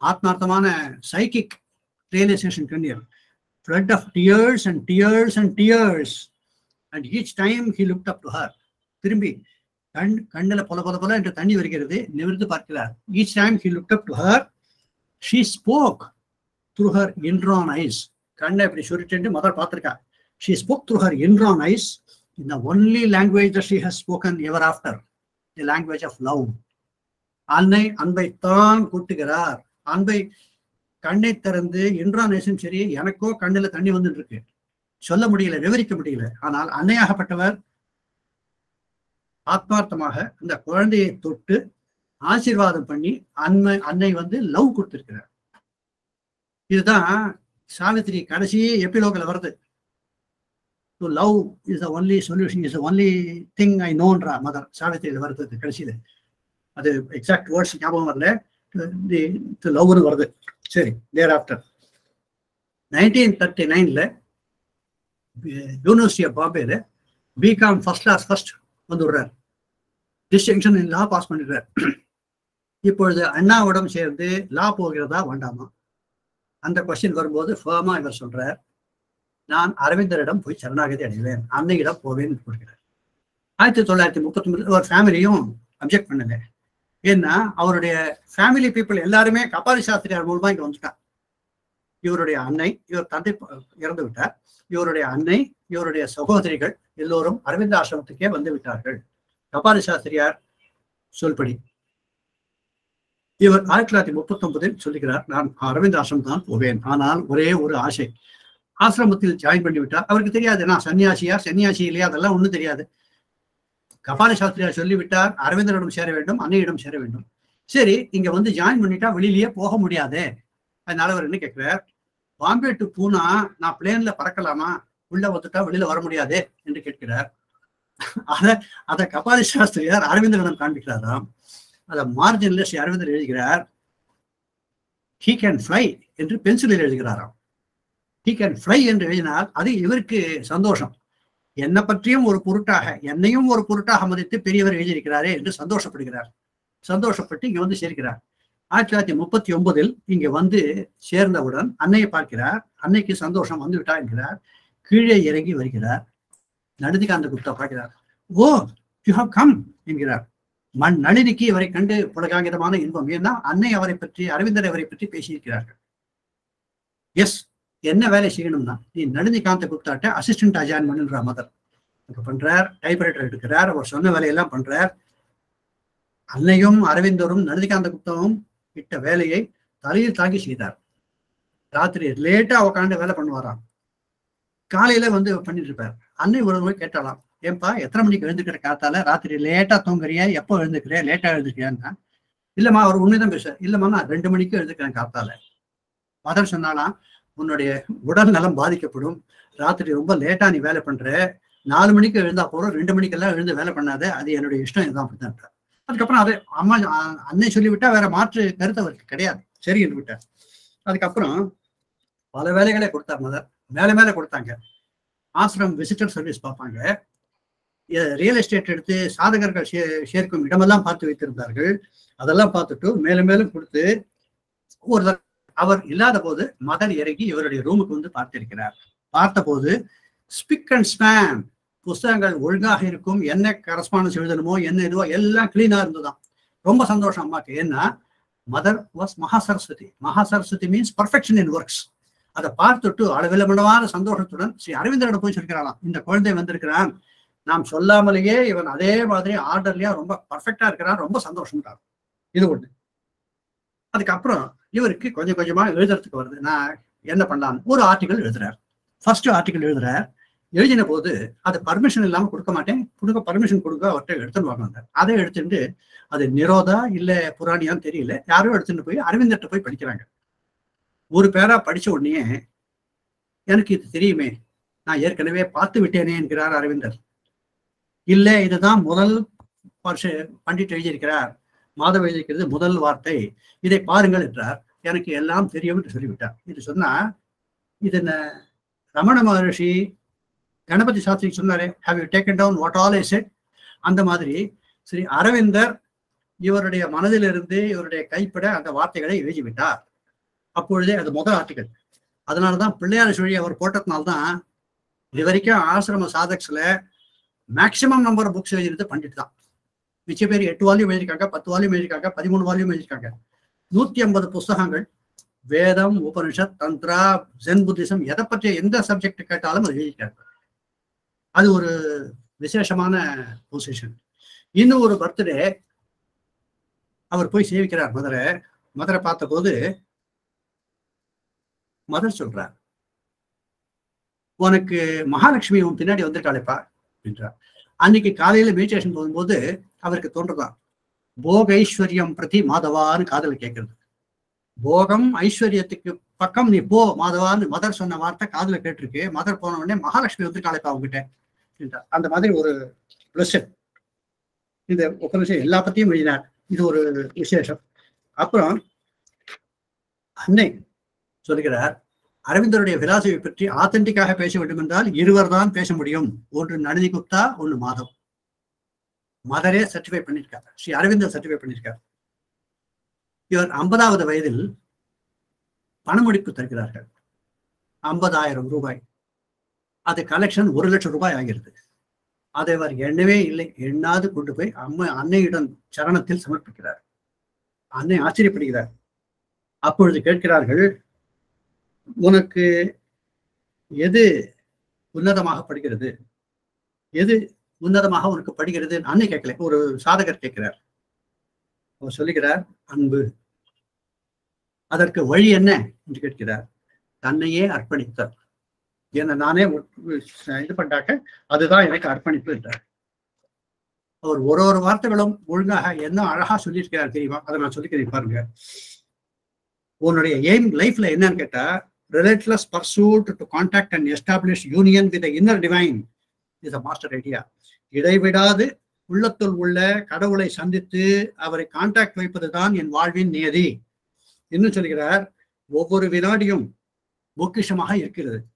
ஆத்மார்த்தமான சைக்கிக் ரியலைசேஷன் கண்ணீர். Flood of tears and tears and tears and each time he looked up to her திரும்பி கண் கண்ணுல பொல பொல பொல என்று தண்ணி வருகிறது நிமிர்ந்து பார்க்கிறார். Each time he looked up to her she spoke through her indrawn eyes கண்ணை இப்படி சுருட்டு mother பார்த்துருக்கா. She spoke through her indrawn eyes in the only language she has spoken ever after the language of love அன்னை அன்பை தான் கூட்டுகிறார். அன்பை கண்ணை திறந்து இன்ட்ரானேஷன் சரி எனக்கோ கண்ணுல தண்ணி வந்துட்டு இருக்கு சொல்ல முடியல விவரிக்க முடியல. ஆனால் அன்னையாகப்பட்டவர் ஆத்மார்த்தமாக அந்த குழந்தையை தொட்டு ஆசீர்வாதம் பண்ணி அன்னை அன்னை வந்து லவ் கொடுத்திருக்கிறார். இதுதான் சாவித்திரி கடைசி எப்பிலோகில் வருது so love is the only solution is the only thing I நோன்றா Mother. சாவித்திரியில் வருது கடைசியில். அது எக்ஸாக்ட் வேர்ட்ஸ் ஞாபகம் வரல. லவ்னு வருது. சரி தேர் ஆஃப்டர் நைன்டீன் தேர்ட்டி நைன்ல யூனிவர்சிட்டி ஆஃப் பாம்பேல பிகாம் ஃபர்ஸ்ட் கிளாஸ் ஃபர்ஸ்ட் வந்துடுறார் டிஸ்டிங்ஷன் இன் லா பாஸ் பண்ணிடுறார். இப்பொழுது அண்ணாவிடம் சேர்ந்து லா போகிறதா வேண்டாமா? அந்த கொஸ்டின் வரும்போது ஃபேமாக இவர் சொல்கிறார் நான் அரவிந்தரிடம் போய் சரணாகதி அடைவேன். அன்னையிடம் என்று கொடுக்கிறார் ஆயிரத்தி தொள்ளாயிரத்தி முப்பத்தி ஒன்பது ஒரு ஃபேமிலியும் அப்ஜெக்ட் பண்ணல. ஏன்னா அவருடைய ஃபேமிலி பீப்புள் எல்லாருமே கபாலி சாஸ்திரியார் மூலமா இங்க வந்துட்டார். இவருடைய அன்னை இவர் தந்தை இறந்து விட்டார். இவருடைய அன்னை இவருடைய சகோதரிகள் எல்லோரும் அரவிந்த ஆசிரமத்துக்கே வந்து விட்டார்கள். கபாலி சாஸ்திரியார் சொல்படி. இவர் ஆயிரத்தி தொள்ளாயிரத்தி முப்பத்தி ஒன்பதில் சொல்லுகிறார் நான் அரவிந்த் ஆசிரம் தான் போவேன். ஆனால் ஒரே ஒரு ஆசை. ஆசிரமத்தில் ஜாயின் பண்ணி விட்டார் அவருக்கு தெரியாது. நான் சன்னியாசியா சன்னியாசி இல்லையா? அதெல்லாம் ஒன்றும் தெரியாது. கபால சாஸ்திரியார் சொல்லிவிட்டார். அரவிந்தரிடம் சேர வேண்டும் அன்னையிடம் சேர வேண்டும். சரி இங்க வந்து ஜாயின் பண்ணிட்டா வெளியிலேயே போக முடியாதே. அதனால அவர் என்ன கேட்கிறார்? பாம்பே டு பூனா நான் பிளேன்ல பறக்கலாமா? உள்ள வந்துட்டா வெளியில வர முடியாதே என்று கேட்கிறார். அத அத கபாலி சாஸ்திரியார் அரவிந்தரிடம் காண்பிக்கிறாராம். அத மார்ஜின்ல ஸ்ரீ அரவிந்தர் எழுதுகிறார். ஹீ கேன் ஃப்ளை என்று பென்சிலில் எழுதுகிறாராம். ஹீ கேன் ஃப்ளை என்று எழுதினால் அது இவருக்கு சந்தோஷம். என்னை பற்றியும் ஒரு பொருட்டாக என்னையும் ஒரு பொருட்டாக மதித்து பெரியவர் எழுதியிருக்கிறாரே என்று சந்தோஷப்படுகிறார். சந்தோஷப்பட்டு இங்க வந்து சேர்க்கிறார். ஆயிரத்தி தொள்ளாயிரத்தி முப்பத்தி ஒன்பதில் இங்க வந்து சேர்ந்தவுடன் அன்னையை பார்க்கிறார். அன்னைக்கு சந்தோஷம் வந்து விட்டா என்கிறார். கீழே இறங்கி வருகிறார். நடுதிகாந்த குப்தா பார்க்கிறார். ஓ யூ ஹவ் கம் என்கிறார். மண் நளினிக்கு இவரை கண்டு புலகாங்கிதமான இன்பம். ஏன்னா அன்னை அவரை பற்றி அரவிந்தர் அவரை பற்றி பேசியிருக்கிறார்கள். எஸ் என்ன வேலை செய்யணும்னா நீ நளினிகாந்த குப்தாட்ட அசிஸ்டன்ட் அஜாயின் பண்ணுன்ற மதர். அங்கே பண்றார் டைப்ரைட்டர் எடுக்கிறார் அவர் சொன்ன வேலையெல்லாம் பண்றார். அன்னையும் அரவிந்தரும் நளினிகாந்த குப்தாவும் இட்ட வேலையை தலையில் தாக்கி செய்தார். ராத்திரி லேட்டா உட்காந்து வேலை பண்ணுவாராம். காலையில வந்து பண்ணிட்டு இருப்பார் அன்னை ஒரு முறை கேட்டாலாம் ஏன்பா எத்தனை மணிக்கு எழுந்துக்கிற காத்தால? ராத்திரி லேட்டா தூங்குறியா? எப்போ எழுந்துக்கிறியா லேட்டா எழுந்துக்கிறியான்னா இல்லம்மா அவர் உண்மைதான் பேச இல்லம்மா நான் ரெண்டு மணிக்கு எழுந்துக்கிறேன் காத்தால. மதர் சொன்னாலாம் உன்னுடைய உடல் நலம் பாதிக்கப்படும். ராத்திரி ரொம்ப லேட்டா நீ வேலை பண்ற. நாலு மணிக்கு எழுந்தா போறோம் ரெண்டு மணிக்கெல்லாம் எழுந்து வேலை பண்ணாத. அது என்னுடைய இஷ்டம். இதுதான் அப்படித்தான் அதுக்கப்புறம் அதை அம்மா அன்னை சொல்லிவிட்டா வேற மாற்று கருத்து அவருக்கு கிடையாது. சரி என்று விட்டார். அதுக்கப்புறம் பல வேலைகளை கொடுத்தார் மதர் மேல மேல கொடுத்தாங்க. ஆசிரம் விசிட்டர் சர்வீஸ் பார்ப்பாங்க. ரியல் எஸ்டேட் எடுத்து சாதகர்கள் சேர்க்கும் இடமெல்லாம் பார்த்து வைத்திருந்தார்கள். அதெல்லாம் பார்த்துட்டு மேலும் மேலும் கொடுத்து ஒரு அவர் இல்லாத போது மதர் இறங்கி இவருடைய ரூமுக்கு வந்து பார்த்திருக்கிறார். பார்த்தபோது ஸ்பிக் அண்ட் ஸ்பேன் புஸ்தகங்கள் ஒழுங்காக இருக்கும் என்ன கரஸ்பாண்டன்ஸ் எழுதணுமோ என்ன இதுவோ எல்லாம் கிளீனா இருந்ததுதான். ரொம்ப சந்தோஷம் அம்மாக்கு. ஏன்னா mother was Maha Saraswati Maha Saraswati means perfection in works அதை பார்த்துட்டு அளவிலமிடமான சந்தோஷத்துடன் ஸ்ரீ அரவிந்தரிடம் போய் சொல்கிறாராம் இந்த குழந்தை வந்திருக்கிறான். நாம் சொல்லாமலேயே இவன் அதே மாதிரி ஆர்டர்லயா ரொம்ப பர்ஃபெக்டா இருக்கிறான். ரொம்ப சந்தோஷம்ட்டார் இது ஒண்ணு. அதுக்கப்புறம் இவருக்கு கொஞ்சம் கொஞ்சமா எழுதுறதுக்கு வருது. நான் என்ன பண்ணலாம்னு ஒரு ஆர்டிகல் எழுதுறார். ஃபர்ஸ்ட் ஆர்டிகல் எழுதுறார். எழுதின போது அது பர்மிஷன் இல்லாம கொடுக்க மாட்டேன். கொடுக்க பர்மிஷன் கொடுக்க அவர்கிட்ட எடுத்துன்னு வாங்க அதை எடுத்துட்டு அது நிரோதா இல்ல புராணியான்னு தெரியல. யாரோ எடுத்துட்டு போய் அரவிந்தர்கிட்ட போய் படிக்கிறாங்க. ஒரு பேரா படிச்ச உடனே எனக்கு இது தெரியுமே. நான் ஏற்கனவே பார்த்து விட்டேனே என்கிறார் அரவிந்தர். இல்ல இதுதான் முதல் பண்டிட் எழுதியிருக்கிறார். மாதவ முதல் வார்த்தை. இதை பாருங்கள் என்றார். எனக்கு எல்லாம் தெரியும் என்று சொல்லிவிட்டார். இது சொன்னா இது ரமண மகர்ஷி கணபதி சாஸ்திரி சொன்னாரே have you taken down what all I said அந்த மாதிரி ஸ்ரீ அரவிந்தர் இவருடைய மனதிலிருந்து இவருடைய கைப்பட அந்த வார்த்தைகளை எழுதிவிட்டார். அப்பொழுதே அது முதல் ஆர்டிகல். அதனாலதான் பிள்ளையார் சுழி அவர் போட்டதுனால்தான் இது வரைக்கும் ஆசிரம சாதக்ஸ்ல மேக்சிமம் நம்பர் புக்ஸ் எழுதினது பண்டிட் தான். மிச்ச பேர் எட்டு வால்யூம் எழுதியிருக்காங்க பத்து வால்யூம் எழுதியிருக்காங்க பதிமூணு வால்யூம் எழுதியிருக்காங்க. நூத்தி ஐம்பது புஸ்தகங்கள் வேதம் உபனிஷத் தந்திரா ஜென் புத்திசம் எதை பற்றிய எந்த சப்ஜெக்ட் கேட்டாலும் அது எழுதியிருக்காங்க. அது ஒரு விசேஷமான பொசிஷன் இன்னும் ஒரு பர்த்டே அவர் போய் சேவிக்கிறார் மதுரை. மதுரை பார்த்தபோது மதர் சொல்றார் உனக்கு மகாலட்சுமி உன் பின்னாடி வந்துட்டாளேப்பா என்றார். அன்னைக்கு காலையில மெடிடேஷன் போகும்போது அவருக்கு தோன்றதான். போக ஐஸ்வர்யம் பிரதி மாதவான்னு காதல் கேட்கறது போகம் ஐஸ்வர்யத்துக்கு பக்கம் நீ போ மாதவான்னு மதர் சொன்ன வார்த்தை காதல கேட்டிருக்கு. மதர் போன உடனே மகாலட்சுமி வந்துட்டாளேப்பா அவங்ககிட்ட அந்த மாதிரி ஒரு பிளஷன் இந்த உபநிஷம் எல்லா பத்தியும் எழுதினார். இது ஒரு விசேஷம். அப்புறம் அன்னை சொல்கிறார் அரவிந்தருடைய பிலாசபி பற்றி ஆத்தென்டிக்காக பேச வேண்டும் என்றால் இருவர் தான் பேச முடியும். ஒன்று நளினி குப்தா ஒன்று மாதவ். மதரே சர்டிஃபை பண்ணியிருக்கார் ஸ்ரீ அரவிந்தர் சர்டிஃபை பண்ணியிருக்கார் இவர் ஐம்பதாவது வயதில் பணமுடிப்பு தருகிறார்கள். ஐம்பதாயிரம் ரூபாய். அது கலெக்ஷன் ஒரு லட்சம் ரூபாய் ஆகிறது. அதை அவர் எண்ணவே இல்லை. எண்ணாது கொண்டு போய் அம்மை அன்னையிடம் சரணத்தில் சமர்ப்பிக்கிறார். அன்னை ஆச்சரியப்படுகிறார். அப்பொழுது கேட்கிறார்கள் உனக்கு எது உன்னதமாகப்படுகிறது? எது உன்னதமாக உனக்கு படுகிறது. அன்னை கேட்கல. ஒரு சாதகர் கேட்கிறார். அவர் சொல்லுகிறார் அன்பு அதற்கு வழி என்ன? என்று கேட்கிறார். தன்னையே அர்ப்பணித்தார் என்ன நானே இது பண்ணாக்க அதுதான் எனக்கு அர்ப்பணிப்பு என்றார். அவர் ஒரு ஒரு வார்த்தைகளும் ஒழுங்காக என்ன அழகா சொல்லியிருக்கிறார் தெரியுமா? அதை நான் சொல்லிக்கிறேன் பாருங்க. உன்னுடைய எய்ம் லைஃப்ல என்னன்னு கேட்டா relentless pursuit to contact and establish union with inner divine is a master idea இடைவிடாது உள்ளத்துள் உள்ள கடவுளை சந்தித்து அவரை கான்டாக்ட் வைப்பதுதான் என் வாழ்வின் நியதி. இன்னும் சொல்கிறார்? ஒவ்வொரு வினாடியும் பொக்கிஷமாக இருக்கிறது.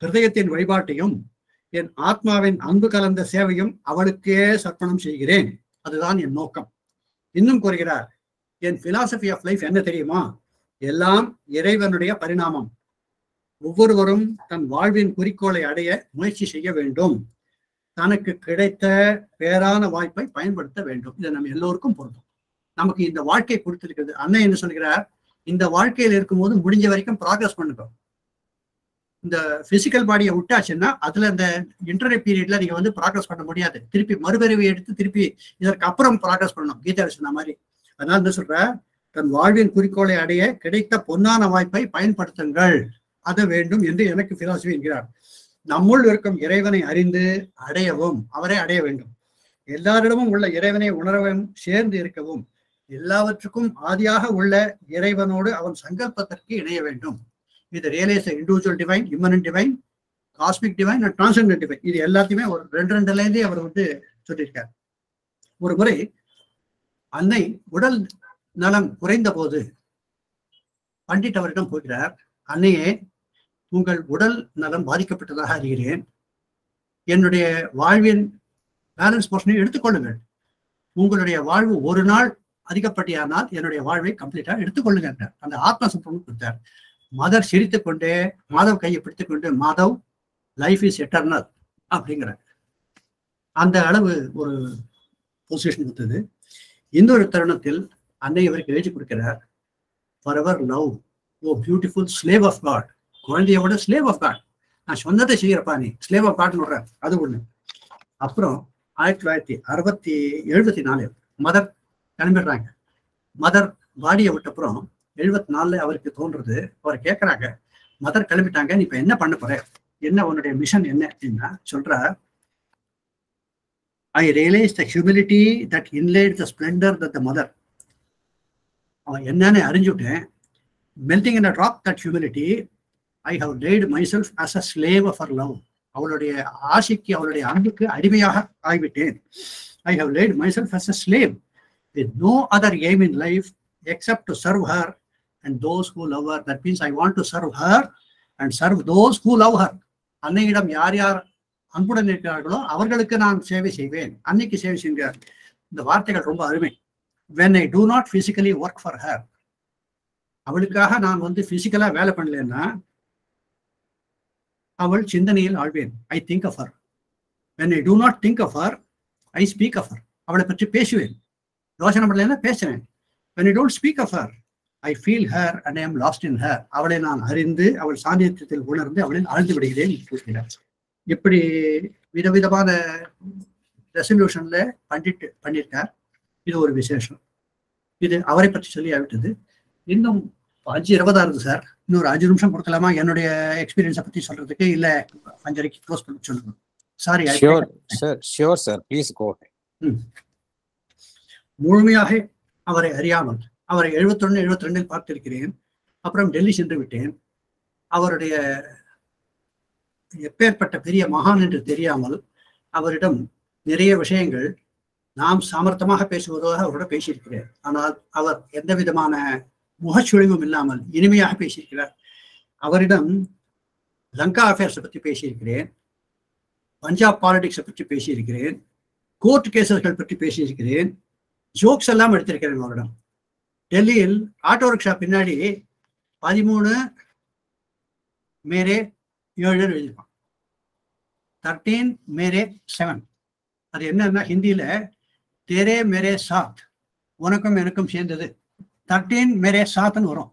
ஹிருதயத்தின் வழிபாட்டையும் என் ஆத்மாவின் அன்பு கலந்த சேவையும் அவளுக்கே சர்ப்பணம் செய்கிறேன். அதுதான் என் நோக்கம். இன்னும் கூறுகிறார் என் பிலாசபி ஆஃப் லைஃப் என்ன தெரியுமா? எல்லாம் இறைவனுடைய பரிணாமம். ஒவ்வொருவரும் தன் வாழ்வின் குறிக்கோளை அடைய முயற்சி செய்ய வேண்டும். தனக்கு கிடைத்த பேரான வாய்ப்பை பயன்படுத்த வேண்டும். இதை நம்ம எல்லோருக்கும் பொருந்தும். நமக்கு இந்த வாழ்க்கை கொடுத்திருக்கிறது. அண்ணன் என்ன சொல்கிறார்? இந்த வாழ்க்கையில் இருக்கும்போது முடிஞ்ச வரைக்கும் ப்ராக்ரஸ் பண்ணுங்க. இந்த பிசிக்கல் பாடியை விட்டாச்சுன்னா அதுல இந்த இன்டர்நெட் பீரியட்ல நீங்க வந்து ப்ராக்ரஸ் பண்ண முடியாது. திருப்பி மறுபிறவி எடுத்து திருப்பி இதற்கு அப்புறம் ப்ராக்ரஸ் பண்ணணும். கீதா சொன்ன மாதிரி. அதனால என்ன சொல்ற தன் வாழ்வின் குறிக்கோளை அடைய கிடைத்த பொன்னான வாய்ப்பை பயன்படுத்துங்கள். அது வேண்டும் என்று எனக்கு பிலாசபி என்கிறார். நம்முள் இருக்கும் இறைவனை அறிந்து அடையவும் அவரை அடைய வேண்டும். எல்லாரிடமும் உள்ள இறைவனை உணரவும் சேர்ந்து இருக்கவும் எல்லாவற்றுக்கும் ஆதியாக உள்ள இறைவனோடு அவன் சங்கல்பத்திற்கு இணைய வேண்டும். இது realise individual divine immanent divine cosmic divine and transcendent divine இது எல்லாத்தையுமே ஒரு ரெண்டு ரெண்டு அவர் வந்து சொல்லியிருக்கார். ஒரு முறை அன்னை உடல் நலம் குறைந்த போது பண்டிட் அவரிடம் போகிறார் அன்னையே உங்கள் உடல் நலம் பாதிக்கப்பட்டதாக அறிகிறேன். என்னுடைய வாழ்வின் பேலன்ஸ் போர்ஷனை எடுத்துக்கொள்ளுங்கள். உங்களுடைய வாழ்வு ஒரு நாள் அதிகப்பட்டியானால் என்னுடைய வாழ்வை கம்ப்ளீட்டா எடுத்துக்கொள்ளுங்க அந்த ஆத்ம சம்பவம் கொடுத்தார். மதர் சிரித்து கொண்டே மாதவ் கையை பிடித்து கொண்டு மாதவ் லைஃப் இஸ் எட்டர்னல் அப்படிங்கிற அந்த அளவு ஒரு பொசிஷன் கொடுத்தது. இன்னொரு தருணத்தில் அன்னை இவருக்கு எழுதி கொடுக்கிறார் for ever love O beautiful slave of God குழந்தையோட ஸ்லேவ் ஆஃப் காட் நான் சொன்னதை செய்யறப்பா நீ. ஸ்லேவ் ஆஃப் காட்னு விடுற அது ஒண்ணு. அப்புறம் ஆயிரத்தி தொள்ளாயிரத்தி அறுபத்தி எழுபத்தி நாலு மதர் கிளம்பிடுறாங்க. மதர் பாடியை விட்டப்புறம் எழுபத்தி நாலுல அவருக்கு தோன்றது அவர் கேட்கறாங்க மதர் கிளம்பிட்டாங்க. நீ இப்ப என்ன பண்ண போற? என்ன உன்னுடைய மிஷன் என்ன அப்படின்னா சொல்ற I realise the humility that inlaid the splendour that the Mother அவன் என்னன்னு அறிஞ்சுட்டேன் melting in a drop that humility I have laid myself as a slave for love அவளுடைய ஆசைக்கு அவளுடைய அன்புக்கு அடிமையாக ஆகிவிட்டேன். I have laid myself as a slave with no other aim in life except to serve her and those who love her that means I want to serve her and serve those who love her அன்னையிடம் யார் யார் அன்புடன் இருக்கிறார்களோ அவர்களுக்கு நான் சேவை செய்வேன். அன்னைக்கு சேவை செய்கிறார் இந்த வார்த்தைகள் ரொம்ப அருமை. When I do not physically work for her அவளுக்காக நான் வந்து பிசிக்கலாக வேலை பண்ணலன்னா அவள் சிந்தனையில் ஆழ்வேன். I think of her when I do not think of her I speak of her அவளை பற்றி பேசுவேன். யோசனை பண்ணலன்னா பேசுவேன் when I don't speak of her I feel her and I am lost in her அவளை நான் அறிந்து அவள் சாநித்தியத்தில் உணர்ந்து அவளில் ஆழ்ந்து விடுகிறேன் கூறுகிறார். இப்படி விதவிதமான ரெசல்யூஷன்ல பண்ணிட்டு பண்ணியிருக்கார் இது ஒரு விசேஷம். இது அவரை பற்றி சொல்லி இன்னும் அஞ்சு இருபதா இருக்கு சார். இன்னொரு அஞ்சு நிமிஷம் கொடுக்கலாமா? என்னுடைய எக்ஸ்பீரியன்ஸை பத்தி சொல்றதுக்கு இல்ல அஞ்சரைக்கு க்ளோஸ் பண்ணி சொல்லுங்க sorry sure sir sure sir please go முழுமையாக அவரை அறியாமல் அவரை எழுபத்தொன்னு எழுபத்தி ரெண்டில் பார்த்திருக்கிறேன். அப்புறம் டெல்லி சென்று விட்டேன். அவருடைய எப்பேற்பட்ட பெரிய மகான் என்று தெரியாமல் அவரிடம் நிறைய விஷயங்கள் நாம் சாமர்த்தமாக பேசுவதாக அவரோட பேசியிருக்கிறேன். ஆனால் அவர் எந்த விதமான முகச்சுழிவும் இல்லாமல் இனிமையாக பேசியிருக்கிறார். அவரிடம் லங்கா அஃபேர்ஸை பற்றி பேசியிருக்கிறேன். பஞ்சாப் பாலிடிக்ஸை பற்றி பேசியிருக்கிறேன். கோர்ட் கேசஸ்கள் பற்றி பேசியிருக்கிறேன். ஜோக்ஸ் எல்லாம் எடுத்திருக்கிறேன் அவரிடம். டெல்லியில் ஆட்டோ ரிக்ஷா பின்னாடி பதிமூணு மேரே ஏழு எழுதியிருப்பான் தர்டீன் மேரே செவன் அது என்னன்னா ஹிந்தியில தேரே மேரே சாத். உனக்கும் எனக்கும் சேர்ந்தது. தர்டீன் மேரே சாத்துன்னு வரும்.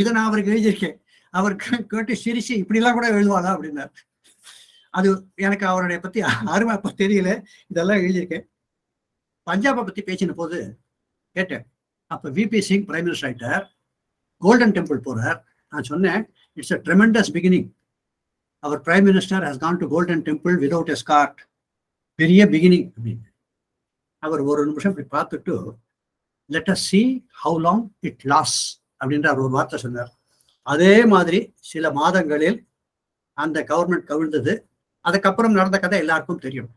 இதை நான் அவருக்கு எழுதியிருக்கேன். அவர் கேட்டு சிரிச்சு இப்படிலாம் கூட எழுதுவாளா? அப்படின்னாரு. அது எனக்கு அவருடைய பத்தி அருமை அப்ப தெரியல. இதெல்லாம் எழுதியிருக்கேன். பஞ்சாபை பத்தி பேசின போது கேட்டேன். அப்ப V P Singh prime minister ஆயிட்டார். கோல்டன் டெம்பிள் போறார். நான் சொன்னேன் it's a tremendous beginning our prime minister has gone to golden temple without escort பெரிய பிகினிங் அப்படின்னு. அவர் ஒரு நிமிஷம் இப்படி பார்த்துட்டு let us see how long it lasts அப்படின்ற அவர் ஒரு வார்த்தை சொன்னார். அதே மாதிரி சில மாதங்களில் அந்த கவர்மெண்ட் கவிழ்ந்தது. அதுக்கப்புறம் நடந்த கதை எல்லாருக்கும் தெரியும்.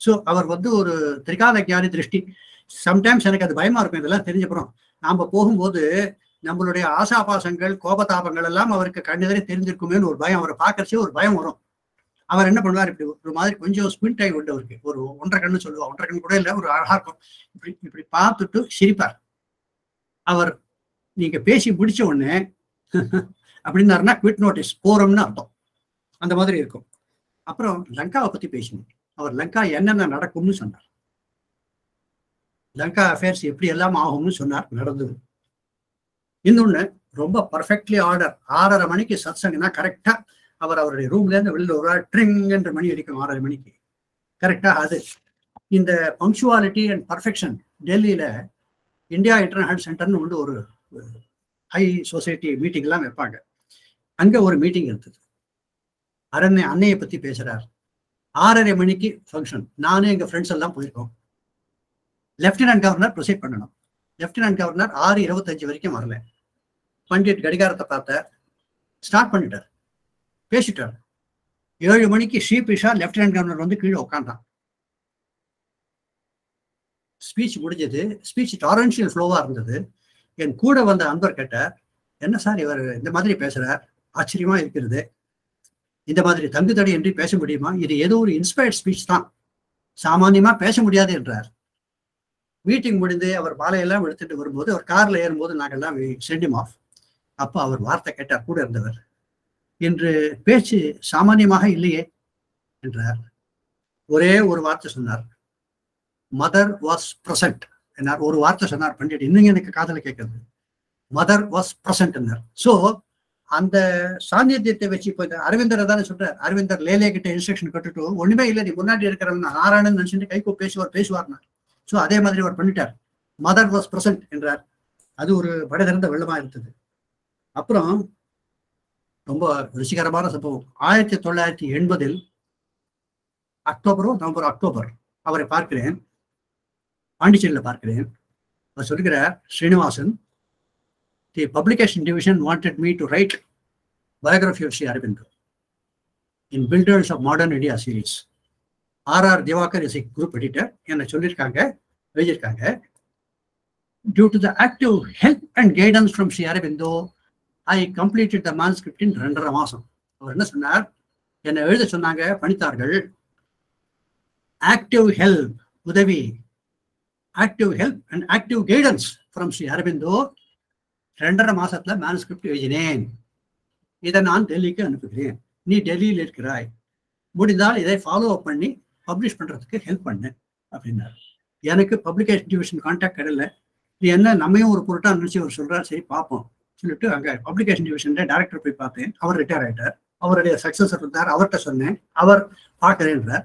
ஸோ அவர் வந்து ஒரு திரிகால ஞானி திருஷ்டி. சம்டைம்ஸ் எனக்கு அது பயமா இருக்கும் இதெல்லாம் தெரிஞ்சப்புறம். நாம போகும்போது நம்மளுடைய ஆசாபாசங்கள் கோபதாபங்கள் எல்லாம் அவருக்கு கண்ணெதிரே தெரிஞ்சிருக்குமேன்னு ஒரு பயம். அவரை பார்க்கறச்சே ஒரு பயம் வரும். அவர் என்ன பண்ணுவார் இப்படி ஒரு மாதிரி கொஞ்சம் ஸ்பின் டைம் உண்டு அவருக்கு. ஒரு ஒன்றரை கண்ணு சொல்லுவா ஒன்றரை கண்ணு கூட இல்லை ஒரு அழகா இருக்கும். இப்படி இப்படி பார்த்துட்டு சிரிப்பார். அவர் நீங்க பேசி முடிச்ச உடனே அப்படின்னாருன்னா குவிட் நோட்டீஸ் போறோம்னு அர்த்தம். அந்த மாதிரி இருக்கும். அப்புறம் லங்காவை பத்தி பேசணும் அவர் லங்கா என்னென்ன நடக்கும்னு சொன்னார். லங்கா அஃபேர்ஸ் எப்படி எல்லாம் ஆகும்னு சொன்னார் நடந்தது. இன்னொன்னு ரொம்ப பர்ஃபெக்ட்லி ஆர்டர் ஆறரை மணிக்கு சத்சங்கன்னா கரெக்டா அவர் அவருடைய ரூம்ல இருந்து வெளியில் ஒரு ட்ரிங் என்ற மணி அடிக்கும் ஆறரை மணிக்கு. கரெக்டா அது. இந்த பங்க்சுவாலிட்டி அண்ட் பர்ஃபெக்ஷன் டெல்லியில் இந்தியா இன்டர்நேஷனல் சென்டர்னு வந்து ஒரு ஹை சொசைட்டி மீட்டிங்லாம் வைப்பாங்க. அங்கே ஒரு மீட்டிங் இருந்தது அரண்மை அன்னையை பற்றி பேசுகிறார் ஆறரை மணிக்கு ஃபங்க்ஷன் நானும் எங்கள் ஃப்ரெண்ட்ஸ் எல்லாம் போயிருக்கோம். லெப்டினன்ட் கவர்னர் ப்ரொசீட் பண்ணணும். லெப்டினன்ட் கவர்னர் ஆறு இருபத்தஞ்சு வரைக்கும் வரல. பண்டிட் கடிகாரத்தை பார்த்தார் ஸ்டார்ட் பண்ணிட்டார். பேசிட்டார். ஏழு மணிக்கு ஸ்ரீபிஷா லெப்டினன்ட் கவர்னர் வந்து கீழே உட்காந்தான் ஸ்பீச் முடிஞ்சது. ஸ்பீச் டாரன்ஷியல் ஃப்ளோவாக இருந்தது. என் கூட வந்த அன்பர் கேட்டார் என்ன சார் இவர் இந்த மாதிரி பேசுகிறார் ஆச்சரியமாக இருக்கிறது. இந்த மாதிரி தங்கு தடை என்று பேச முடியுமா? இது ஏதோ ஒரு இன்ஸ்பயர்ட் ஸ்பீச் தான். சாமானியமாக பேச முடியாது என்றார். மீட்டிங் முடிந்து அவர் மாலையெல்லாம் எடுத்துட்டு வரும்போது அவர் காரில் ஏறும்போது நாங்கள்லாம் சென்டிம் ஆஃப் அப்போ அவர் வார்த்தை கேட்டார் கூட இருந்தவர். என்று பேச்சு சாமானியமாக இல்லையே என்றார். ஒரே ஒரு வார்த்தை சொன்னார். மதர் வாஸ் ப்ரெசன்ட் என்னார் ஒரு வார்த்தை சொன்னார் பண்டிட் இன்னும் எனக்கு காதல கேட்கறது. மதர் வாஸ் பிரசன்ட் என்னார். ஸோ அந்த சாநித்தியத்தை வச்சு இப்போ அரவிந்தர் தானே சொல்றார். அரவிந்தர் லேலே கிட்ட இன்ஸ்ட்ரக்ஷன் கட்டுட்டு ஒண்ணுமே இல்லை நீ முன்னாடி இருக்கிறவங்க நாராயணன் நினைச்சுட்டு கைகோ பேசுவார் பேசுவார்னா. ஸோ அதே மாதிரி அவர் பண்ணிட்டார். மதர் வாஸ் ப்ரெசன்ட் என்றார். அது ஒரு படதிறந்த வெள்ளமா இருந்தது. அப்புறம் ரொம்ப ருசிகரமான சம்பவம். ஆயிரத்தி தொள்ளாயிரத்தி எண்பதில் அக்டோபரோ நவம்பர் அக்டோபர் அவரை பார்க்கிறேன். பாண்டிச்சேரியில் பார்க்கிறேன். அவர் சொல்கிறார் Srinivasan the publication division wanted me to write biography of Sri Aurobindo in builders of modern India series R R Diwakar இசை குரூப் எடிட்டர் என்னை சொல்லியிருக்காங்க எழுதியிருக்காங்க. Due to the active help and guidance from Sri Aurobindo I completed the மான்ஸ்கிரிப்டின் ரெண்டரை மாதம் அவர் என்ன சொன்னார்? என்னை எழுத சொன்னாங்க பணித்தார்கள். ஆக்டிவ் ஹெல்ப் உதவி active help and active guidance from Sri Aurobindo ரெண்டரை மாசத்துல மேனுஸ்கிரிப்ட் எழுதினேன் இதை நான் டெல்லிக்கு அனுப்புகிறேன் நீ டெல்லியில் இருக்கிறாய் முடிந்தால் இதை ஃபாலோ அப் பண்ணி பப்ளிஷ் பண்றதுக்கு ஹெல்ப் பண்ணு அப்படின்னாரு எனக்கு பப்ளிகேஷன் டிவிஷன் கான்டாக்ட் கிடையல இது என்ன நம்மையும் ஒரு பொருட்டா நினைச்சு அவர் சொல்றாரு சரி பார்ப்போம் சொல்லிட்டு அங்க பப்ளிகேஷன் டிவிஷன்ல டேரக்டர் போய் பார்த்தேன் அவர் ரிட்டையர் ஆயிட்டார் அவருடைய சக்சஸர் இருந்தார் அவர்கிட்ட சொன்னேன் அவர் பார்க்கறேன்றார்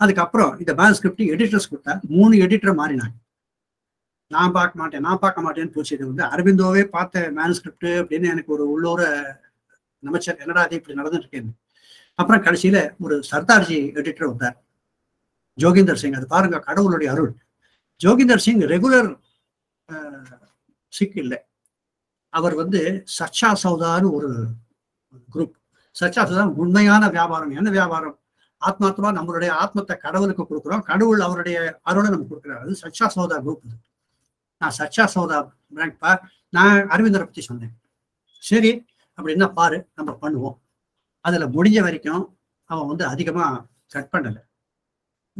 அதுக்கப்புறம் இந்த மேனுஸ்கிரிப்ட் எடிட்டர்ஸ் கொடுத்தா மூணு எடிட்டர் மாறினாங்க நான் பார்க்க மாட்டேன் நான் பார்க்க மாட்டேன்னு போச்சு. இது வந்து அரவிந்தோவே பார்த்த மேனுஸ்கிரிப்ட் அப்படின்னு எனக்கு ஒரு உள்ளூர நமச்சர் என்னடா அது இப்படி நடந்துட்டு அப்புறம் கடைசியில ஒரு சர்தார்ஜி எடிட்டர் வந்தார். ஜோகிந்தர் சிங் அது பாருங்க கடவுளுடைய அருள். ஜோகிந்தர் சிங் ரெகுலர் சிக் இல்லை. அவர் வந்து சச்சா சௌதான்னு ஒரு குரூப் சச்சா சௌதா உண்மையான வியாபாரம். என்ன வியாபாரம்? ஆத்மாத்மா நம்மளுடைய ஆத்மத்தை கடவுளுக்கு கொடுக்குறோம். கடவுள் அவருடைய அருளை நம்ம கொடுக்குறாரு. அது சச்சா சௌதா குரூப் நான் சச்சா சௌதா பிராங்க்பா நான் அரவிந்தரை பத்தி சொன்னேன். சரி அப்படின்னா பாரு நம்ம பண்ணுவோம். அதுல முடிஞ்ச வரைக்கும் அவன் வந்து அதிகமா கட் பண்ணல.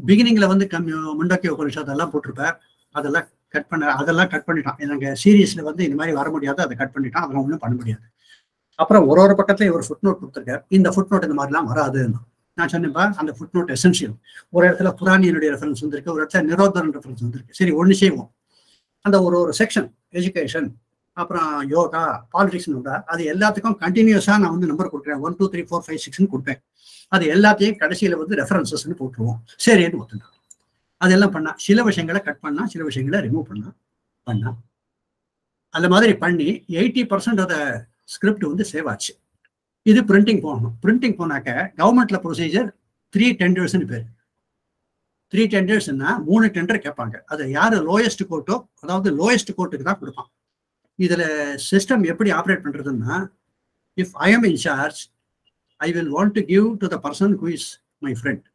பிகினிங்ல வந்து கம்மி முண்டக்கிய உபனிஷத் அதெல்லாம் போட்டிருப்பேன் அதெல்லாம் கட் பண்ண அதெல்லாம் கட் பண்ணிட்டான். எனக்கு சீரியஸ்ல வந்து இந்த மாதிரி வர முடியாது அதை கட் பண்ணிட்டான் அதெல்லாம் ஒன்றும் பண்ண முடியாது. அப்புறம் ஒரு ஒரு பக்கத்துல ஒரு ஃபுட் நோட் கொடுத்துருக்காரு. இந்த ஃபுட் நோட் இந்த மாதிரிலாம் வராதுன்னு. நான் சொன்னேன்ப்பா அந்த ஃபுட் நோட் எசென்சியல் ஒரு இடத்துல புராணியனுடைய ரெஃபரன்ஸ் வந்திருக்கு ஒரு இடத்துல நிரோதன் ரெஃபரன்ஸ் வந்திருக்கு. சரி ஒன்று செய்வோம். அந்த ஒரு ஒரு செக்ஷன் எஜுகேஷன் அப்புறம் யோகா பாலிடிக்ஸ் அது எல்லாத்துக்கும் கண்டினியூஸா நான் வந்து நம்பர் கொடுக்குறேன். One two three four five சிக்ஸ்னு கொடுப்பேன். அது எல்லாத்தையும் கடைசியில வந்து ரெஃபரன்சஸ்ன்னு போட்டுருவோம். சரின்னு ஒத்துனா. அதெல்லாம் பண்ணா சில விஷயங்களை கட் பண்ணா சில விஷயங்களை ரிமூவ் பண்ணா பண்ணா. அந்த மாதிரி பண்ணி எயிட்டி பர்சன்ட் அதை ஸ்கிரிப்ட் வந்து சேவ் ஆச்சு. இது பிரிண்டிங் போகணும் பிரிண்டிங் போனாக்க கவர்மெண்ட்ல ப்ரொசீஜர் த்ரீ டெண்டர்ஸ்னு பேர். த்ரீ டெண்டர்ஸ்னா மூணு டெண்டர் கேட்பாங்க. அது யாரு லோயஸ்ட் கோர்ட்டோ அதாவது லோயஸ்ட் கோர்ட்டுக்கு தான் கொடுப்பான். இதுல சிஸ்டம் எப்படி ஆப்ரேட் பண்றதுன்னா if I am incharge I will want to give to the person who is my friend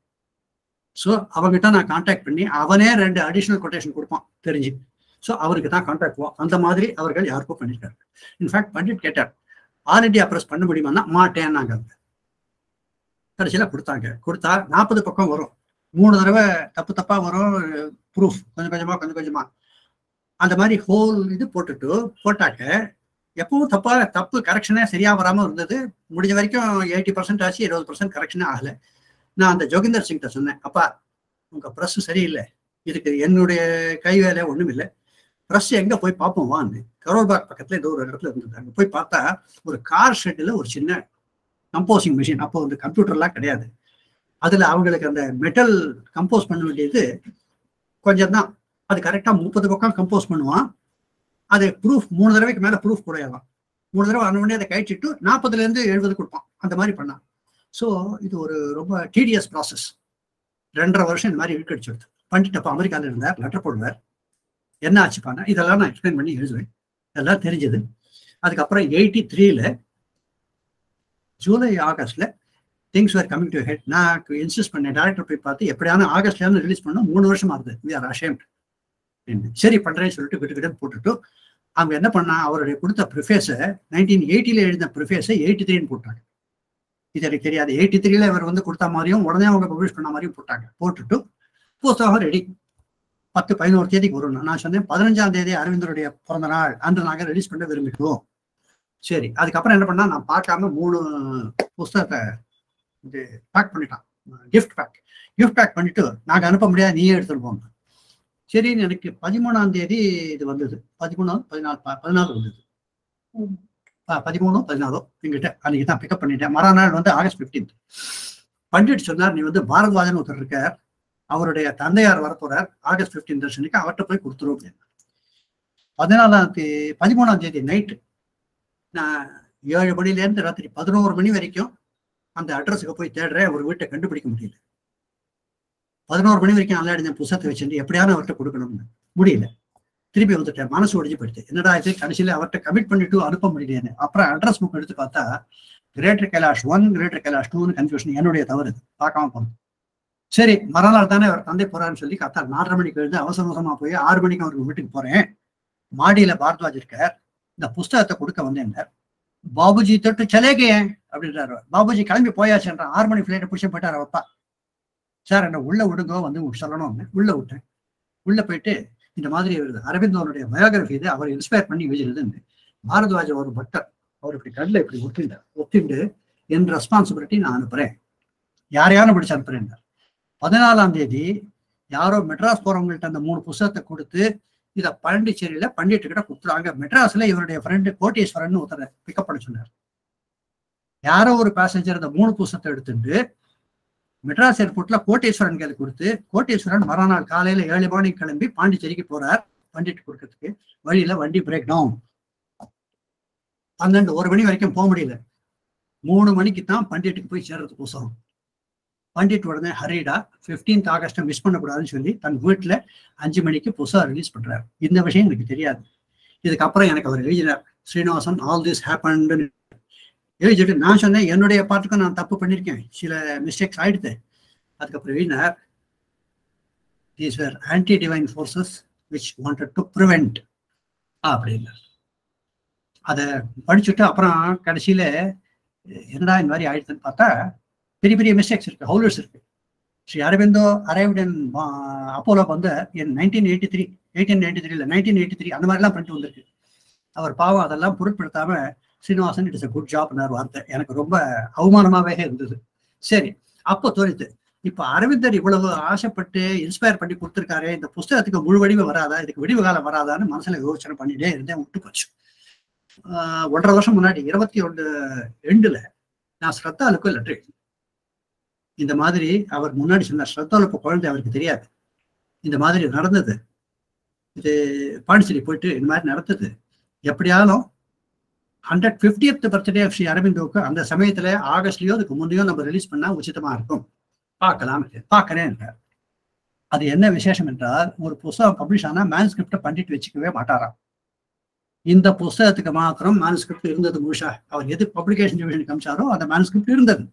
so அவங்ககிட்ட நான் கான்டாக்ட் பண்ணி அவனே ரெண்டு அடிஷ்னல் கொட்டேஷன் கொடுப்பான் தெரிஞ்சு. ஸோ அவருக்கு தான் கான்டாக்ட் போவோம் அந்த மாதிரி அவர்கள் யாருக்கும் பண்ணியிருக்காரு இன்ஃபேக்ட் பண்டிட் கேட்டார் ஆல் இண்டியா ப்ரெஸ் பண்ண முடியுமான்னா மாட்டேன்னாங்க கடைசியில் கொடுத்தாங்க. கொடுத்தா நாற்பது பக்கம் வரும். மூணு தடவை தப்பு தப்பா வரும் ப்ரூஃப் கொஞ்சம் கொஞ்சமா கொஞ்சம் கொஞ்சமா. அந்த மாதிரி ஹோல் இது போட்டுட்டு போட்டாக்க எப்பவும் தப்பா தப்பு கரெக்ஷனே சரியா வராம இருந்தது. முடிஞ்ச வரைக்கும் எயிட்டி பர்சன்ட் ஆச்சு இருபது பர்சன்ட் கரெக்ஷனே ஆகல. நான் அந்த ஜோகிந்தர் சிங்கிட்ட சொன்னேன் அப்பா உங்க ப்ரெஸ் சரியில்லை. இதுக்கு என்னுடைய கை வேலை ஒண்ணும் இல்லை. ப்ரெஸ் எங்க போய் பார்ப்போம் வான்னு. கரோல்பாக் பக்கத்துல ஏதோ ஒரு இடத்துல இருந்தது அங்க போய் பார்த்தா ஒரு கார் ஷெட்டில் ஒரு சின்ன கம்போசிங் மிஷின் அப்போ வந்து கம்ப்யூட்டர்லாம் கிடையாது. அதுல அவங்களுக்கு அந்த மெட்டல் கம்போஸ் பண்ண வேண்டியது கொஞ்சம் தான் அது கரெக்டா முப்பது பக்கம் கம்போஸ் பண்ணுவான். அது ப்ரூஃப் மூணு தடவைக்கு மேல ப்ரூஃப் கூடையலாம் மூணு தடவை அந்த உடனே அதை கழிச்சிட்டு நாற்பதுல இருந்து எழுபது கொடுப்பான். அந்த மாதிரி பண்ணான் ஸோ இது ஒரு ரொம்ப டிடிஎஸ் ப்ராசஸ் ரெண்டரை வருஷம் இந்த மாதிரி இழுக்கடிச்சு பண்ணிட்டு அப்போ அமெரிக்காவில் இருந்தார் லெட்டர் போடுவார். என்ன ஆச்சுப்பாங்க இதெல்லாம் நான் எக்ஸ்பிளைன் பண்ணி எழுதுவேன். இதெல்லாம் தெரிஞ்சது. அதுக்கப்புறம் எயிட்டி த்ரீல July ஆகஸ்ட்ல things are coming to head நான் இன்சிஸ்ட் பண்ணேன் டேரக்டர் போய் பார்த்து எப்படியான ஆகஸ்ட்லேருந்து ரிலீஸ் பண்ணோம் மூணு வருஷம் ஆகுது வி ஆர் அஷேம்ட் சரி பண்ணுறேன்னு சொல்லிட்டு விட்டு போட்டுட்டு அவங்க என்ன பண்ணா அவருடைய கொடுத்த ப்ரிஃபேஸை நைன்டீன் எயிட்டியில் எழுதின ப்ரிஃபேஸை எயிட்டி த்ரீன்னு போட்டாங்க. இது எனக்கு தெரியாது. எயிட்டி த்ரீல இவர் வந்து கொடுத்த மாதிரியும் உடனே அவங்க பப்ளிஷ் பண்ண மாதிரியும் போட்டாங்க. போட்டுட்டு புஸ்தகம் ரெடி பத்து பதினோரு தேதிக்கு வரும் நான் சொன்னேன் பதினஞ்சாம் தேதி அரவிந்தருடைய பிறந்த நாள். அன்று நாங்கள் ரிலீஸ் பண்ண விரும்பிட்டோம் சரி அதுக்கப்புறம் என்ன பண்ணா நான் பார்க்காம மூணு புஸ்தகத்தை இது பேக் பண்ணிட்டான் கிஃப்ட் பேக் கிஃப்ட் பேக் பண்ணிட்டு நாங்கள் அனுப்ப முடியாது நீயே எடுத்துட்டு போங்க சரின்னு எனக்கு பதிமூணாம் தேதி இது வந்தது. பதிமூணாவது பதினாலு பதினாலு வந்தது. பதிமூணோ பதினாலோ எங்கிட்ட அன்னைக்கு தான் பிக்கப் பண்ணிட்டேன். மறுநாள் வந்து ஆகஸ்ட் பிப்டீன்த் பண்டிட் சொன்னார் நீ வந்து பாரத்வாஜன் ஒருத்தர் இருக்கார். அவருடைய தந்தையார் வரப்போறார். ஆகஸ்ட் பிப்டீன் தர்ஷனுக்கு அவர்கிட்ட போய் கொடுத்துரும். அப்படின்னு பதினாலாம் தேதி பதிமூணாம் தேதி நைட்டு நான் ஏழு மணிலேருந்து ராத்திரி பதினோரு மணி வரைக்கும் அந்த அட்ரஸுக்கு போய் தேடுறேன் ஒரு வீட்டை கண்டுபிடிக்க முடியல. பதினோரு மணி வரைக்கும் நல்லா இருந்தேன் புத்தகத்தை வச்சுட்டு எப்படியான அவர்கிட்ட கொடுக்கணும்னு. முடியல. திருப்பி வந்துட்டேன் மனசு ஒடிஞ்சு போயிடுச்சு. என்னடா இது கடைசியில அவர்கிட்ட கமிட் பண்ணிட்டு அனுப்ப முடியலையே அப்புறம் அட்ரஸ் புக் எடுத்து பார்த்தா Greater Kailash one Greater Kailash டூன்னு கன்ஃபியூஷன் என்னுடைய தவறு பார்க்காம போனோம் சரி மறுநாள் தானே அவர் தந்தை போறான்னு சொல்லி கத்தா நாலரை மணிக்கு எழுந்து அவசர அவசரமா போய் ஆறு மணிக்கு அவருக்கு வீட்டுக்கு போறேன். மாடியில பாரத்வாஜ் இருக்கார். இந்த புஸ்தகத்தை கொடுக்க வந்தேன் பாபுஜி தொட்டு சலேகே அப்படின்றாரு பாபுஜி கிளம்பி போயாச்சுன்ற ஆறு மணி பிள்ளைகிட்ட பிடிச்ச போயிட்டார் அப்பா. சார் என்ன உள்ள விடுங்கோ வந்து சொல்லணும் உள்ள விட்டேன். உள்ள போயிட்டு இந்த மாதிரி வருது அரவிந்தோனுடைய பயோகிராஃபி இது அவர் இன்ஸ்பயர் பண்ணி எழுதினதுன்னு பாரத்வாஜ் ஒரு பட்டர் அவர் இப்படி கடல இப்படி ஒத்திண்டார் ஒத்திண்டு என் ரெஸ்பான்சிபிலிட்டி நான் அனுப்புறேன். யாரையானு பிடிச்சு அனுப்புறேன்னார் பதினாலாம் தேதி யாரோ மெட்ராஸ் போறவங்கள்ட்ட அந்த மூணு புஸ்தகத்தை கொடுத்து இதை பாண்டிச்சேரியில பண்டிட்டு கிட்ட கொடுத்துருவாங்க. மெட்ராஸ்ல இவருடைய ஃப்ரெண்டு கோட்டீஸ்வரன் ஒருத்தரை பிக்கப் பண்ண சொன்னார். யாரோ ஒரு பேசஞ்சர் அந்த மூணு பூசத்தை எடுத்துட்டு மெட்ராஸ் ஏர்போர்ட்ல கோட்டேஸ்வரன் கையில் கொடுத்து கோட்டேஸ்வரன் மறுநாள் காலையில ஏழு மணிக்கு கிளம்பி பாண்டிச்சேரிக்கு போறார். பண்டிட் கொடுக்கறதுக்கு வழியில வண்டி பிரேக் டவுன் பன்னெண்டு ஒரு மணி வரைக்கும் போக முடியல. மூணு மணிக்கு தான் பண்டிட்டுக்கு போய் சேர்றதுக்கு கோசம் பண்டிட் உடனே ஹரிடா 15th ஆகஸ்ட்டை மிஸ் பண்ணக்கூடாதுன்னு சொல்லி தன் வீட்டில் அஞ்சு மணிக்கு புதுசாக ரிலீஸ் பண்ணுறாரு இந்த விஷயம் எனக்கு தெரியாது. இதுக்கப்புறம் எனக்கு அவர் எழுதினார் ஸ்ரீனிவாசன் ஆல் திஸ் ஹேப்பன்னு எழுதிட்டு நான் சொன்னேன் என்னுடைய பாட்டுக்கும் நான் தப்பு பண்ணியிருக்கேன். சில மிஸ்டேக்ஸ் ஆயிடுது. அதுக்கப்புறம் வீணர் these were anti divine forces which wanted to prevent அப்படின்னார். அதை படிச்சுட்டு அப்புறம் கடைசியில என்னடா இந்த மாதிரி ஆயிடுதுன்னு பார்த்தா பெரிய பெரிய மிஸ்டேக்ஸ் இருக்கு ஹவுலர்ஸ் இருக்கு. Sri Aurobindo arrived in Apollo வந்து என் nineteen eighty three eighteen ninety த்ரீல நைன்டீன் எயிட்டி த்ரீ அந்த மாதிரிலாம் பிரிண்ட் வந்திருக்கு. அவர் பாவம் அதெல்லாம் பொருட்படுத்தாமல் ஸ்ரீனிவாசன் இட்ஸ் அ குட் ஜாப்னார் வார்த்தை. எனக்கு ரொம்ப அவமானமாகவே இருந்தது. சரி அப்போ தோணித்து இப்போ அரவிந்தர் இவ்வளவு ஆசைப்பட்டு இன்ஸ்பயர் பண்ணி கொடுத்துருக்காரு இந்த புஸ்தகத்துக்கு முழு வடிவு வராதா இதுக்கு விடிவு காலம் வராதான்னு மனசுல யோசனை பண்ணிட்டே இருந்தேன் விட்டு போச்சு. ஒன்றரை வருஷம் முன்னாடி இருபத்தி ஒன்று ரெண்டுல நான் ஸ்ரத்தாலுக்கு லெட்டர் எழுதி இந்த மாதிரி அவர் முன்னாடி சொன்னார் ஸ்ரத்தாலு இப்போ குழந்தை அவருக்கு தெரியாது. இந்த மாதிரி நடந்தது. இது பாண்டிச்சேரி போயிட்டு இந்த மாதிரி நடந்தது. எப்படியாலும் hundred fiftieth birthday of Sri அரவிந்தோக்கு அந்த சமயத்துல ஆகஸ்ட்லயோ அதுக்கு முந்தையோ நம்ம ரிலீஸ் பண்ணா உச்சிதமா இருக்கும். பார்க்கலாம் பார்க்கறேன் என்றார். அது என்ன விசேஷம் என்றால் ஒரு புஸ்தகம் பப்ளிஷ் ஆனா மேன்ஸ்கிரிப்டை பண்ணிட்டு வச்சுக்கவே மாட்டாராம். இந்த புஸ்தகத்துக்கு மாத்திரம் மேனுஸ்கிரிப்ட் இருந்தது முழுசா. அவர் எது பப்ளிகேஷன் டிவிஷன் காமிச்சாரோ அந்த மேனுஸ்கிரிப்ட் இருந்தது.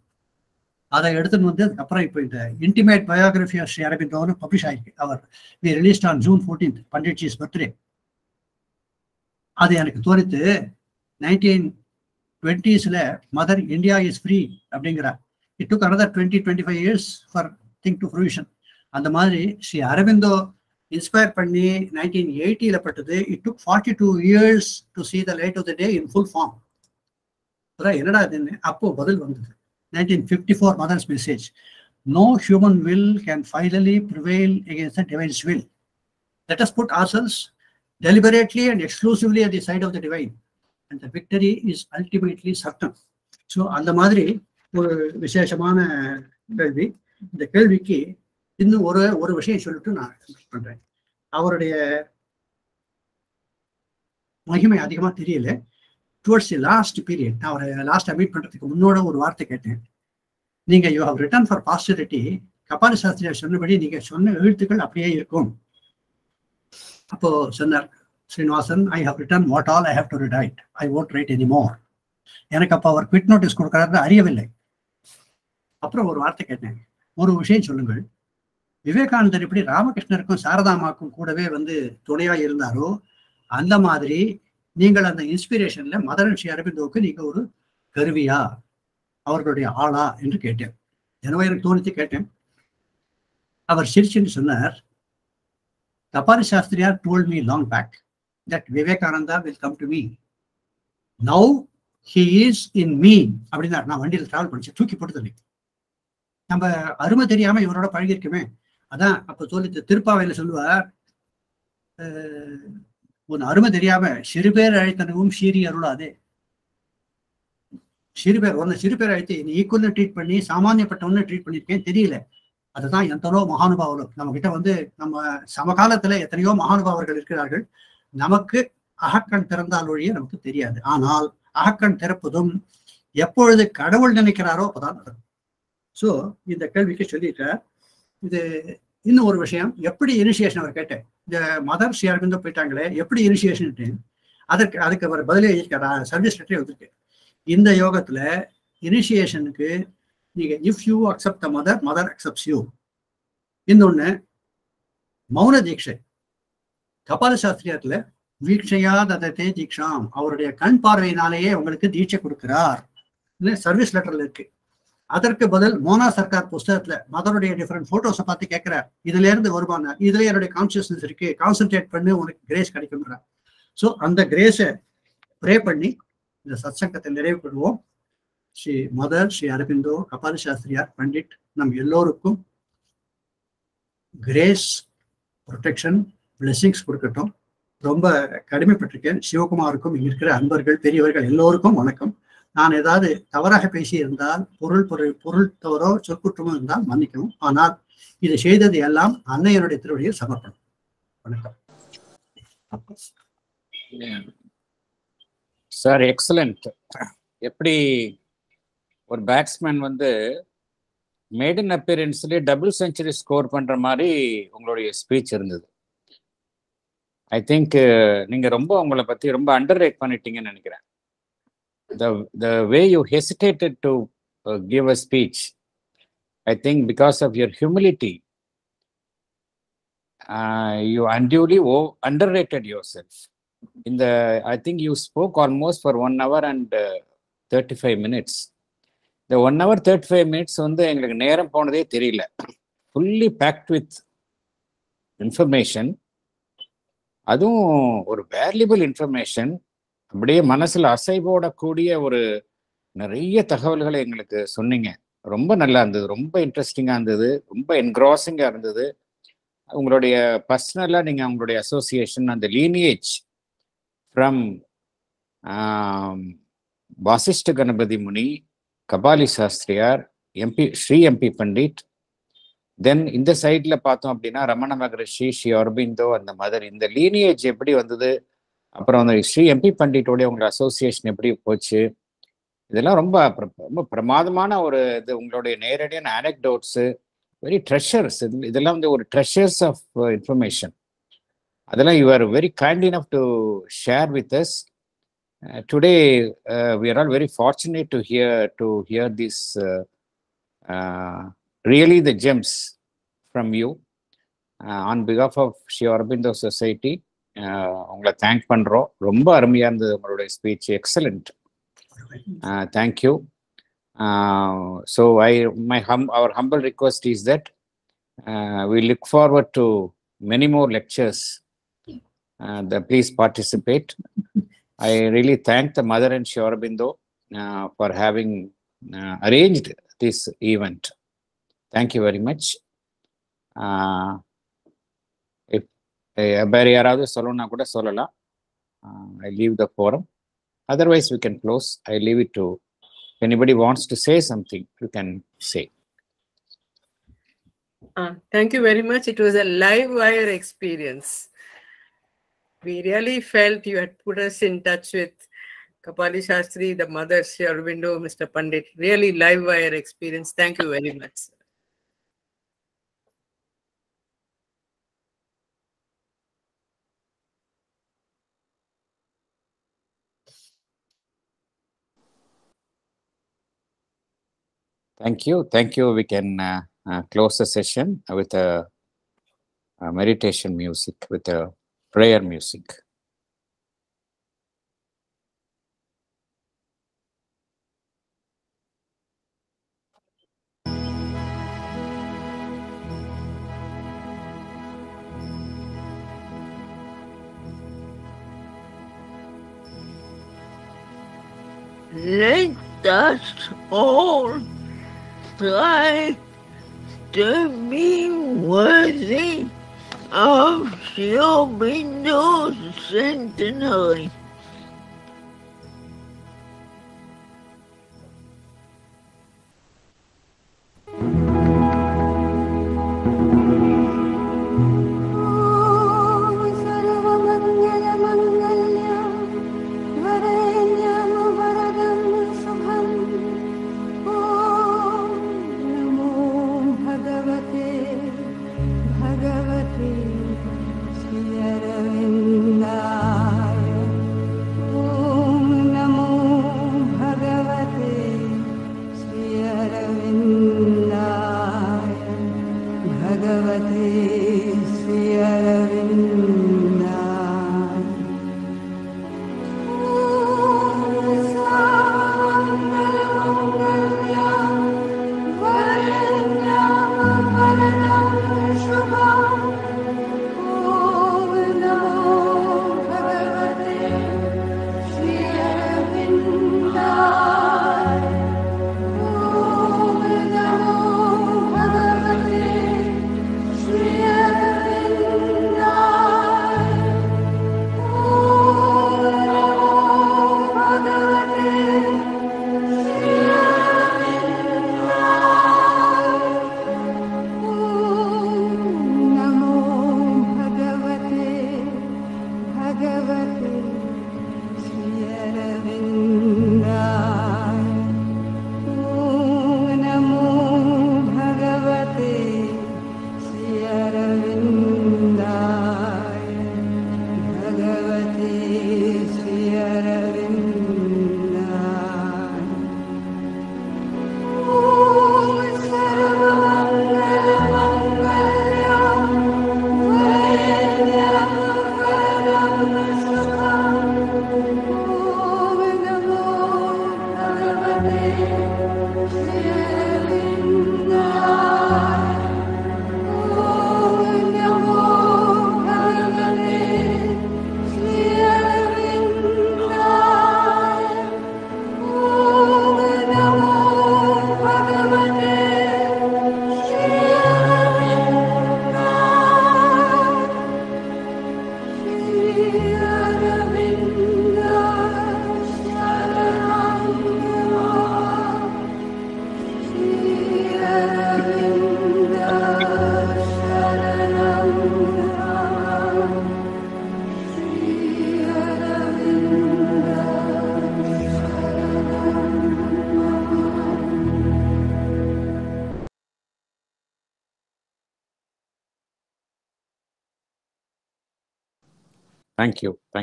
அதை எடுத்துன்னு வந்து அதுக்கப்புறம் இப்போ இந்த இன்டிமேட் பயோகிராஃபி ஆஃப் ஸ்ரீ அரவிந்தோன்னு பப்ளிஷ் ஆயிருக்கு. அவர் we released on June fourteen Pandit ji's birthday அது எனக்கு தோரித்து நைன்டீன் டுவெண்ட்டீஸில் மதர் இந்தியா இஸ் ஃப்ரீ அப்படிங்கிறார் it took another twenty twenty five years for think to fruition அந்த மாதிரி ஸ்ரீ அரவிந்தோ இன்ஸ்பயர் பண்ணி நைன்டீன் எயிட்டியில் பட்டது. It took forty two years to see the light of the day in full form என்னடா இதுன்னு அப்போ பதில் வந்தது. Nineteen fifty four mother's message no human will can finally prevail against the divine's will. Let put put ourselves deliberately and exclusively at the side of the divine. அந்த victory is ultimately ultimately so அந்த மாதிரி ஒரு விசேஷமான கேள்வி. இந்த கேள்விக்கு இன்னும் ஒரு ஒரு விஷயம் சொல்லிட்டு நான் பண்றேன். அவருடைய மகிமை அதிகமா தெரியல. டுவர்ட்ஸ் தி லாஸ்ட் பீரியட் நான் அவரை லாஸ்ட் மீட் பண்றதுக்கு முன்னோட ஒரு வார்த்தை கேட்டேன். நீங்க you have written for posterity Kapali சாஸ்திரியார் சொன்னபடி நீங்க சொன்ன எழுத்துக்கள் அப்படியே இருக்கும். அப்போ சொன்னார் Srinivasan I have written what all I have to write I won't write any more எனக்கு அப்போ அவர் குவிட் நோட்டீஸ் கொடுக்கறாரு அறியவில்லை. அப்புறம் ஒரு வார்த்தை கேட்டேன். ஒரு விஷயம் சொல்லுங்கள். விவேகானந்தர் எப்படி ராமகிருஷ்ணருக்கும் சாரதாமாக்கும் கூடவே வந்து துணையா இருந்தாரோ அந்த மாதிரி நீங்கள் அந்த இன்ஸ்பிரேஷன்ல மதரன் ஸ்ரீ அரவிந்தோவுக்கு நீங்க ஒரு கருவியா அவர்களுடைய ஆளா என்று கேட்டேன். எனவே எனக்கு தோணித்து கேட்டேன். அவர் சிரிச்சுன்னு சொன்னார் தபாரி சாஸ்திரியார் told me long back that Vivekananda will come to me. Now he is in me அப்படின்னா நான் வண்டியில் டிராவல் பண்ணிச்சு. தூக்கி போட்டு நம்ம அருமை தெரியாம இவரோட பழகிருக்குமே அதான் அப்ப சொல்லி திருப்பாவையில சொல்லுவார் உன் அருமை தெரியாம சிறு பேர் அழைத்தனவும் சீரி அருளாதே. சிறு பேர் உன்னை சிறு பேர் அழைத்து நீ ஈக்குவல்னு ட்ரீட் பண்ணி சாமானியப்பட்டவனு ட்ரீட் பண்ணிருக்கேன் தெரியல. அதுதான் எத்தனோ மகானுபாவலும் நம்ம கிட்ட வந்து நம்ம சமகாலத்துல எத்தனையோ மகானுபாவர்கள் இருக்கிறார்கள். நமக்கு அகக்கண் திறந்தால் ஒழிய நமக்கு தெரியாது. ஆனால் அகக்கண் திறப்பதும் எப்பொழுது கடவுள் நினைக்கிறாரோ அப்பதான் நடக்கும். சோ இந்த கேள்விக்கு சொல்லிட்டார் இது இன்னும் ஒரு விஷயம். எப்படி இனிஷியேஷன் அவர் கேட்டேன் இந்த மதர் ஸ்ரீ போயிட்டாங்களே எப்படி இனிஷியேஷன் அதற்கு அதுக்கு அவர் பதிலே எழுதியிருக்காரா. சர்வீஸ் லெட்டரே வந்திருக்கு இந்த யோகத்துல இனிஷியேஷனுக்கு நீங்க if you accept the mother mother accepts you இன்னொன்னு மௌன தீட்சை. கபால சாஸ்திரியத்துல வீட்சையா ததத்தே தீக்ஷாம் அவருடைய கண் பார்வையினாலேயே உங்களுக்கு தீட்சை கொடுக்கிறார். சர்வீஸ் லெட்டர்ல இருக்கு. அதற்கு பதில் மோனா சர்க்கார் புஸ்தகத்துல மதருடைய டிஃபரெண்ட் போட்டோஸை பார்த்து கேட்கிறார். இதுல இருந்து வருமான இதுல என்னுடைய கான்சியஸ்னஸ் இருக்கு கான்சென்ட்ரேட் பண்ணி உனக்கு கிரேஸ் கிடைக்கும்ன்றார் ஸோ அந்த கிரேஸை ப்ரே பண்ணி இந்த சத்சங்கத்தை நிறைவு பெறுவோம். ஸ்ரீ மதர் ஸ்ரீ அரவிந்தோ கபால சாஸ்திரியார் பண்டிட் நம் எல்லோருக்கும் கிரேஸ் ப்ரொடெக்ஷன் பிளெஸிங்ஸ் கொடுக்கட்டும். ரொம்ப கடுமைப்பட்டிருக்கேன். சிவகுமாருக்கும் இங்க இருக்கிற அன்பர்கள் பெரியவர்கள் எல்லோருக்கும் வணக்கம். நான் ஏதாவது தவறாக பேசியிருந்தால் பொருள் பொருள் பொருள் தவறோ சொற்குற்றமோ இருந்தால் மன்னிக்கவும். ஆனால் இதை செய்தது எல்லாம் அன்னையருடைய திருவடியில் சமர்ப்பணம். வணக்கம். சார் எக்ஸலண்ட் எப்படி ஒரு பேட்ஸ்மேன் வந்து மேடன் அப்பியரன்ஸ்லேயே டபுள் செஞ்சுரி ஸ்கோர் பண்ணுற மாதிரி உங்களுடைய ஸ்பீச் இருந்தது? ஐ திங்க் நீங்க ரொம்ப உங்களை பத்தி ரொம்ப அண்டர் ரேட் பண்ணிட்டீங்கன்னு நினைக்கிறேன். The the way you hesitated to give a speech I think because of your humility you unduly oh underrated yourself இந்த I think you spoke almost for one hour and thirty five minutes இந்த one hour thirty five minutes வந்து எங்களுக்கு நேரம் போனதே தெரியல. Fully fact with information அதுவும் ஒரு valuable information அப்படியே மனசில் அசைவோடக்கூடிய ஒரு நிறைய தகவல்களை எங்களுக்கு சொன்னீங்க. ரொம்ப நல்லா இருந்தது ரொம்ப இன்ட்ரெஸ்டிங்காக இருந்தது ரொம்ப என்க்ராசிங்காக இருந்தது. உங்களுடைய பர்சனலாக நீங்கள் உங்களுடைய அசோசியேஷன் அந்த lineage from வாசிஷ்ட Ganapati Muni Kapali Sastriyar M P Sri M P Pandit then இந்த சைடில் பார்த்தோம் அப்படின்னா ரமண மகரிஷி ஸ்ரீ அரபிந்தோ அந்த மதர். இந்த லீனியேஜ் எப்படி வந்தது? அப்புறம் அந்த ஸ்ரீ எம்பி பண்டிட்டோடைய உங்களோட அசோசியேஷன் எப்படி போச்சு? இதெல்லாம் ரொம்ப ரொம்ப பிரமாதமான ஒரு இது. உங்களுடைய நேரடியான ஆனக்டோட்ஸு வெரி ட்ரெஷர்ஸ் இதெல்லாம் வந்து ஒரு ட்ரெஷர்ஸ் ஆஃப் இன்ஃபர்மேஷன் அதெல்லாம் you are very kind enough to share with us today we are all very fortunate to hear to hear this really the gems from you on because of of Sri Aurobindo society உங்களை thank பண்ணுறோம் ரொம்ப அருமையாக இருந்தது உங்களுடைய speech excellent thank you so I my hmm our humble request is that we look forward to many more lectures. Uh, the, please participate. I really thank the mother and Shiorabindo uh, for having uh, arranged this event. Thank you very much. Uh, if வேற யாராவது சொல்லணும்னா கூட சொல்லலாம் I leave the forum otherwise we can close I leave it to anybody wants to say something you can say Uh, thank you very much. It was a live wire experience. We really felt you had put us in touch with Kapali Shastri, the mother, Sri Aurobindo, Mr. Pandit. Really live wire experience. Thank you very much. Thank you. Thank you. We can uh, uh, close the session with a, a meditation music, with a prayer music. Let us all life to be worthy of your windows sentinelly.